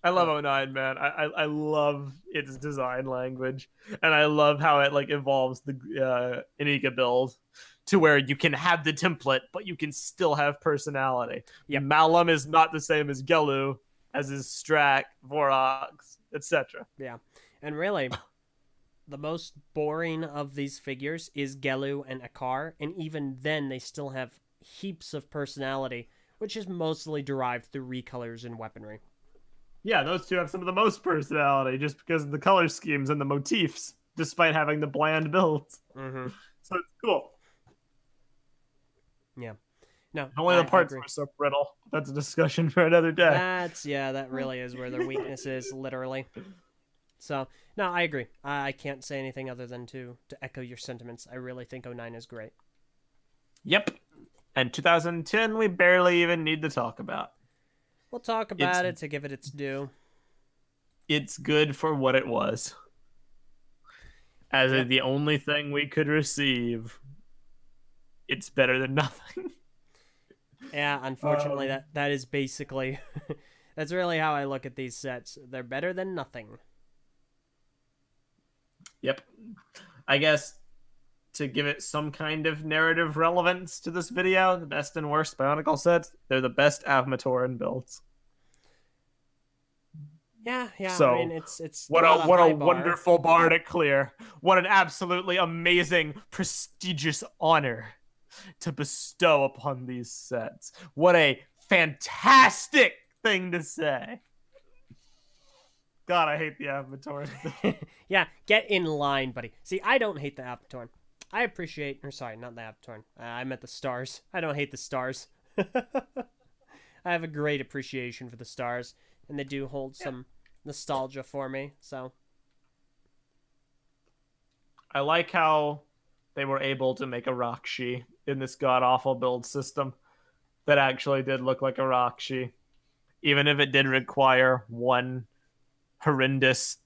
I love 09, man. I, I I love its design language, and I love how it like evolves the uh, Inika build to where you can have the template, but you can still have personality.
Yeah,
Malum is not the same as Gelu, as is Strakk, Vorox, etc. Yeah.
And really, the most boring of these figures is Gelu and Ackar, and even then, they still have heaps of personality, which is mostly derived through recolors and weaponry.
Yeah, those two have some of the most personality just because of the color schemes and the motifs, despite having the bland builds.
Mm-hmm.
So it's cool. Yeah.
No,
Only
I-
the parts were so brittle. That's a discussion for another day.
That's yeah, that really is where their weakness is, literally. So no, I agree. I, I can't say anything other than to to echo your sentiments. I really think 09 is great.
Yep. And 2010, we barely even need to talk about.
We'll talk about
It's-
it to give it its due.
It's good for what it was. As
Yep.
the only thing we could receive, it's better than nothing.
Yeah, unfortunately,
Um,
that that is basically that's really how I look at these sets. They're better than nothing.
Yep. I guess to give it some kind of narrative relevance to this video, the best and worst Bionicle sets, they're the best Avmatoran builds.
Yeah, yeah.
So,
I mean, it's it's
What a what a
bar.
wonderful bar to clear. What an absolutely amazing, prestigious honor to bestow upon these sets. What a fantastic thing to say. God, I hate the Avatar.
yeah, get in line, buddy. See, I don't hate the Avatorn. I appreciate, or sorry, not the Avatorn. Uh, I meant the stars. I don't hate the stars. I have a great appreciation for the stars, and they do hold some nostalgia for me. So
I like how they were able to make a Rahkshi in this god awful build system that actually did look like a Rahkshi. Even if it did require one horrendous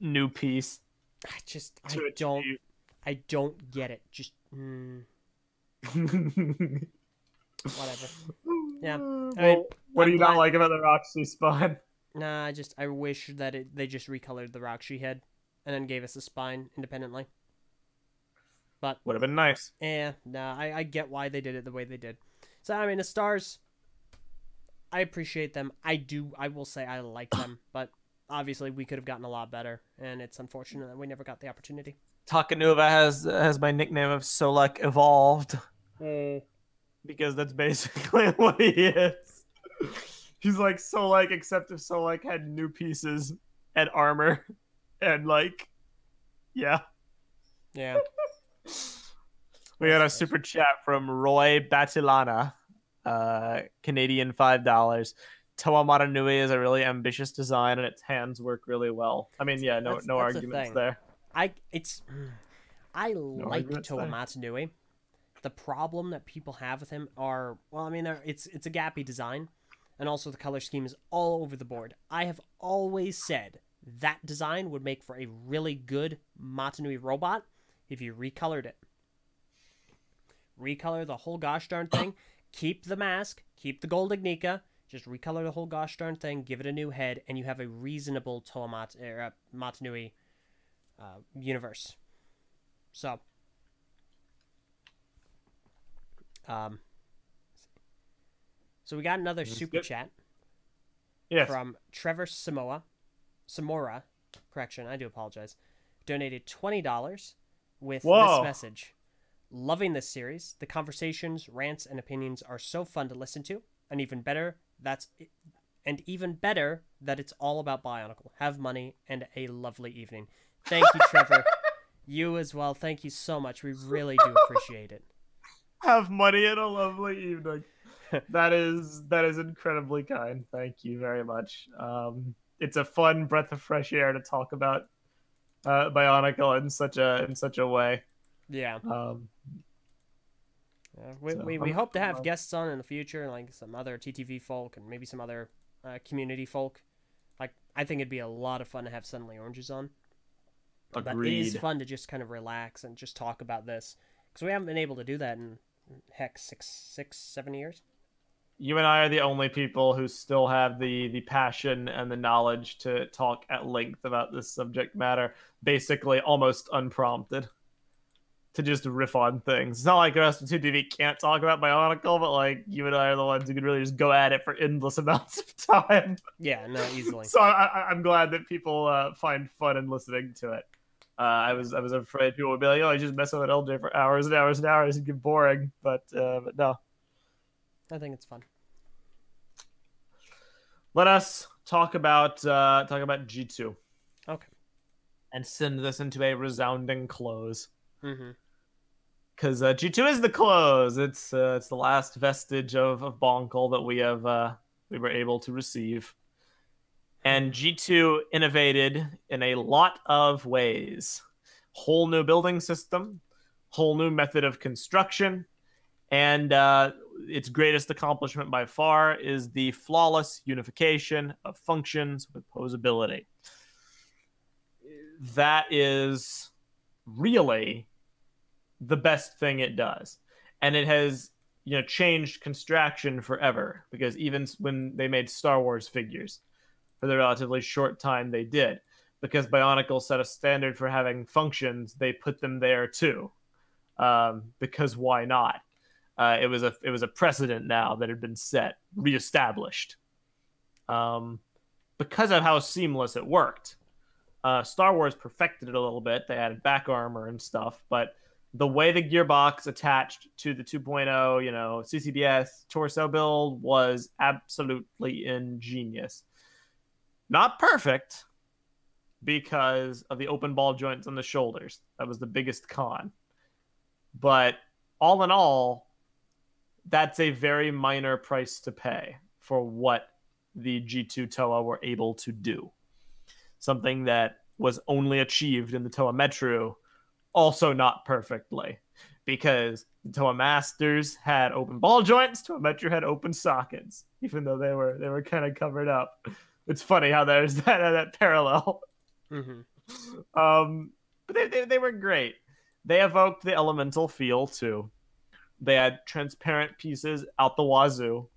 new piece
I just, I don't. I don't get it. Just, mm, whatever. Yeah,
Well,
I mean,
what do
I'm
you
glad-
not like about the Roxy spawn?
Nah, I just, I wish that it, they just recolored the Rahkshi head, and then gave us a spine independently. But
Would have been nice.
Yeah, nah, I, I get why they did it the way they did. So I mean the stars I appreciate them. I do I will say I like them, but obviously we could have gotten a lot better, and it's unfortunate that we never got the opportunity.
Takanuva has has my nickname of Solek evolved because that's basically what he is. He's like Solek, except if Solek had new pieces and armor, and like, yeah.
Yeah.
We got a super chat from Roy Batilana, uh, Canadian five dollars. Toa Mata Nui is a really ambitious design, and its hands work really well. I mean, yeah, no,
That's-
no
that's
arguments there.
I it's I like
arguments there.
Towamatsu The problem that people have with him are well, I mean, it's it's a gappy design, and also the color scheme is all over the board. I have always said that design would make for a really good Mata Nui robot if you recolored it. Recolor the whole gosh darn thing. keep the mask. Keep the gold Ignika. Just recolor the whole gosh darn thing. Give it a new head, and you have a reasonable Towamat er, uh, Mata Nui uh, universe. So, um, so we got another
That's
super
good.
chat
Yes.
from Trevor Samoa, Samora, correction, I do apologize. Donated twenty dollars with
Whoa.
this message. loving this series. The conversations, rants, and opinions are so fun to listen to, and even better, that's and even better that it's all about Bionicle. Have money and a lovely evening. Thank you, Trevor. you as well. Thank you so much. We really do appreciate it.
Have money and a lovely evening. that is that is incredibly kind. Thank you very much. Um, it's a fun breath of fresh air to talk about uh, Bionicle in such a in such a way.
Yeah.
Um,
yeah, we, so, we, we hope to have guests on in the future, like some other TTV folk and maybe some other uh, community folk. Like I think it'd be a lot of fun to have suddenly oranges on.
Agreed.
But it is fun to just kind of relax and just talk about this because we haven't been able to do that in heck six six seven years
you and I are the only people who still have the the passion and the knowledge to talk at length about this subject matter, basically almost unprompted. To just riff on things. It's not like the rest of 2TV can't talk about Bionicle, but like you and I are the ones who can really just go at it for endless amounts of time.
Yeah, no, easily.
so I, am glad that people uh, find fun in listening to it. Uh, I was I was afraid people would be like, oh, you just mess with Eljay for hours and hours and hours and get boring, but uh, but no,
I think it's fun.
Let us talk about uh, talk about G
two. Okay.
And send this into a resounding close.
Mm-hmm.
Because uh, G two is the close. It's uh, it's the last vestige of of Bonkle that we have uh, we were able to receive. And G two innovated in a lot of ways. Whole new building system, whole new method of construction, and uh, its greatest accomplishment by far is the flawless unification of functions with posability. That is really the best thing it does. And it has, you know, changed construction forever because even when they made Star Wars figures for the relatively short time they did, because Bionicle set a standard for having functions, they put them there too. Um, because why not? Uh, it was a it was a precedent now that had been set, reestablished, um, because of how seamless it worked. Uh, Star Wars perfected it a little bit. They added back armor and stuff, but the way the gearbox attached to the 2.0, you know, CCBS torso build was absolutely ingenious. Not perfect because of the open ball joints on the shoulders. That was the biggest con. But all in all, that's a very minor price to pay for what the G2 Toa were able to do. Something that was only achieved in the Toa Metru, also not perfectly, because the Toa Masters had open ball joints, Toa Metru had open sockets, even though they were they were kind of covered up. It's funny how there's that that parallel.
Mm-hmm.
Um, but they, they they were great. They evoked the elemental feel too they had transparent pieces out the wazoo.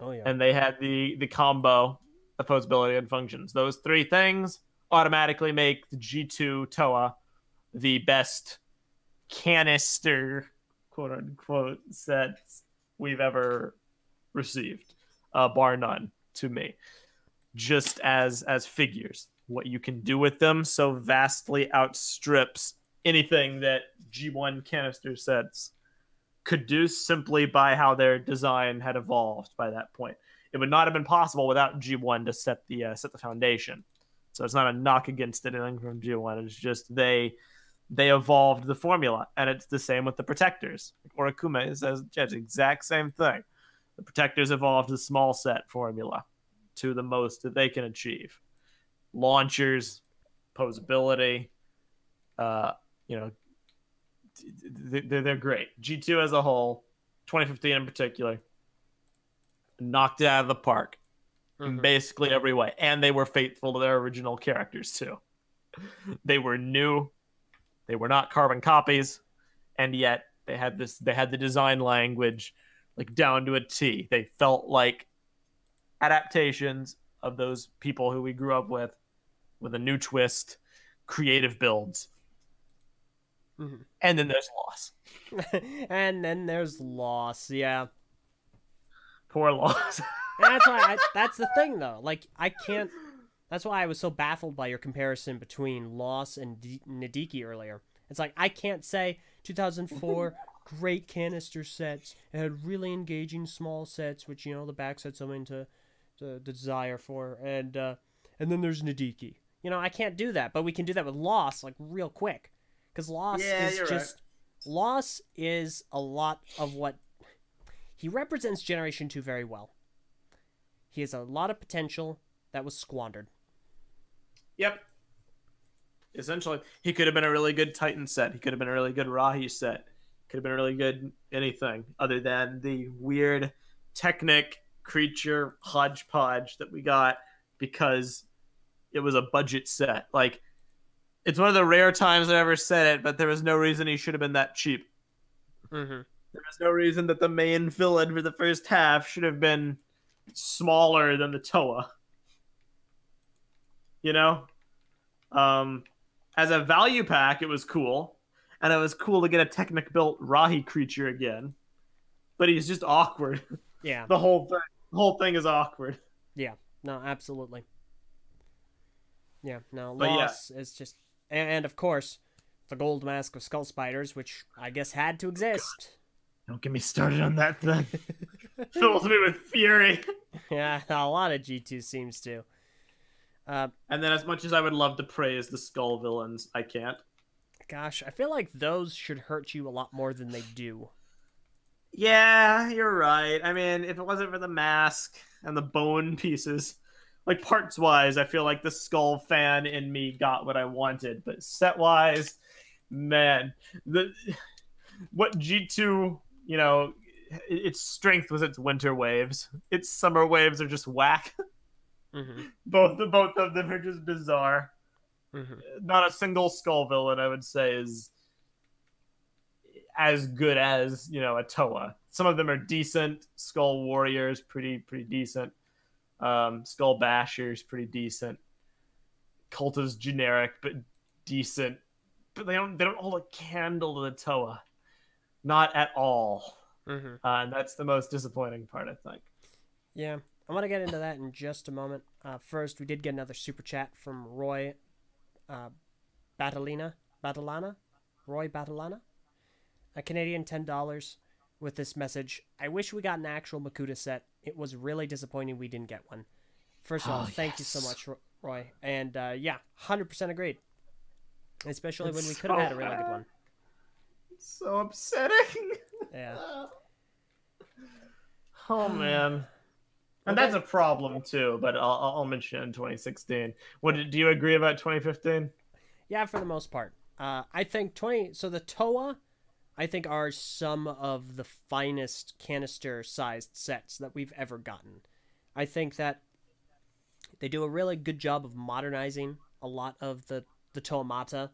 Oh yeah.
And they had the the combo opposability and functions. Those three things automatically make the G2 Toa the best canister quote unquote sets we've ever received. Uh, bar none to me. Just as as figures. What you can do with them so vastly outstrips anything that G1 canister sets could do simply by how their design had evolved by that point. It would not have been possible without G1 to set the uh, set the foundation. So it's not a knock against anything from G1. It's just they they evolved the formula, and it's the same with the protectors. Orakume says the exact same thing. The protectors evolved the small set formula to the most that they can achieve. Launchers, posability, uh, you know, they're, they're great. G2 as a whole, 2015 in particular, knocked it out of the park mm-hmm. in basically every way. And they were faithful to their original characters too. they were new, they were not carbon copies, and yet they had this they had the design language like down to a T. They felt like adaptations of those people who we grew up with with a new twist, creative builds
Mm-hmm.
And then there's loss.
and then there's loss. Yeah.
Poor loss.
that's why. I, that's the thing, though. Like I can't. That's why I was so baffled by your comparison between Loss and D- Nidhiki earlier. It's like I can't say 2004 great canister sets. It had really engaging small sets, which you know the back set something to, to, desire for, and uh, and then there's Nidhiki. You know I can't do that, but we can do that with Loss like real quick, because Loss
Yeah,
is just Loss is a lot of what he represents Generation Two very well. He has a lot of potential that was squandered.
Yep. Essentially, he could have been a really good Titan set. He could have been a really good Rahi set. Could have been a really good anything other than the weird Technic creature hodgepodge that we got because it was a budget set. Like, it's one of the rare times I ever said it, but there was no reason he should have been that cheap.
Mm-hmm.
There was no reason that the main villain for the first half should have been smaller than the Toa. You know? Um, as a value pack, it was cool. And it was cool to get a Technic built Rahi creature again. But he's just awkward.
Yeah.
the whole thing the whole thing is awkward. Yeah.
No, absolutely. Yeah, no,
But yeah.
loss is just, and, of course, the gold mask of skull spiders, which I guess had to exist.
Don't get me started on that thing. Fills me with fury.
yeah, a lot of G two seems to. Uh,
And then as much as I would love to praise the skull villains, I can't.
gosh, I feel like those should hurt you a lot more than they do.
Yeah, you're right. I mean, if it wasn't for the mask and the bone pieces, like parts wise, I feel like the skull fan in me got what I wanted. But set wise, man, the what G two, you know, its strength was its winter waves. Its summer waves are just whack.
hmm
both the both of them are just bizarre.
hmm
Not a single skull villain, I would say, is as good as you know a Toa. Some of them are decent. Skull Warriors, pretty pretty decent. Um, Skull Bashers, pretty decent. Kulta's generic but decent, but they don't they don't hold a candle to the Toa, not at all.
hmm
Uh, and that's the most disappointing part, I think.
Yeah, I'm gonna get into that in just a moment. Uh, first, we did get another super chat from Roy, uh, Batalina, Batalana, Roy Batalana, a Canadian ten dollars, with this message. I wish we got an actual Makuta set. It was really disappointing we didn't get one. First of all,
Oh,
thank you so much, Roy, and uh, yeah, hundred percent agreed. Especially when we could have
so
had a really good one.
So upsetting.
Yeah.
Oh man. And that's a problem too, but I'll, I'll mention it in 2016. What do you agree about 2015?
Yeah, for the most part. Uh, I think 20. So the Toa, I think, are some of the finest canister sized sets that we've ever gotten. I think that they do a really good job of modernizing a lot of the, the Toa Mata.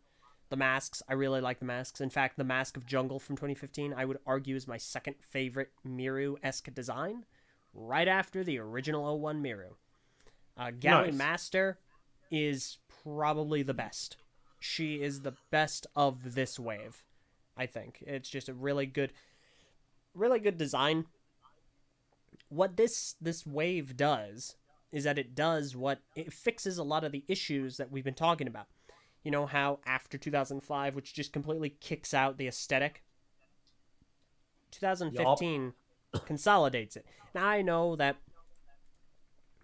The masks, I really like the masks. In fact, the Mask of Jungle from 2015, I would argue, is my second favorite Miru esque design, right after the original 01 Miru. Uh, Gali
Nice.
Master is probably the best. She is the best of this wave, I think. It's just a really good, really good design. What this this wave does is that it does what it fixes a lot of the issues that we've been talking about. You know how after 2005, which just completely kicks out the aesthetic, 2015 consolidates it. Now I know that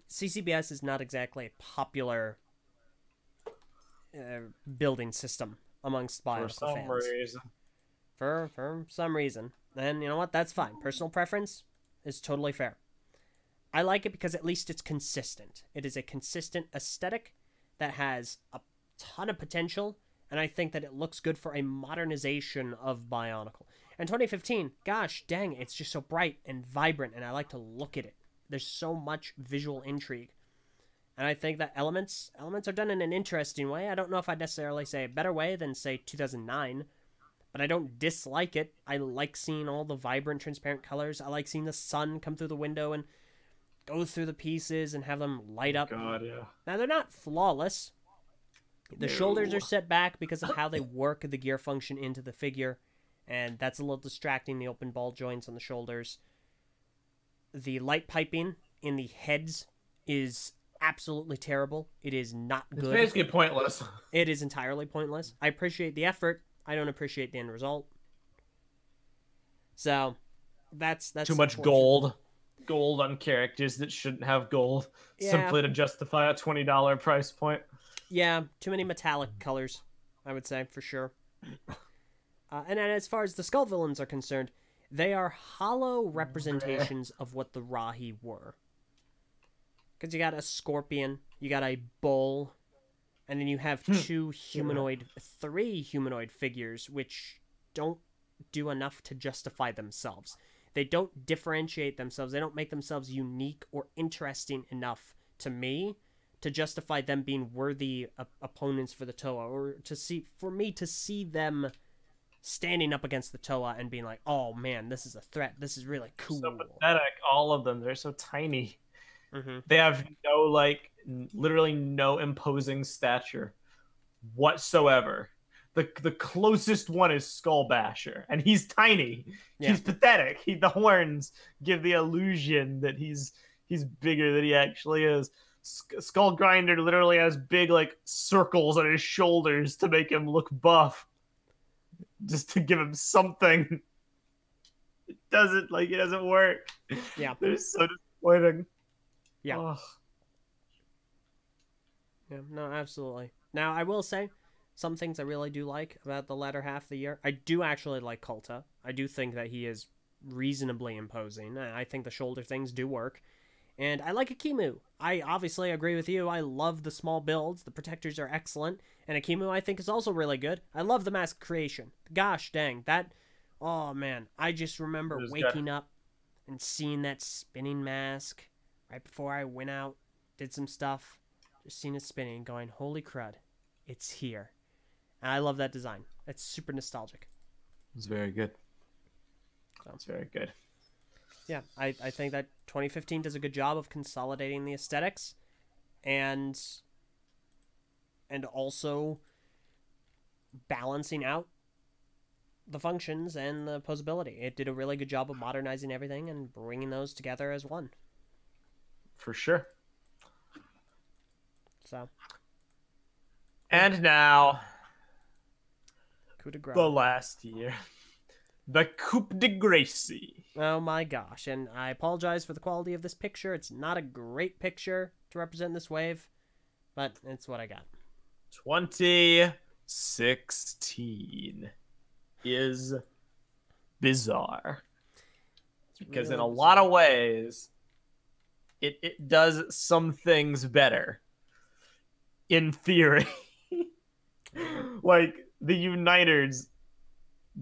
CCBS is not exactly a popular uh, building system amongst
For some
fans
reason.
For for some reason. And you know what? That's fine. Personal preference is totally fair. I like it because at least it's consistent. It is a consistent aesthetic that has a ton of potential, and I think that it looks good for a modernization of Bionicle. And 2015, gosh dang, it's just so bright and vibrant, and I like to look at it. There's so much visual intrigue. And I think that elements elements are done in an interesting way. I don't know if I'd necessarily say a better way than say 2009, but I don't dislike it. I like seeing all the vibrant, transparent colors. I like seeing the sun come through the window and go through the pieces and have them light up.
God, yeah.
Now they're not flawless. The shoulders are set back because of how they work the gear function into the figure, and that's a little distracting. The open ball joints on the shoulders. The light piping in the heads is absolutely terrible. It is not good.
It's basically pointless.
It is entirely pointless. I appreciate the effort. I don't appreciate the end result. So that's that's
Too much gold. Gold on characters that shouldn't have gold
Yeah.
simply to justify a twenty dollar price point.
Yeah, too many metallic colors, I would say for sure. Uh, and then as far as the skull villains are concerned, they are hollow representations of what the Rahi were. Because you got a scorpion, you got a bull, and then you have hmm. two humanoid, three humanoid figures, which don't do enough to justify themselves. They don't differentiate themselves. They don't make themselves unique or interesting enough to me to justify them being worthy op- opponents for the Toa, or to see for me to see them standing up against the Toa and being like, "Oh man, this is a threat. This is really cool."
So pathetic, all of them. They're so tiny.
Hmm
They have no like literally no imposing stature whatsoever. The the closest one is Skull Basher, and he's tiny.
Yeah.
He's pathetic. He the horns give the illusion that he's he's bigger than he actually is. Sk- Skull Grinder literally has big like circles on his shoulders to make him look buff, just to give him something. It doesn't like it doesn't work.
Yeah.
they're so disappointing.
Yeah.
Ugh.
Yeah, no, absolutely. Now, I will say some things I really do like about the latter half of the year. I do actually like Kulta. I do think that he is reasonably imposing. I think the shoulder things do work. And I like Ekimu. I obviously agree with you. I love the small builds. The protectors are excellent. And Ekimu, I think, is also really good. I love the mask creation. Gosh dang, that. Oh man, I just remember
was good.
waking up and seeing that spinning mask right before I went out, did some stuff, just seen it spinning, going, holy crud, it's here. And I love that design. It's super nostalgic.
It's very good. That's very good.
Yeah, I, I think that 2015 does a good job of consolidating the aesthetics and and also balancing out the functions and the posability. It did a really good job of modernizing everything and bringing those together as one.
For sure.
So,
And now
coup de grace.
the last year. The Coupe de Gracie.
Oh my gosh. And I apologize for the quality of this picture. It's not a great picture to represent this wave, but it's what I got.
2016 is bizarre. Because in a
Really
lot of ways, it, it does some things better. In theory. like the Uniters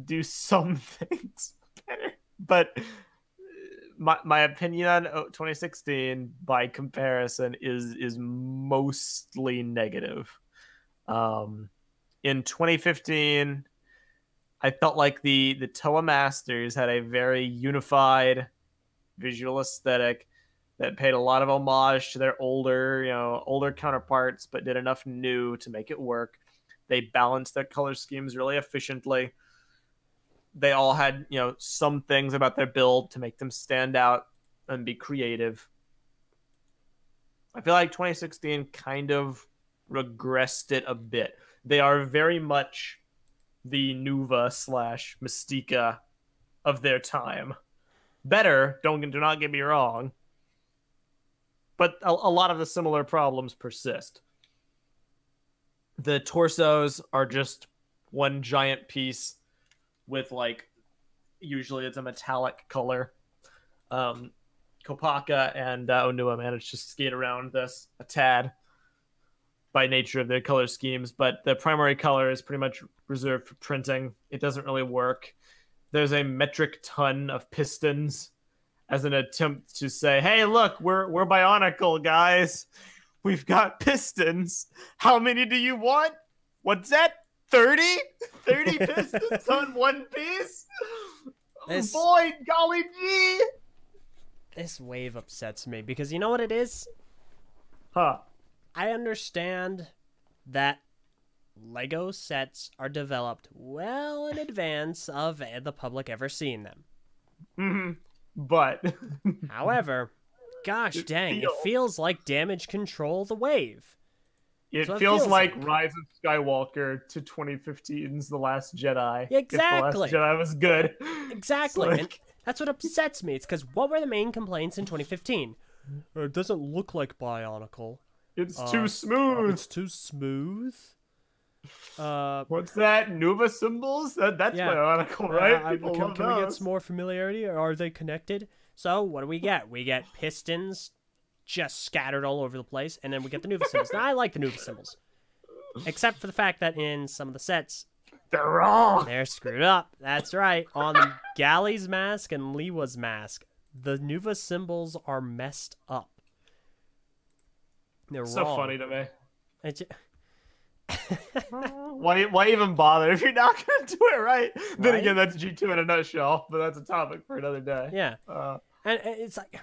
do some things better. But uh, my, my opinion on oh, 2016 by comparison is is mostly negative. Um, in 2015, I felt like the the Toa Masters had a very unified visual aesthetic that paid a lot of homage to their older, you know, older counterparts, but did enough new to make it work. They balanced their color schemes really efficiently. They all had, you know, some things about their build to make them stand out and be creative. I feel like 2016 kind of regressed it a bit. They are very much the Nuva slash Mistika of their time. Better, don't do not get me wrong, but a, a lot of the similar problems persist. The torsos are just one giant piece with like usually it's a metallic color. Um, Kopaka and uh, Onua managed to skate around this a tad by nature of their color schemes, but the primary color is pretty much reserved for printing. It doesn't really work. There's a metric ton of pistons as an attempt to say, "Hey, look, we're we're bionicle guys. We've got pistons. How many do you want? What's that? 30? 30 pistons on one piece?
This-
Oh boy, golly gee.
This wave upsets me because you know what it is?
Huh.
I understand that Lego sets are developed well in advance of the public ever seeing them.
hmm But
However, gosh
It
dang, it
feels-
feels like damage control the wave.
It,
So it
feels,
feels
like,
like.
Rise of Skywalker to 2015's The Last Jedi. If
Exactly.
The Last Jedi was good.
Exactly.
It's
and that's what upsets me. It's because what were the main complaints in 2015? Uh, It doesn't look like Bionicle.
it's
uh,
too smooth.
It's too smooth. Uh,
What's that? Nuva symbols? That, that's
Yeah.
Bionicle,
uh,
right?
I-
People
can, can we get some more familiarity? Or are they connected? So what do we get? We get pistons just scattered all over the place, and then we get the Nuva symbols. Now I like the Nuva symbols, except for the fact that in some of the sets
They're wrong.
They're screwed up. That's right. On Gali's mask and Lewa's mask, the Nuva symbols are messed up. They're wrong.
so
wrong.
funny to me.
It ju-
Why, why even bother if you're not going to do it right? Then
Right?
again, that's G2 in a nutshell, but that's a topic for another day.
yeah,
Uh,
and it's like,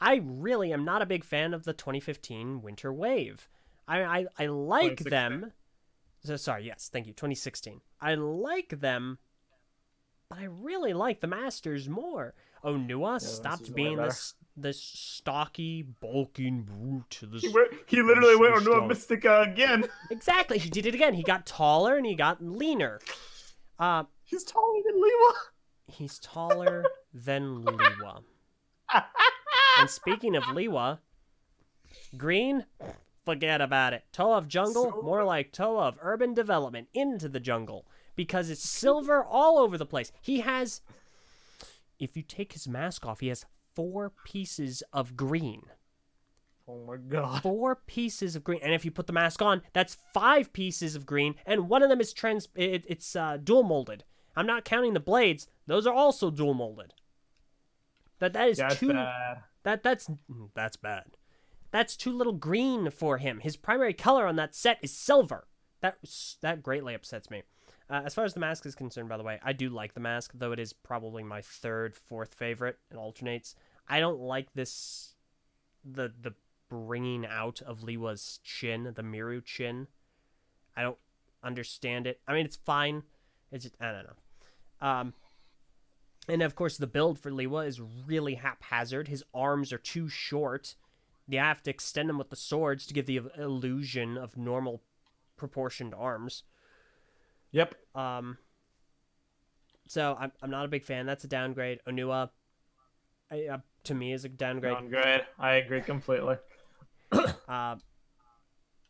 I really am not a big fan of the 2015 Winter Wave. I I, I like them. So sorry, yes, thank you. 2016. I like them, but I really like the Masters more. Onua
this
stopped being
better.
This stocky, bulking brute. This
he, went, he literally went into a Mistika again.
Exactly. He did it again. He got taller and he got leaner. Uh,
He's taller than Lewa.
he's taller than Lewa. And speaking of Lewa, green, forget about it. Toa of jungle,
So-
more like Toa of urban development into the jungle because it's silver all over the place. He has, if you take his mask off, he has four pieces of green.
Oh my god.
four pieces of green, and if you put the mask on, that's five pieces of green, and one of them is trans. It, it's uh, dual molded. I'm not counting the blades; those are also dual molded. That that is
That's
too.
bad.
That that's that's bad. That's too little green for him. His primary color on that set is silver. That that greatly upsets me. Uh, as far as the mask is concerned, by the way, I do like the mask, though it is probably my third, fourth favorite. It alternates. I don't like this, the the bringing out of Lewa's chin, the Miru chin. I don't understand it. I mean, it's fine. It's just I don't know. Um, and of course, the build for Lewa is really haphazard. His arms are too short. You have to extend them with the swords to give the illusion of normal proportioned arms.
Yep.
Um, so I'm, I'm not a big fan. That's a downgrade. Onua, I, uh, to me, is a downgrade.
Downgrade. I agree completely.
Uh,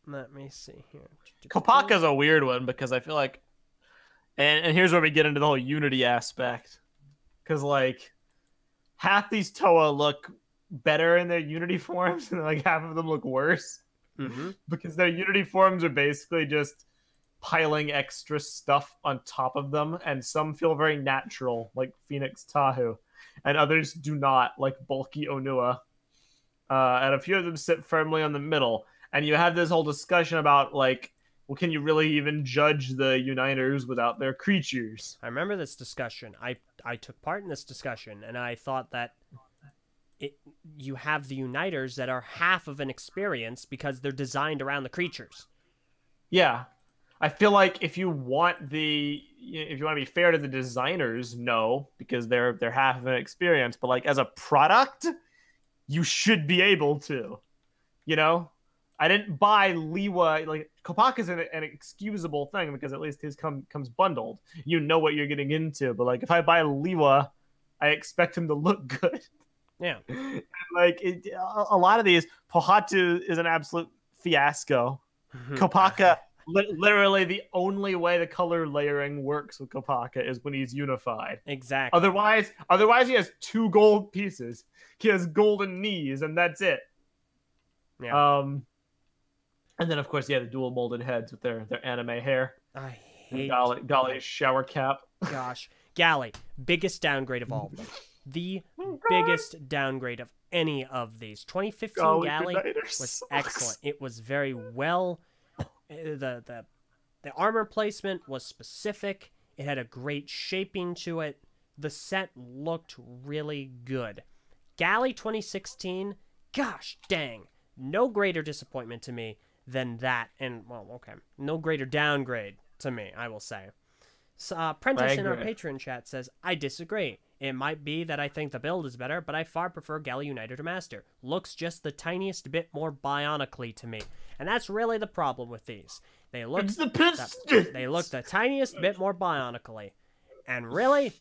let me see here.
Kopaka's a weird one because I feel like, and, and here's where we get into the whole unity aspect. Because, like, half these Toa look better in their unity forms, and like half of them look worse.
hmm
because their unity forms are basically just piling extra stuff on top of them and some feel very natural like phoenix tahu and others do not like bulky onua uh, and a few of them sit firmly on the middle and you have this whole discussion about like well can you really even judge the uniters without their creatures
I remember this discussion. I I took part in this discussion, and I thought that it you have the uniters that are half of an experience because they're designed around the creatures.
Yeah. I feel like if you want the if you want to be fair to the designers, no, because they're they're half of an experience, but like as a product, you should be able to. You know? I didn't buy Lewa like Kopaka's an, an excusable thing because at least his come comes bundled. You know what you're getting into, but like if I buy Lewa, I expect him to look good.
Yeah.
And, like it, a, a lot of these Pohatu is an absolute fiasco. Mm-hmm. Kopaka, li- literally the only way the color layering works with Kopaka is when he's unified.
exactly.
Otherwise, otherwise he has two gold pieces. He has golden knees, and that's it.
Yeah.
Um, and then of course, yeah, the dual molded heads with their their anime hair.
I hate.
Golly, Golly's shower cap.
Gosh, Gali, biggest downgrade of all. The biggest downgrade of any of these. 2015
Golly Gali
was excellent. It was very well. Uh, The the the armor placement was specific. It had a great shaping to it. The set looked really good. Gali 2016, gosh dang, no greater disappointment to me than that. And well, okay, no greater downgrade to me, I will say. So, uh, Prentice in our. Patreon chat says, I disagree. It might be that I think the build is better, but I far prefer Gali Uniter to Master. Looks just the tiniest bit more bionically to me. And that's really the problem with these. They look
It's the Pistons.
they look the tiniest bit more bionically. And really,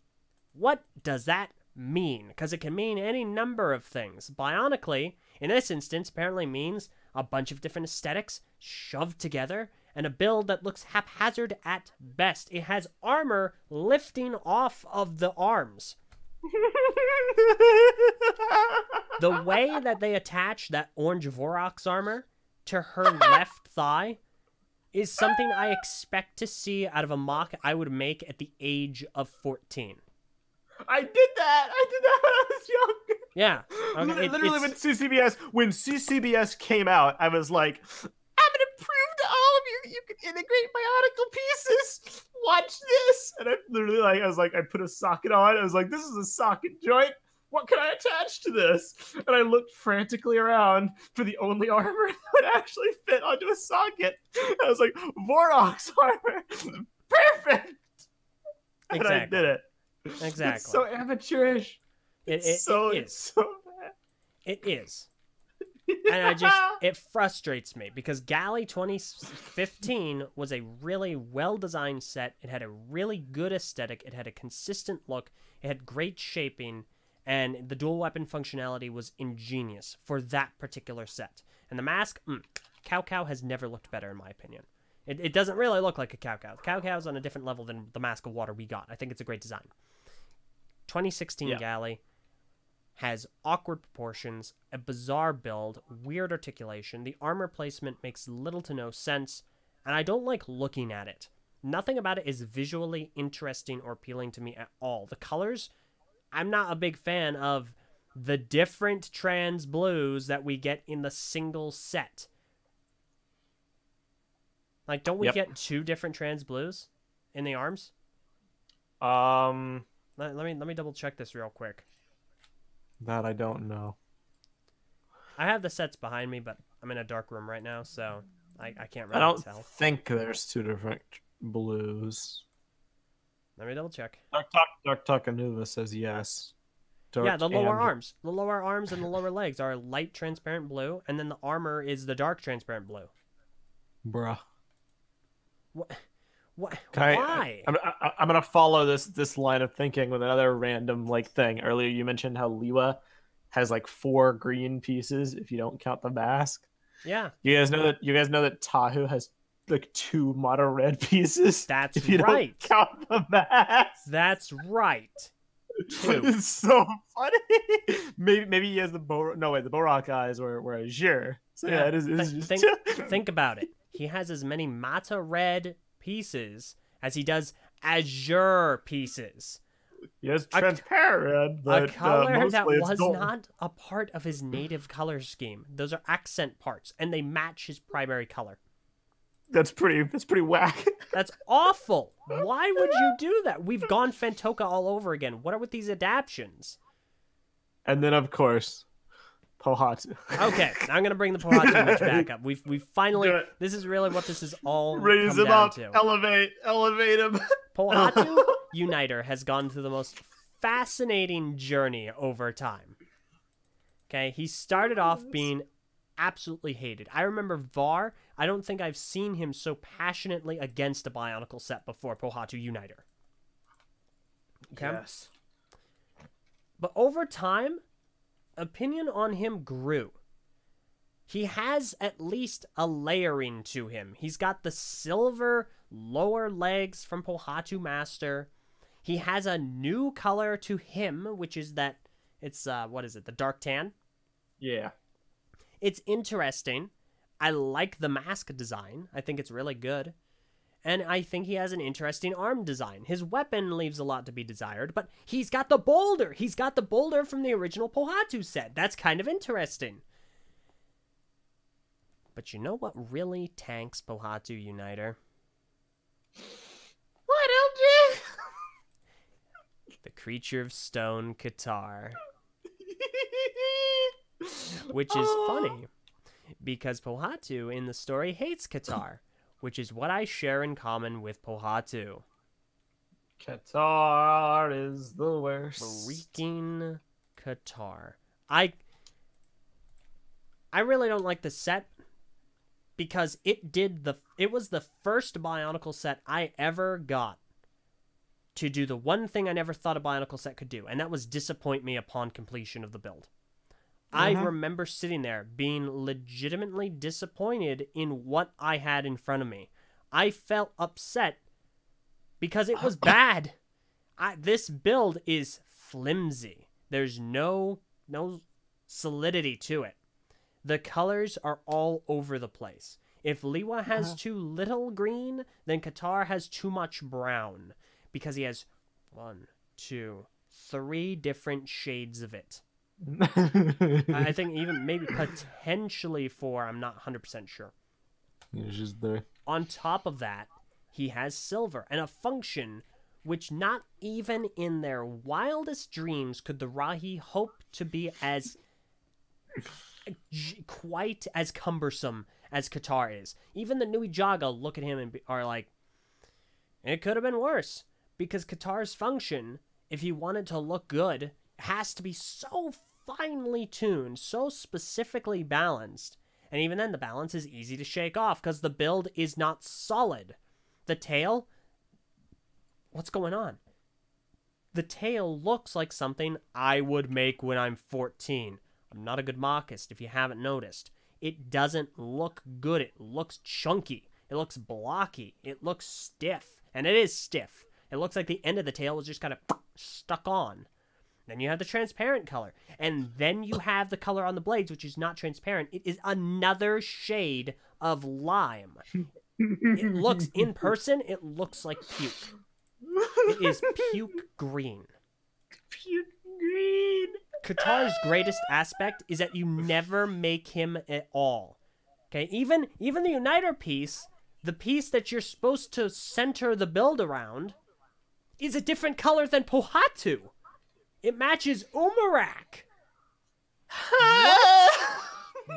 what does that mean? Because it can mean any number of things. Bionically, in this instance, apparently means a bunch of different aesthetics shoved together and a build that looks haphazard at best. It has armor lifting off of the arms. The way that they attach that orange Vorox armor to her left thigh is something I expect to see out of a mock I would make at the age of 14.
I did that. I did that when I was young.
Yeah. Okay, it-
Literally,
it's-
when CCBS when CCBS came out, I was like, "I'm gonna prove to all of you that you can integrate bionicle pieces. Watch this!" And I literally like, I was like, I put a socket on. I was like, "This is a socket joint. What can I attach to this?" And I looked frantically around for the only armor that would actually fit onto a socket. I was like, "Vorox armor, perfect!" And I did it.
Exactly.
It's so amateurish.
It, it,
so
it
it's so bad.
It is. And I just, it frustrates me because Gali 2015 was a really well designed set. It had a really good aesthetic, it had a consistent look, it had great shaping, and the dual weapon functionality was ingenious for that particular set. And the mask, mm, Kaukau has never looked better, in my opinion. It, it doesn't really look like a Kaukau. Cow Cow's on a different level than the Mask of Water we got. I think it's a great design. 2016
Yeah.
Gali has awkward proportions, a bizarre build, weird articulation. The armor placement makes little to no sense, and I don't like looking at it. Nothing about it is visually interesting or appealing to me at all. The colors, I'm not a big fan of the different trans blues that we get in the single set. Like, don't we
Yep.
get two different trans blues in the arms?
Um,
Let, let me let me double check this real quick.
That I don't know.
I have the sets behind me, but I'm in a dark room right now, so I, I can't really
I don't
tell.
think there's two different blues.
Let me double check.
Dark Talk, Dark Takanuva says yes. Dark
yeah, the lower
and-
arms, the lower arms and the lower legs are light transparent blue, and then the armor is the dark transparent blue.
Bruh.
What? What?
Can I-
Why?
I'm, I, I'm gonna follow this this line of thinking with another random like thing. Earlier, you mentioned how Lewa has like four green pieces if you don't count the mask.
yeah,
You guys know that you guys know that Tahu has like two mono red pieces.
that's
if you
right.
don't count the mask.
That's right. Two.
It's so funny. maybe maybe he has the Bo. No wait, the Bohrok eyes were were Azure. So yeah,
Yeah,
it is. It is just
think- Think about it. He has as many Mata red pieces as he does azure pieces.
Yes, has
a-
transparent, but
a color
uh,
that was
gold.
not a part of his native color scheme. Those are accent parts, and they match his primary color.
That's pretty. That's pretty whack.
That's awful. Why would you do that? We've gone Phantoka all over again. What are with these adaptions?
and then of course, Pohatu.
Okay, I'm gonna bring the Pohatu image back up. We've we finally. This is really what this is all
Raise
come
him
down
up.
to.
Elevate. Elevate him.
Pohatu Uniter has gone through the most fascinating journey over time. Okay, he started off being absolutely hated. I remember Var. I don't think I've seen him so passionately against a Bionicle set before Pohatu Uniter. Okay.
Yes.
But over time, opinion on him grew. He has at least a layering to him. He's got the silver lower legs from Pohatu Master. He has a new color to him, which is that it's uh what is it? The dark tan.
Yeah.
It's interesting. I like the mask design. I think it's really good. And I think he has an interesting arm design. His weapon leaves a lot to be desired, but he's got the boulder. He's got the boulder from the original Pohatu set. That's kind of interesting. But you know what really tanks Pohatu Uniter?
What, LJ?
The creature of stone Ketar. Which is
Oh.
funny because Pohatu in the story hates Ketar, which is what I share in common with Pohatu.
Ketar is the worst.
Freaking Ketar. I I really don't like the set because it did the it was the first Bionicle set I ever got to do the one thing I never thought a Bionicle set could do, and that was disappoint me upon completion of the build. I
Mhm.
remember sitting there being legitimately disappointed in what I had in front of me. I felt upset because it was bad. I, this build is flimsy. There's no no solidity to it. The colors are all over the place. If Lewa has
Uh-huh.
too little green, then Ketar has too much brown because he has one, two, three different shades of it. I think even maybe potentially four. I'm not 100% sure.
it's just there.
On top of that, he has silver and a function which not even in their wildest dreams could the Rahi hope to be as quite as cumbersome as Ketar is. Even the Nui Jaga look at him and are like, it could have been worse because Ketar's function, if he wanted to look good, has to be so finely tuned, so specifically balanced. And even then, the balance is easy to shake off because the build is not solid. The tail, what's going on? The tail looks like something I would make when I'm 14. I'm not a good mockist if you haven't noticed. It doesn't look good. It looks chunky. It looks blocky. It looks stiff. And it is stiff. It looks like the end of the tail was just kind of stuck on. Then you have the transparent color. And then you have the color on the blades, which is not transparent. It is another shade of lime. It looks, in person, it looks like puke. It is puke green.
puke green.
Ketar's greatest aspect is that you never make him at all. Okay, even even the uniter piece, the piece that you're supposed to center the build around, is a different color than Pohatu. It matches Umarak.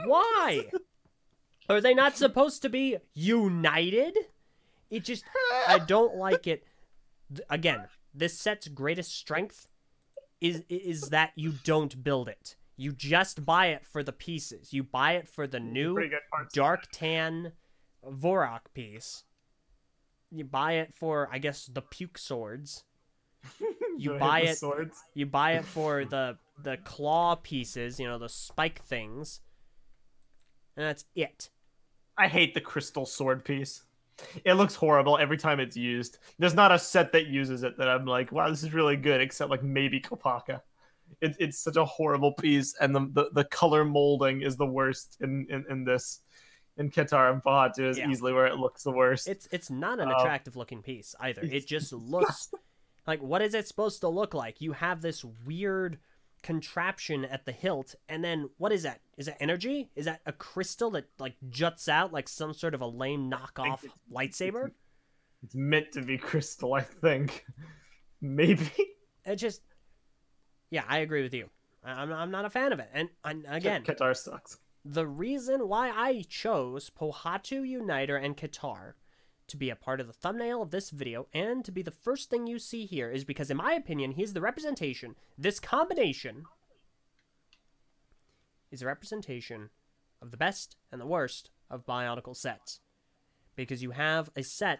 Why? Are they not supposed to be united? It just I don't like it. Again, this set's greatest strength is is that you don't build it. You just buy it for the pieces. You buy it for the new
Pretty good parts.
dark tan Vorak piece. You buy it for I guess the puke swords. You buy it
Swords.
you buy it for the the claw pieces, you know, the spike things. And that's it.
I hate the crystal sword piece. It looks horrible every time it's used. There's not a set that uses it that I'm like, wow, this is really good, except like maybe Kopaka. It, it's such a horrible piece, and the, the, the color molding is the worst in, in, in this. In Ketar and Pohatu is
Yeah.
easily where it looks the worst.
It's it's not an
Uh,
attractive looking piece either. It just looks like what is it supposed to look like? You have this weird contraption at the hilt, and then what is that? Is that energy? Is that a crystal that like juts out like some sort of a lame knockoff
it's-
lightsaber?
It's meant to be crystal, I think. Maybe.
It just, yeah, I agree with you. I'm I'm not a fan of it, and, and again,
Ketar sucks.
the reason why I chose Pohatu Uniter and Ketar to be a part of the thumbnail of this video and to be the first thing you see here is because, in my opinion, he's the representation. This combination is a representation of the best and the worst of Bionicle sets. Because you have a set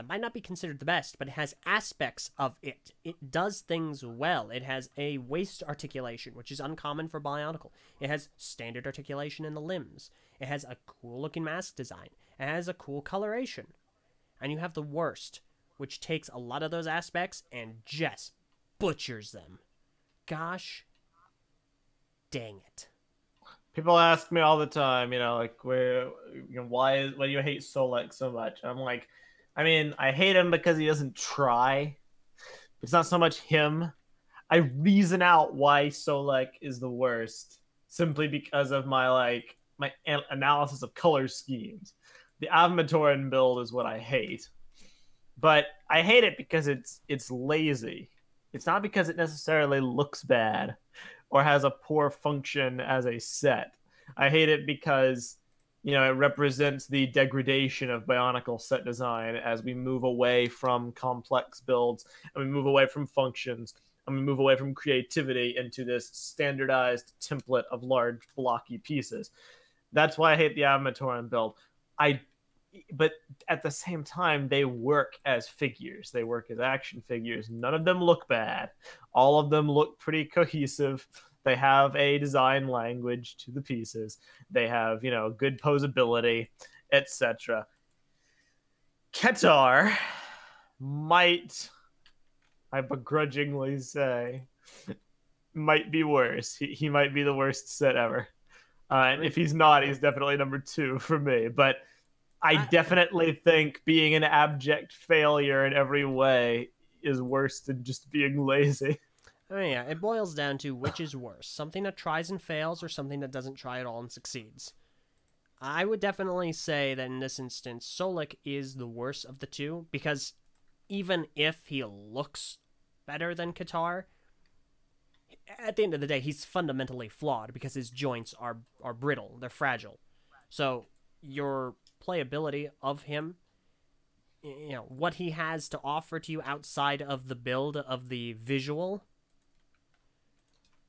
that might not be considered the best, but it has aspects of it. It does things well. It has a waist articulation, which is uncommon for Bionicle. It has standard articulation in the limbs. It has a cool looking mask design. It has a cool coloration. And you have the worst, which takes a lot of those aspects and just butchers them. Gosh dang it.
People ask me all the time, you know, like where, you know, why why do you hate Solek so much? I'm like, I mean, I hate him because he doesn't try. It's not so much him. I reason out why Solek is the worst simply because of my like my an- analysis of color schemes. The Avmatoran build is what I hate, but I hate it because it's it's lazy. It's not because it necessarily looks bad or has a poor function as a set. I hate it because you know, it represents the degradation of Bionicle set design as we move away from complex builds and we move away from functions and we move away from creativity into this standardized template of large blocky pieces. That's why I hate the Avmatoran build. I but at the same time they work as figures. They work as action figures. None of them look bad. All of them look pretty cohesive they have a design language to the pieces. They have, you know, good posability, etc. Ketar might, I begrudgingly say, might be worse. He, he might be the worst set ever. Uh, and if he's not, he's definitely number two for me. But I definitely think being an abject failure in every way is worse than just being lazy.
Oh yeah, it boils down to which is worse, something that tries and fails or something that doesn't try at all and succeeds. I would definitely say that in this instance, Solek is the worst of the two because even if he looks better than Ketar, at the end of the day, he's fundamentally flawed because his joints are are brittle, they're fragile. So your playability of him, you know, what he has to offer to you outside of the build of the visual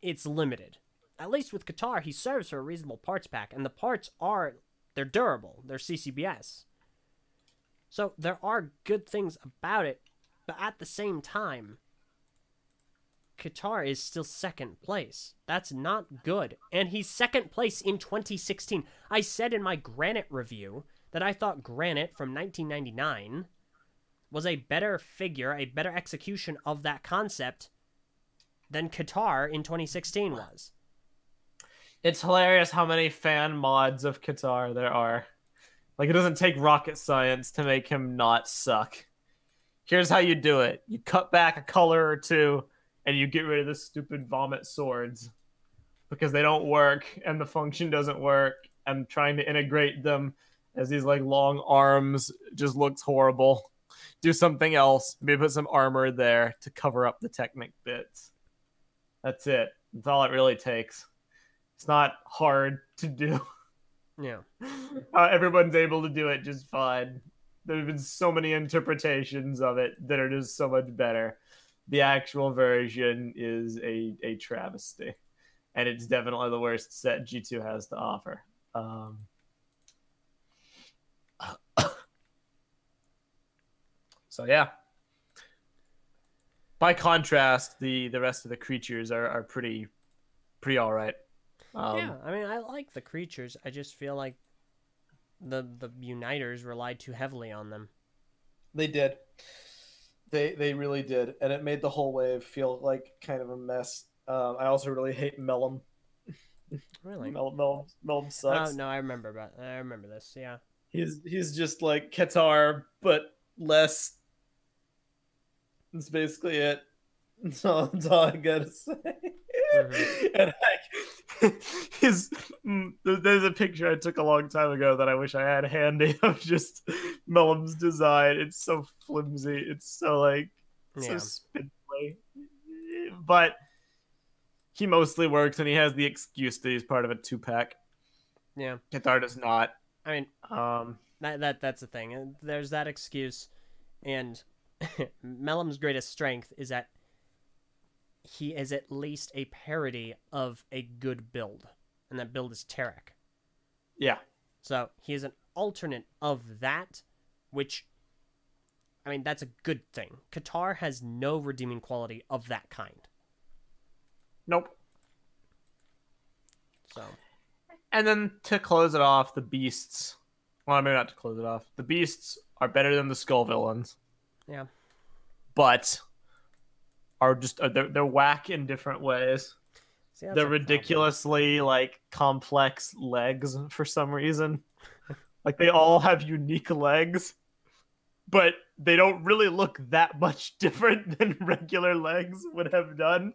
it's limited. At least with Ketar, he serves for a reasonable parts pack, and the parts are they're durable. They're CCBS. So there are good things about it, but at the same time, Ketar is still second place. That's not good. And he's second place in 2016. I said in my Granite review that I thought Granite from 1999 was a better figure, a better execution of that concept than Ketar in 2016 was.
It's hilarious how many fan mods of Ketar there are. Like it doesn't take rocket science to make him not suck. Here's how you do it. You cut back a color or two and you get rid of the stupid vomit swords because they don't work and the function doesn't work and trying to integrate them as these like long arms just looks horrible. Do something else. Maybe put some armor there to cover up the Technic bits. That's it. That's all it really takes. It's not hard to do.
Yeah.
Uh, everyone's able to do it just fine. There have been so many interpretations of it that are just so much better. The actual version is a, a travesty. And it's definitely the worst set G2 has to offer. Um, so, yeah by contrast, the the rest of the creatures are, are pretty pretty all right.
Um, yeah, I mean, I like the creatures. I just feel like the the uniters relied too heavily on them.
They did. They they really did, and it made the whole wave feel like kind of a mess. Um, I also really hate Melum.
Really,
Melum Melum, Melum sucks.
Oh no, I remember about. I remember this. Yeah,
he's he's just like Ketar, but less that's basically it. That's all, that's all I gotta say. Mm-hmm. and like his, mm, there's a picture I took a long time ago that I wish I had handy of just Melum's design. It's so flimsy. It's so like yeah. so spindly, but he mostly works, and he has the excuse that he's part of a two pack.
Yeah,
Ketar does not.
I mean, um, that that that's the thing. There's that excuse, and Melum's greatest strength is that he is at least a parody of a good build, and that build is Taric.
Yeah.
So he is an alternate of that, which, I mean, that's a good thing. Ketar has no redeeming quality of that kind.
Nope.
So.
And then to close it off, the beasts. Well, maybe not to close it off. The beasts are better than the skull villains.
Yeah.
But are just uh, they're, they're whack in different ways. See, they're ridiculously problem. like complex legs for some reason. like they all have unique legs, but they don't really look that much different than regular legs would have done.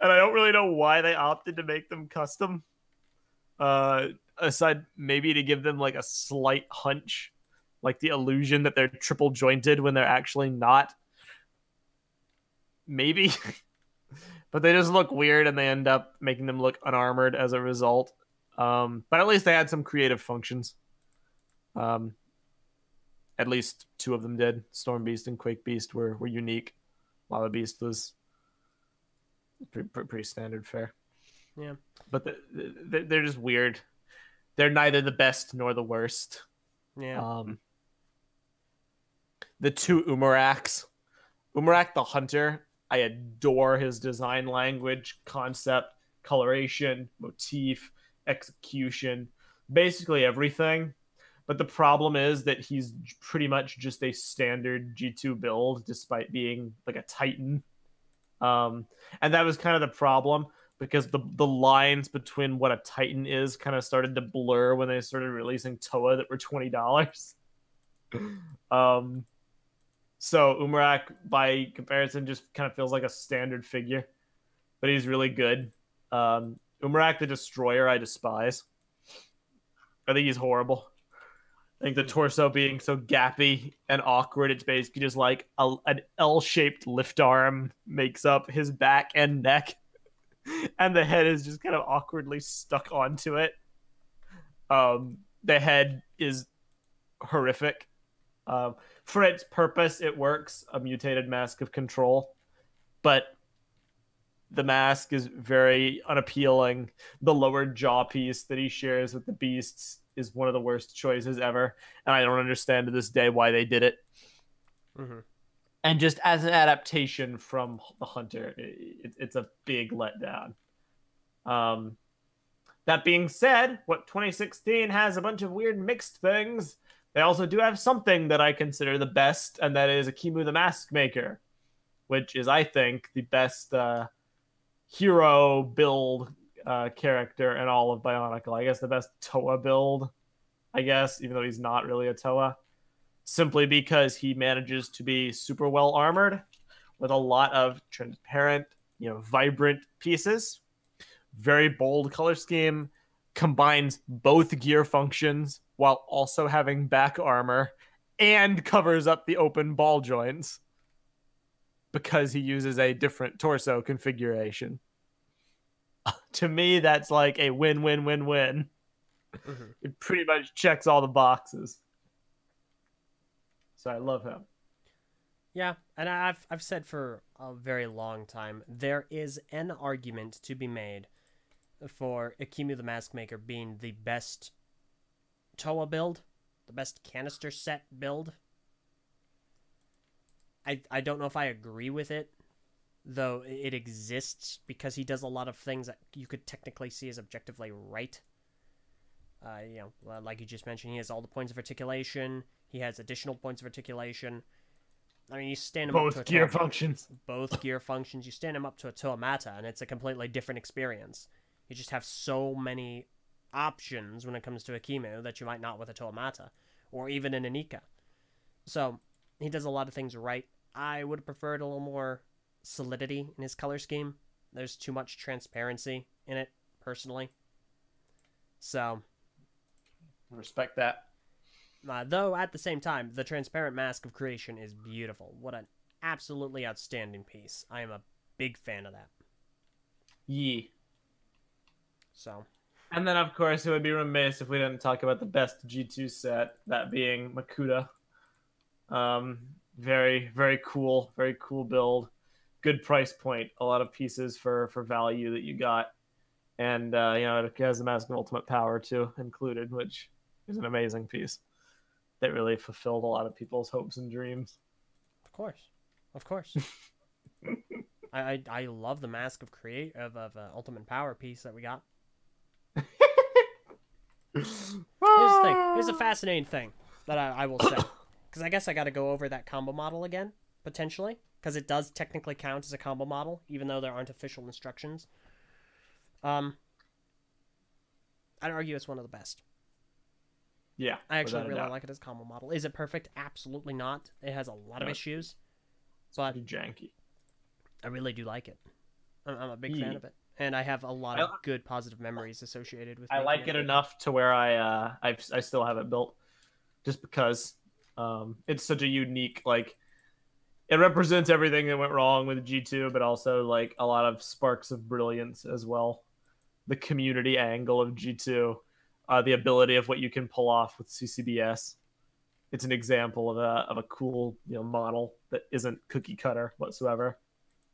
And I don't really know why they opted to make them custom. Uh aside maybe to give them like a slight hunch like the illusion that they're triple jointed when they're actually not. Maybe. but they just look weird and they end up making them look unarmored as a result. Um, but at least they had some creative functions. Um, at least two of them did. Storm Beast and Quake Beast were were unique. Lava Beast was pretty, pretty standard fare.
Yeah.
But the, the, they're just weird. They're neither the best nor the worst.
Yeah.
Um, the two Umaraks, Umarak the Hunter, I adore his design language, concept, coloration, motif, execution, basically everything. But the problem is that he's pretty much just a standard G2 build, despite being like a Titan. Um, and that was kind of the problem because the the lines between what a Titan is kind of started to blur when they started releasing Toa that were twenty dollars. um, so Umarak, by comparison, just kind of feels like a standard figure, but he's really good. Um, Umarak the Destroyer, I despise. I think he's horrible. I think the torso being so gappy and awkward, it's basically just like a, an L-shaped lift arm makes up his back and neck, and the head is just kind of awkwardly stuck onto it. Um, the head is horrific. Um, for its purpose, it works a mutated mask of control, but the mask is very unappealing. The lower jaw piece that he shares with the beasts is one of the worst choices ever, and I don't understand to this day why they did it.
Mm-hmm.
And just as an adaptation from the Hunter, it, it's a big letdown. Um, that being said, what 2016 has a bunch of weird mixed things. They also do have something that I consider the best, and that is Ekimu the Mask Maker, which is, I think, the best uh, hero build uh, character in all of Bionicle. I guess the best Toa build, I guess, even though he's not really a Toa, simply because he manages to be super well armored with a lot of transparent, you know, vibrant pieces. Very bold color scheme, combines both gear functions while also having back armor and covers up the open ball joints because he uses a different torso configuration. to me, that's like a win win win win. Mm-hmm. It pretty much checks all the boxes. So I love him.
Yeah, and I've I've said for a very long time there is an argument to be made for Ekimu the Mask Maker being the best Toa build, the best canister set build. I I don't know if I agree with it, though it exists because he does a lot of things that you could technically see as objectively right. Uh, you know, like you just mentioned, he has all the points of articulation. He has additional points of articulation. I mean, you stand him
both
up to
gear functions.
Both gear functions. You stand him up to a Toamata, and it's a completely different experience. You just have so many options when it comes to Ekimu that you might not with a Toamata, or even an Inika. So he does a lot of things right. I would have preferred a little more solidity in his color scheme. There's too much transparency in it, personally. So,
respect that.
Uh, though at the same time, the transparent mask of creation is beautiful. What an absolutely outstanding piece. I am a big fan of that.
Yee.
So.
And then, of course, it would be remiss if we didn't talk about the best G2 set, that being Makuta. Um, very, very cool, very cool build. Good price point. A lot of pieces for for value that you got, and uh, you know it has the Mask of Ultimate Power too included, which is an amazing piece that really fulfilled a lot of people's hopes and dreams.
Of course, of course. I, I, I love the Mask of Create of, of uh, Ultimate Power piece that we got. Here's the thing. Here's a fascinating thing that I, I will say, because I guess I got to go over that combo model again potentially, because it does technically count as a combo model, even though there aren't official instructions. Um, I'd argue it's one of the best.
Yeah,
I actually really like it as a combo model. Is it perfect? Absolutely not. It has a lot no. of issues,
it's
but
janky.
I really do like it. I'm, I'm a big fan of it, and I have a lot of good positive memories associated with. It.
I like it, it enough to where I uh I I still have it built, just because um it's such a unique like. It represents everything that went wrong with G2, but also like a lot of sparks of brilliance as well. the community angle of G2, uh, the ability of what you can pull off with CCBS. It's an example of a of a cool you know model that isn't cookie cutter whatsoever.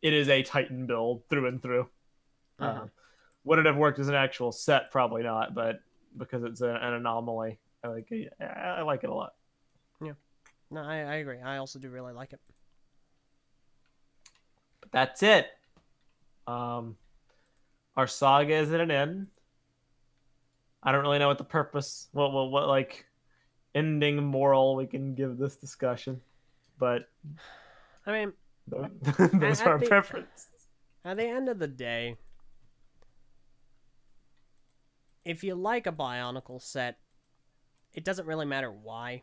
It is a Titan build through and through.
Mhm.
Uh, would it have worked as an actual set? Probably not, but because it's a, an anomaly, I like it. I like it a lot.
Yeah, no, I, I agree. I also do really like it.
But that's it. Um, our saga is at an end. I don't really know what the purpose, what, what, what like ending moral we can give this discussion, but
I mean,
those, those are our preferences.
At the end of the day, if you like a Bionicle set, it doesn't really matter why.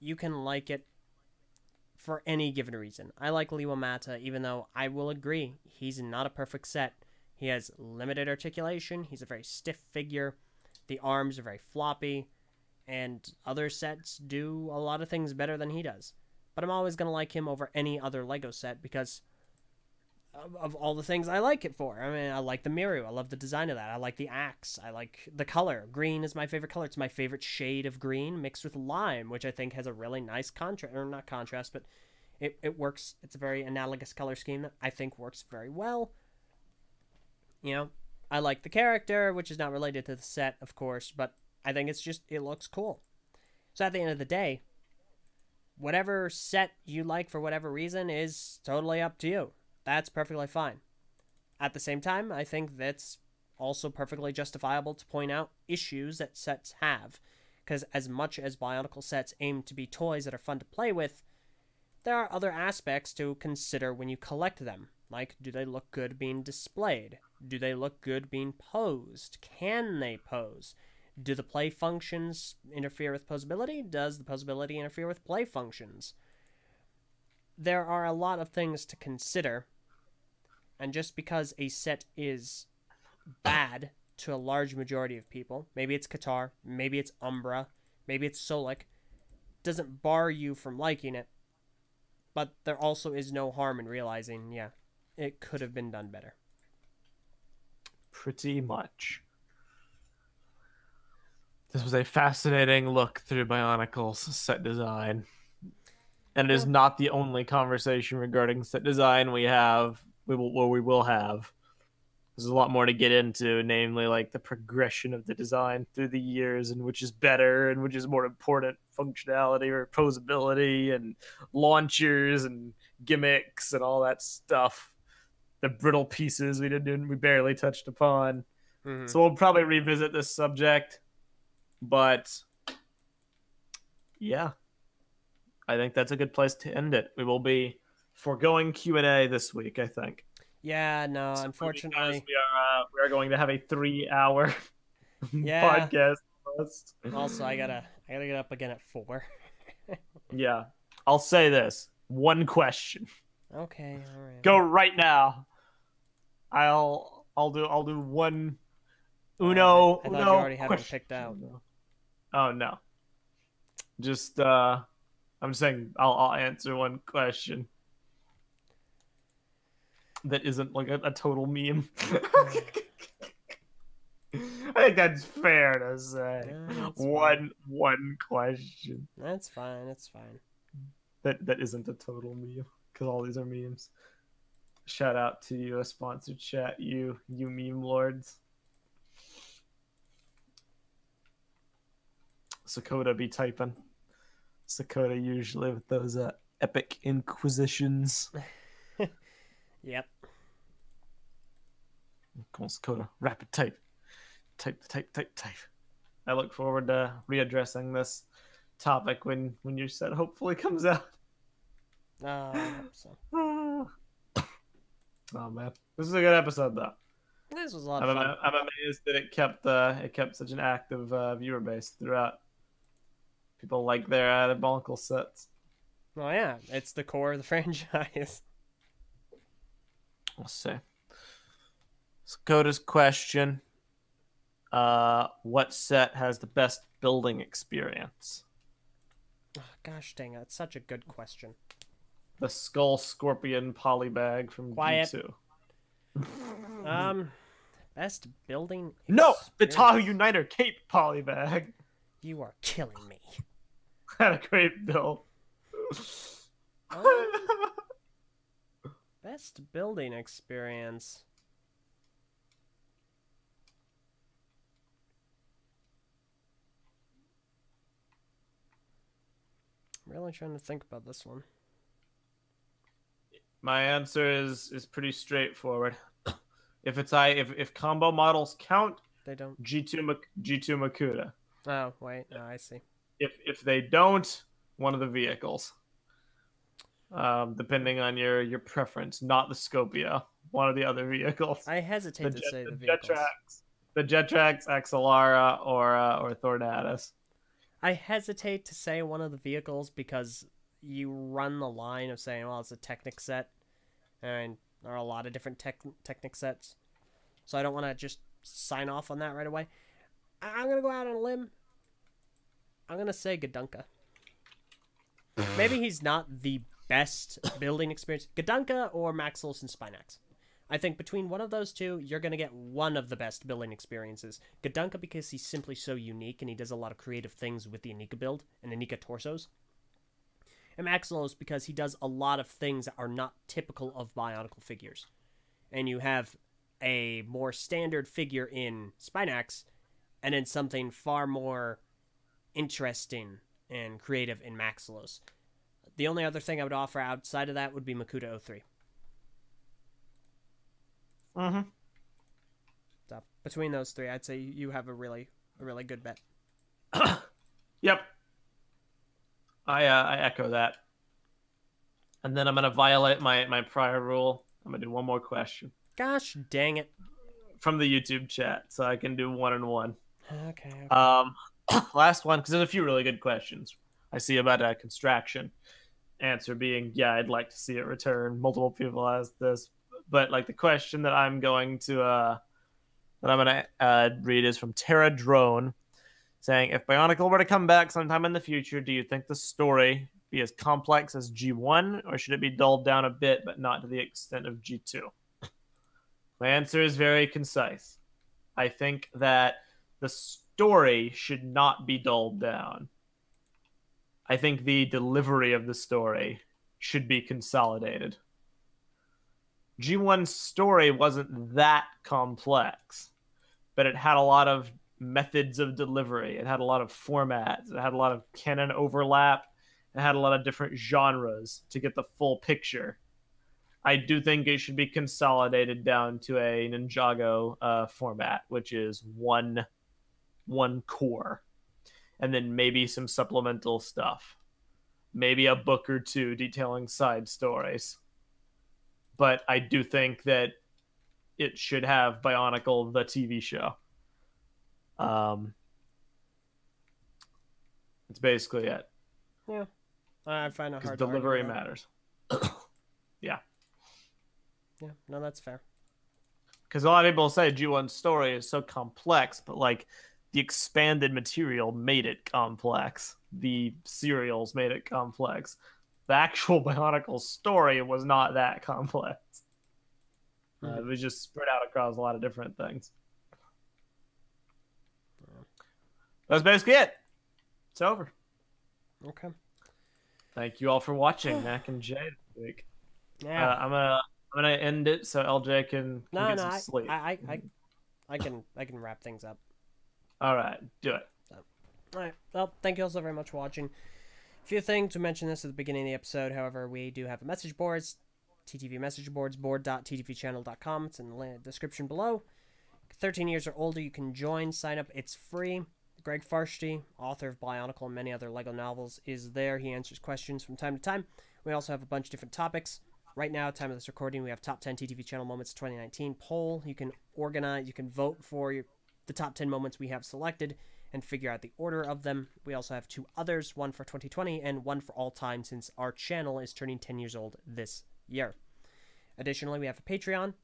You can like it for any given reason. I like Lewa Mata, even though I will agree he's not a perfect set. He has limited articulation, he's a very stiff figure, the arms are very floppy, and other sets do a lot of things better than he does. But I'm always going to like him over any other Lego set because of, of all the things I like it for. I mean, I like the Miru. I love the design of that. I like the axe. I like the color. Green is my favorite color. It's my favorite shade of green mixed with lime, which I think has a really nice contrast, or not contrast, but it, it works. It's a very analogous color scheme that I think works very well. You know, I like the character, which is not related to the set, of course, but I think it's just, it looks cool. So at the end of the day, whatever set you like for whatever reason is totally up to you that's perfectly fine. At the same time, I think that's also perfectly justifiable to point out issues that sets have. Because as much as Bionicle sets aim to be toys that are fun to play with, there are other aspects to consider when you collect them. Like, do they look good being displayed? Do they look good being posed? Can they pose? Do the play functions interfere with posability? Does the posability interfere with play functions? There are a lot of things to consider and just because a set is bad to a large majority of people, maybe it's Ketar, maybe it's Umbra, maybe it's Solek, doesn't bar you from liking it. But there also is no harm in realizing, yeah, it could have been done better.
Pretty much. This was a fascinating look through Bionicle's set design. And it is not the only conversation regarding set design we have, we will, we will have. There's a lot more to get into, namely like the progression of the design through the years and which is better and which is more important functionality or posability and launchers and gimmicks and all that stuff. The brittle pieces we didn't we barely touched upon.
Mhm.
So we'll probably revisit this subject, but yeah, I think that's a good place to end it. We will be foregoing Q and A this week. I think.
Yeah, no,
Simply
unfortunately.
we are uh, we are going to have a three-hour
Yeah.
podcast.
Also, I gotta, I gotta get up again at four.
Yeah, I'll say this: one question.
Okay, all right.
Go right now. I'll I'll do I'll do one.
I-
Uno.
I thought you
Uno
already had
question.
picked out.
Oh no. Just uh I'm saying I'll I'll answer one question. That isn't like a, a total meme. I think that's fair to say.
Yeah, that's fine.
one one question
That's fine. That's fine.
that that isn't a total meme because all these are memes. Shout out to you, a sponsored chat, you you meme lords. Sakota be typing. Sakota usually with those uh, epic inquisitions.
Yep.
Come on, Sakota, rapid type, type, type, type, type. I look forward to readdressing this topic when when your set hopefully comes out.
Uh, so.
oh man, this is a good episode though.
This was a lot
I'm,
of fun.
I'm amazed that it kept uh, it kept such an active uh, viewer base throughout. People like their uh, their Bionicle sets.
Oh yeah, it's the core of the franchise.
We'll see. Skoda's question: uh, What set has the best building experience?
Oh, gosh dang that's such a good question.
The Skull Scorpion Polybag from
Quiet.
G2.
Um, Best building.
No, the
experience.
Tahu Uniter Cape polybag
You are killing me.
had a great build.
Um, best building experience. I'm really trying to think about this one.
My answer is is pretty straightforward. If it's I if, if combo models count,
They don't.
G2 Mak- G2 Makuta.
Oh wait, no, I see.
If if they don't, one of the vehicles. Um, depending on your your preference, not the Scopio, one of the other vehicles.
I hesitate
the
to
jet,
say
the
the vehicles.
Jetrax, the Jetrax, Axalara, or uh, or Thornatus.
I hesitate to say one of the vehicles because you run the line of saying, well, it's a Technic set, and there are a lot of different tech- Technic sets. So I don't want to just sign off on that right away. I'm going to go out on a limb. I'm going to say Gadunka. Maybe he's not the best building experience. Gadunka or Maxilos and Spinax. I think between one of those two, you're going to get one of the best building experiences. Gadunka because he's simply so unique and he does a lot of creative things with the Inika build and Inika torsos. And Maxilos because he does a lot of things that are not typical of Bionicle figures. And you have a more standard figure in Spinax and then something far more interesting and creative in Maxilos. The only other thing I would offer outside of that would be Makuta 03.
Mm-hmm.
So between those three, I'd say you have a really a really good bet.
Yep. I uh, I echo that. And then I'm gonna violate my my prior rule. I'm gonna do one more question
Gosh dang it.
from the YouTube chat, so I can do one and one.
Okay. okay.
Um, last one because there's a few really good questions. I see about uh, construction. Answer being, yeah, I'd like to see it return. Multiple people asked this, but like the question that I'm going to uh that I'm gonna uh, read is from Terra Drone, saying, if Bionicle were to come back sometime in the future, do you think the story be as complex as G1, or should it be dulled down a bit, but not to the extent of G2? My answer is very concise. I think that the story should not be dulled down. I think the delivery of the story should be consolidated. G1's story wasn't that complex, but it had a lot of methods of delivery. It had a lot of formats. It had a lot of canon overlap. It had a lot of different genres to get the full picture. I do think it should be consolidated down to a Ninjago uh, format, which is one one core, and then maybe some supplemental stuff, maybe a book or two detailing side stories. But I do think that it should have Bionicle the TV show. Um, it's basically it.
Yeah, I find it hard. to
delivery matters.
Yeah, Yeah. no, that's fair.
because a lot of people say G1's story is so complex, but like the expanded material made it complex. The serials made it complex. The actual Bionicle story was not that complex. Uh,
Mhm.
it was just spread out across a lot of different things. That's basically it. It's over.
Okay.
Thank you all for watching, Nak and Jay this week.
Yeah.
Uh, I'm gonna I'm gonna end it so Eljay can, can
no,
get
no,
some
I,
sleep.
I, I, I, I can, I can wrap things up.
All right, do it.
All right. Well, thank you all so very much for watching. A few things to mention this at the beginning of the episode. However, we do have a message boards, TTV message boards, board.ttvchannel.com. It's in the description below. 13 years or older, you can join, sign up. It's free. Greg Farshtey, author of Bionicle and many other LEGO novels, is there. He answers questions from time to time. We also have a bunch of different topics. Right now, time of this recording, we have top 10 TTV channel moments 2019 poll. You can organize, you can vote for your, the top 10 moments we have selected and figure out the order of them. We also have two others, one for 2020 and one for all time since our channel is turning 10 years old this year. Additionally, we have a Patreon,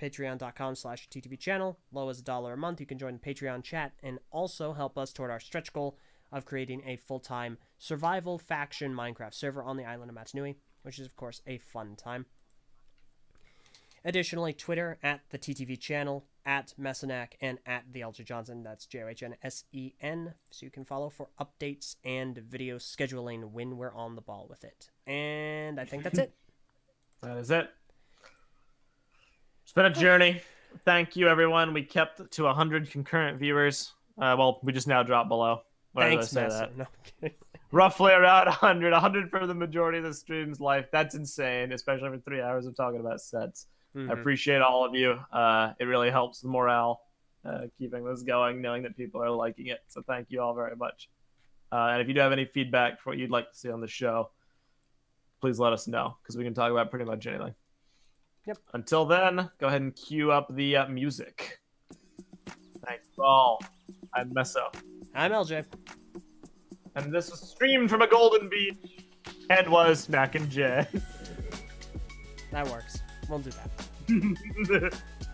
patreon.com slash channel. Low as a dollar a month. You can join the Patreon chat and also help us toward our stretch goal of creating a full-time survival faction Minecraft server on the island of Mata Nui, which is, of course, a fun time. Additionally, Twitter at the TTV channel, at Mesonak and at the Eljay Johnsen. That's J O H N S E N. So you can follow for updates and video scheduling when we're on the ball with it. And I think that's it.
That is it. It's been a journey. Thank you, everyone. We kept to 100 concurrent viewers. Uh, well, we just now dropped below. Why did I
Thanks,
say
Meso.
that?
No,
Roughly around 100. 100 for the majority of the stream's life. That's insane, especially for three hours of talking about sets. I
Mhm.
appreciate all of you. Uh, it really helps the morale, uh, keeping this going, knowing that people are liking it. So thank you all very much. Uh, and if you do have any feedback for what you'd like to see on the show, please let us know because we can talk about pretty much anything.
Yep.
Until then, go ahead and cue up the uh, music. Thanks all. I'm Meso,
I'm Eljay.
and this was streamed from a golden beach and was Nak and Jay.
That works. We'll do that.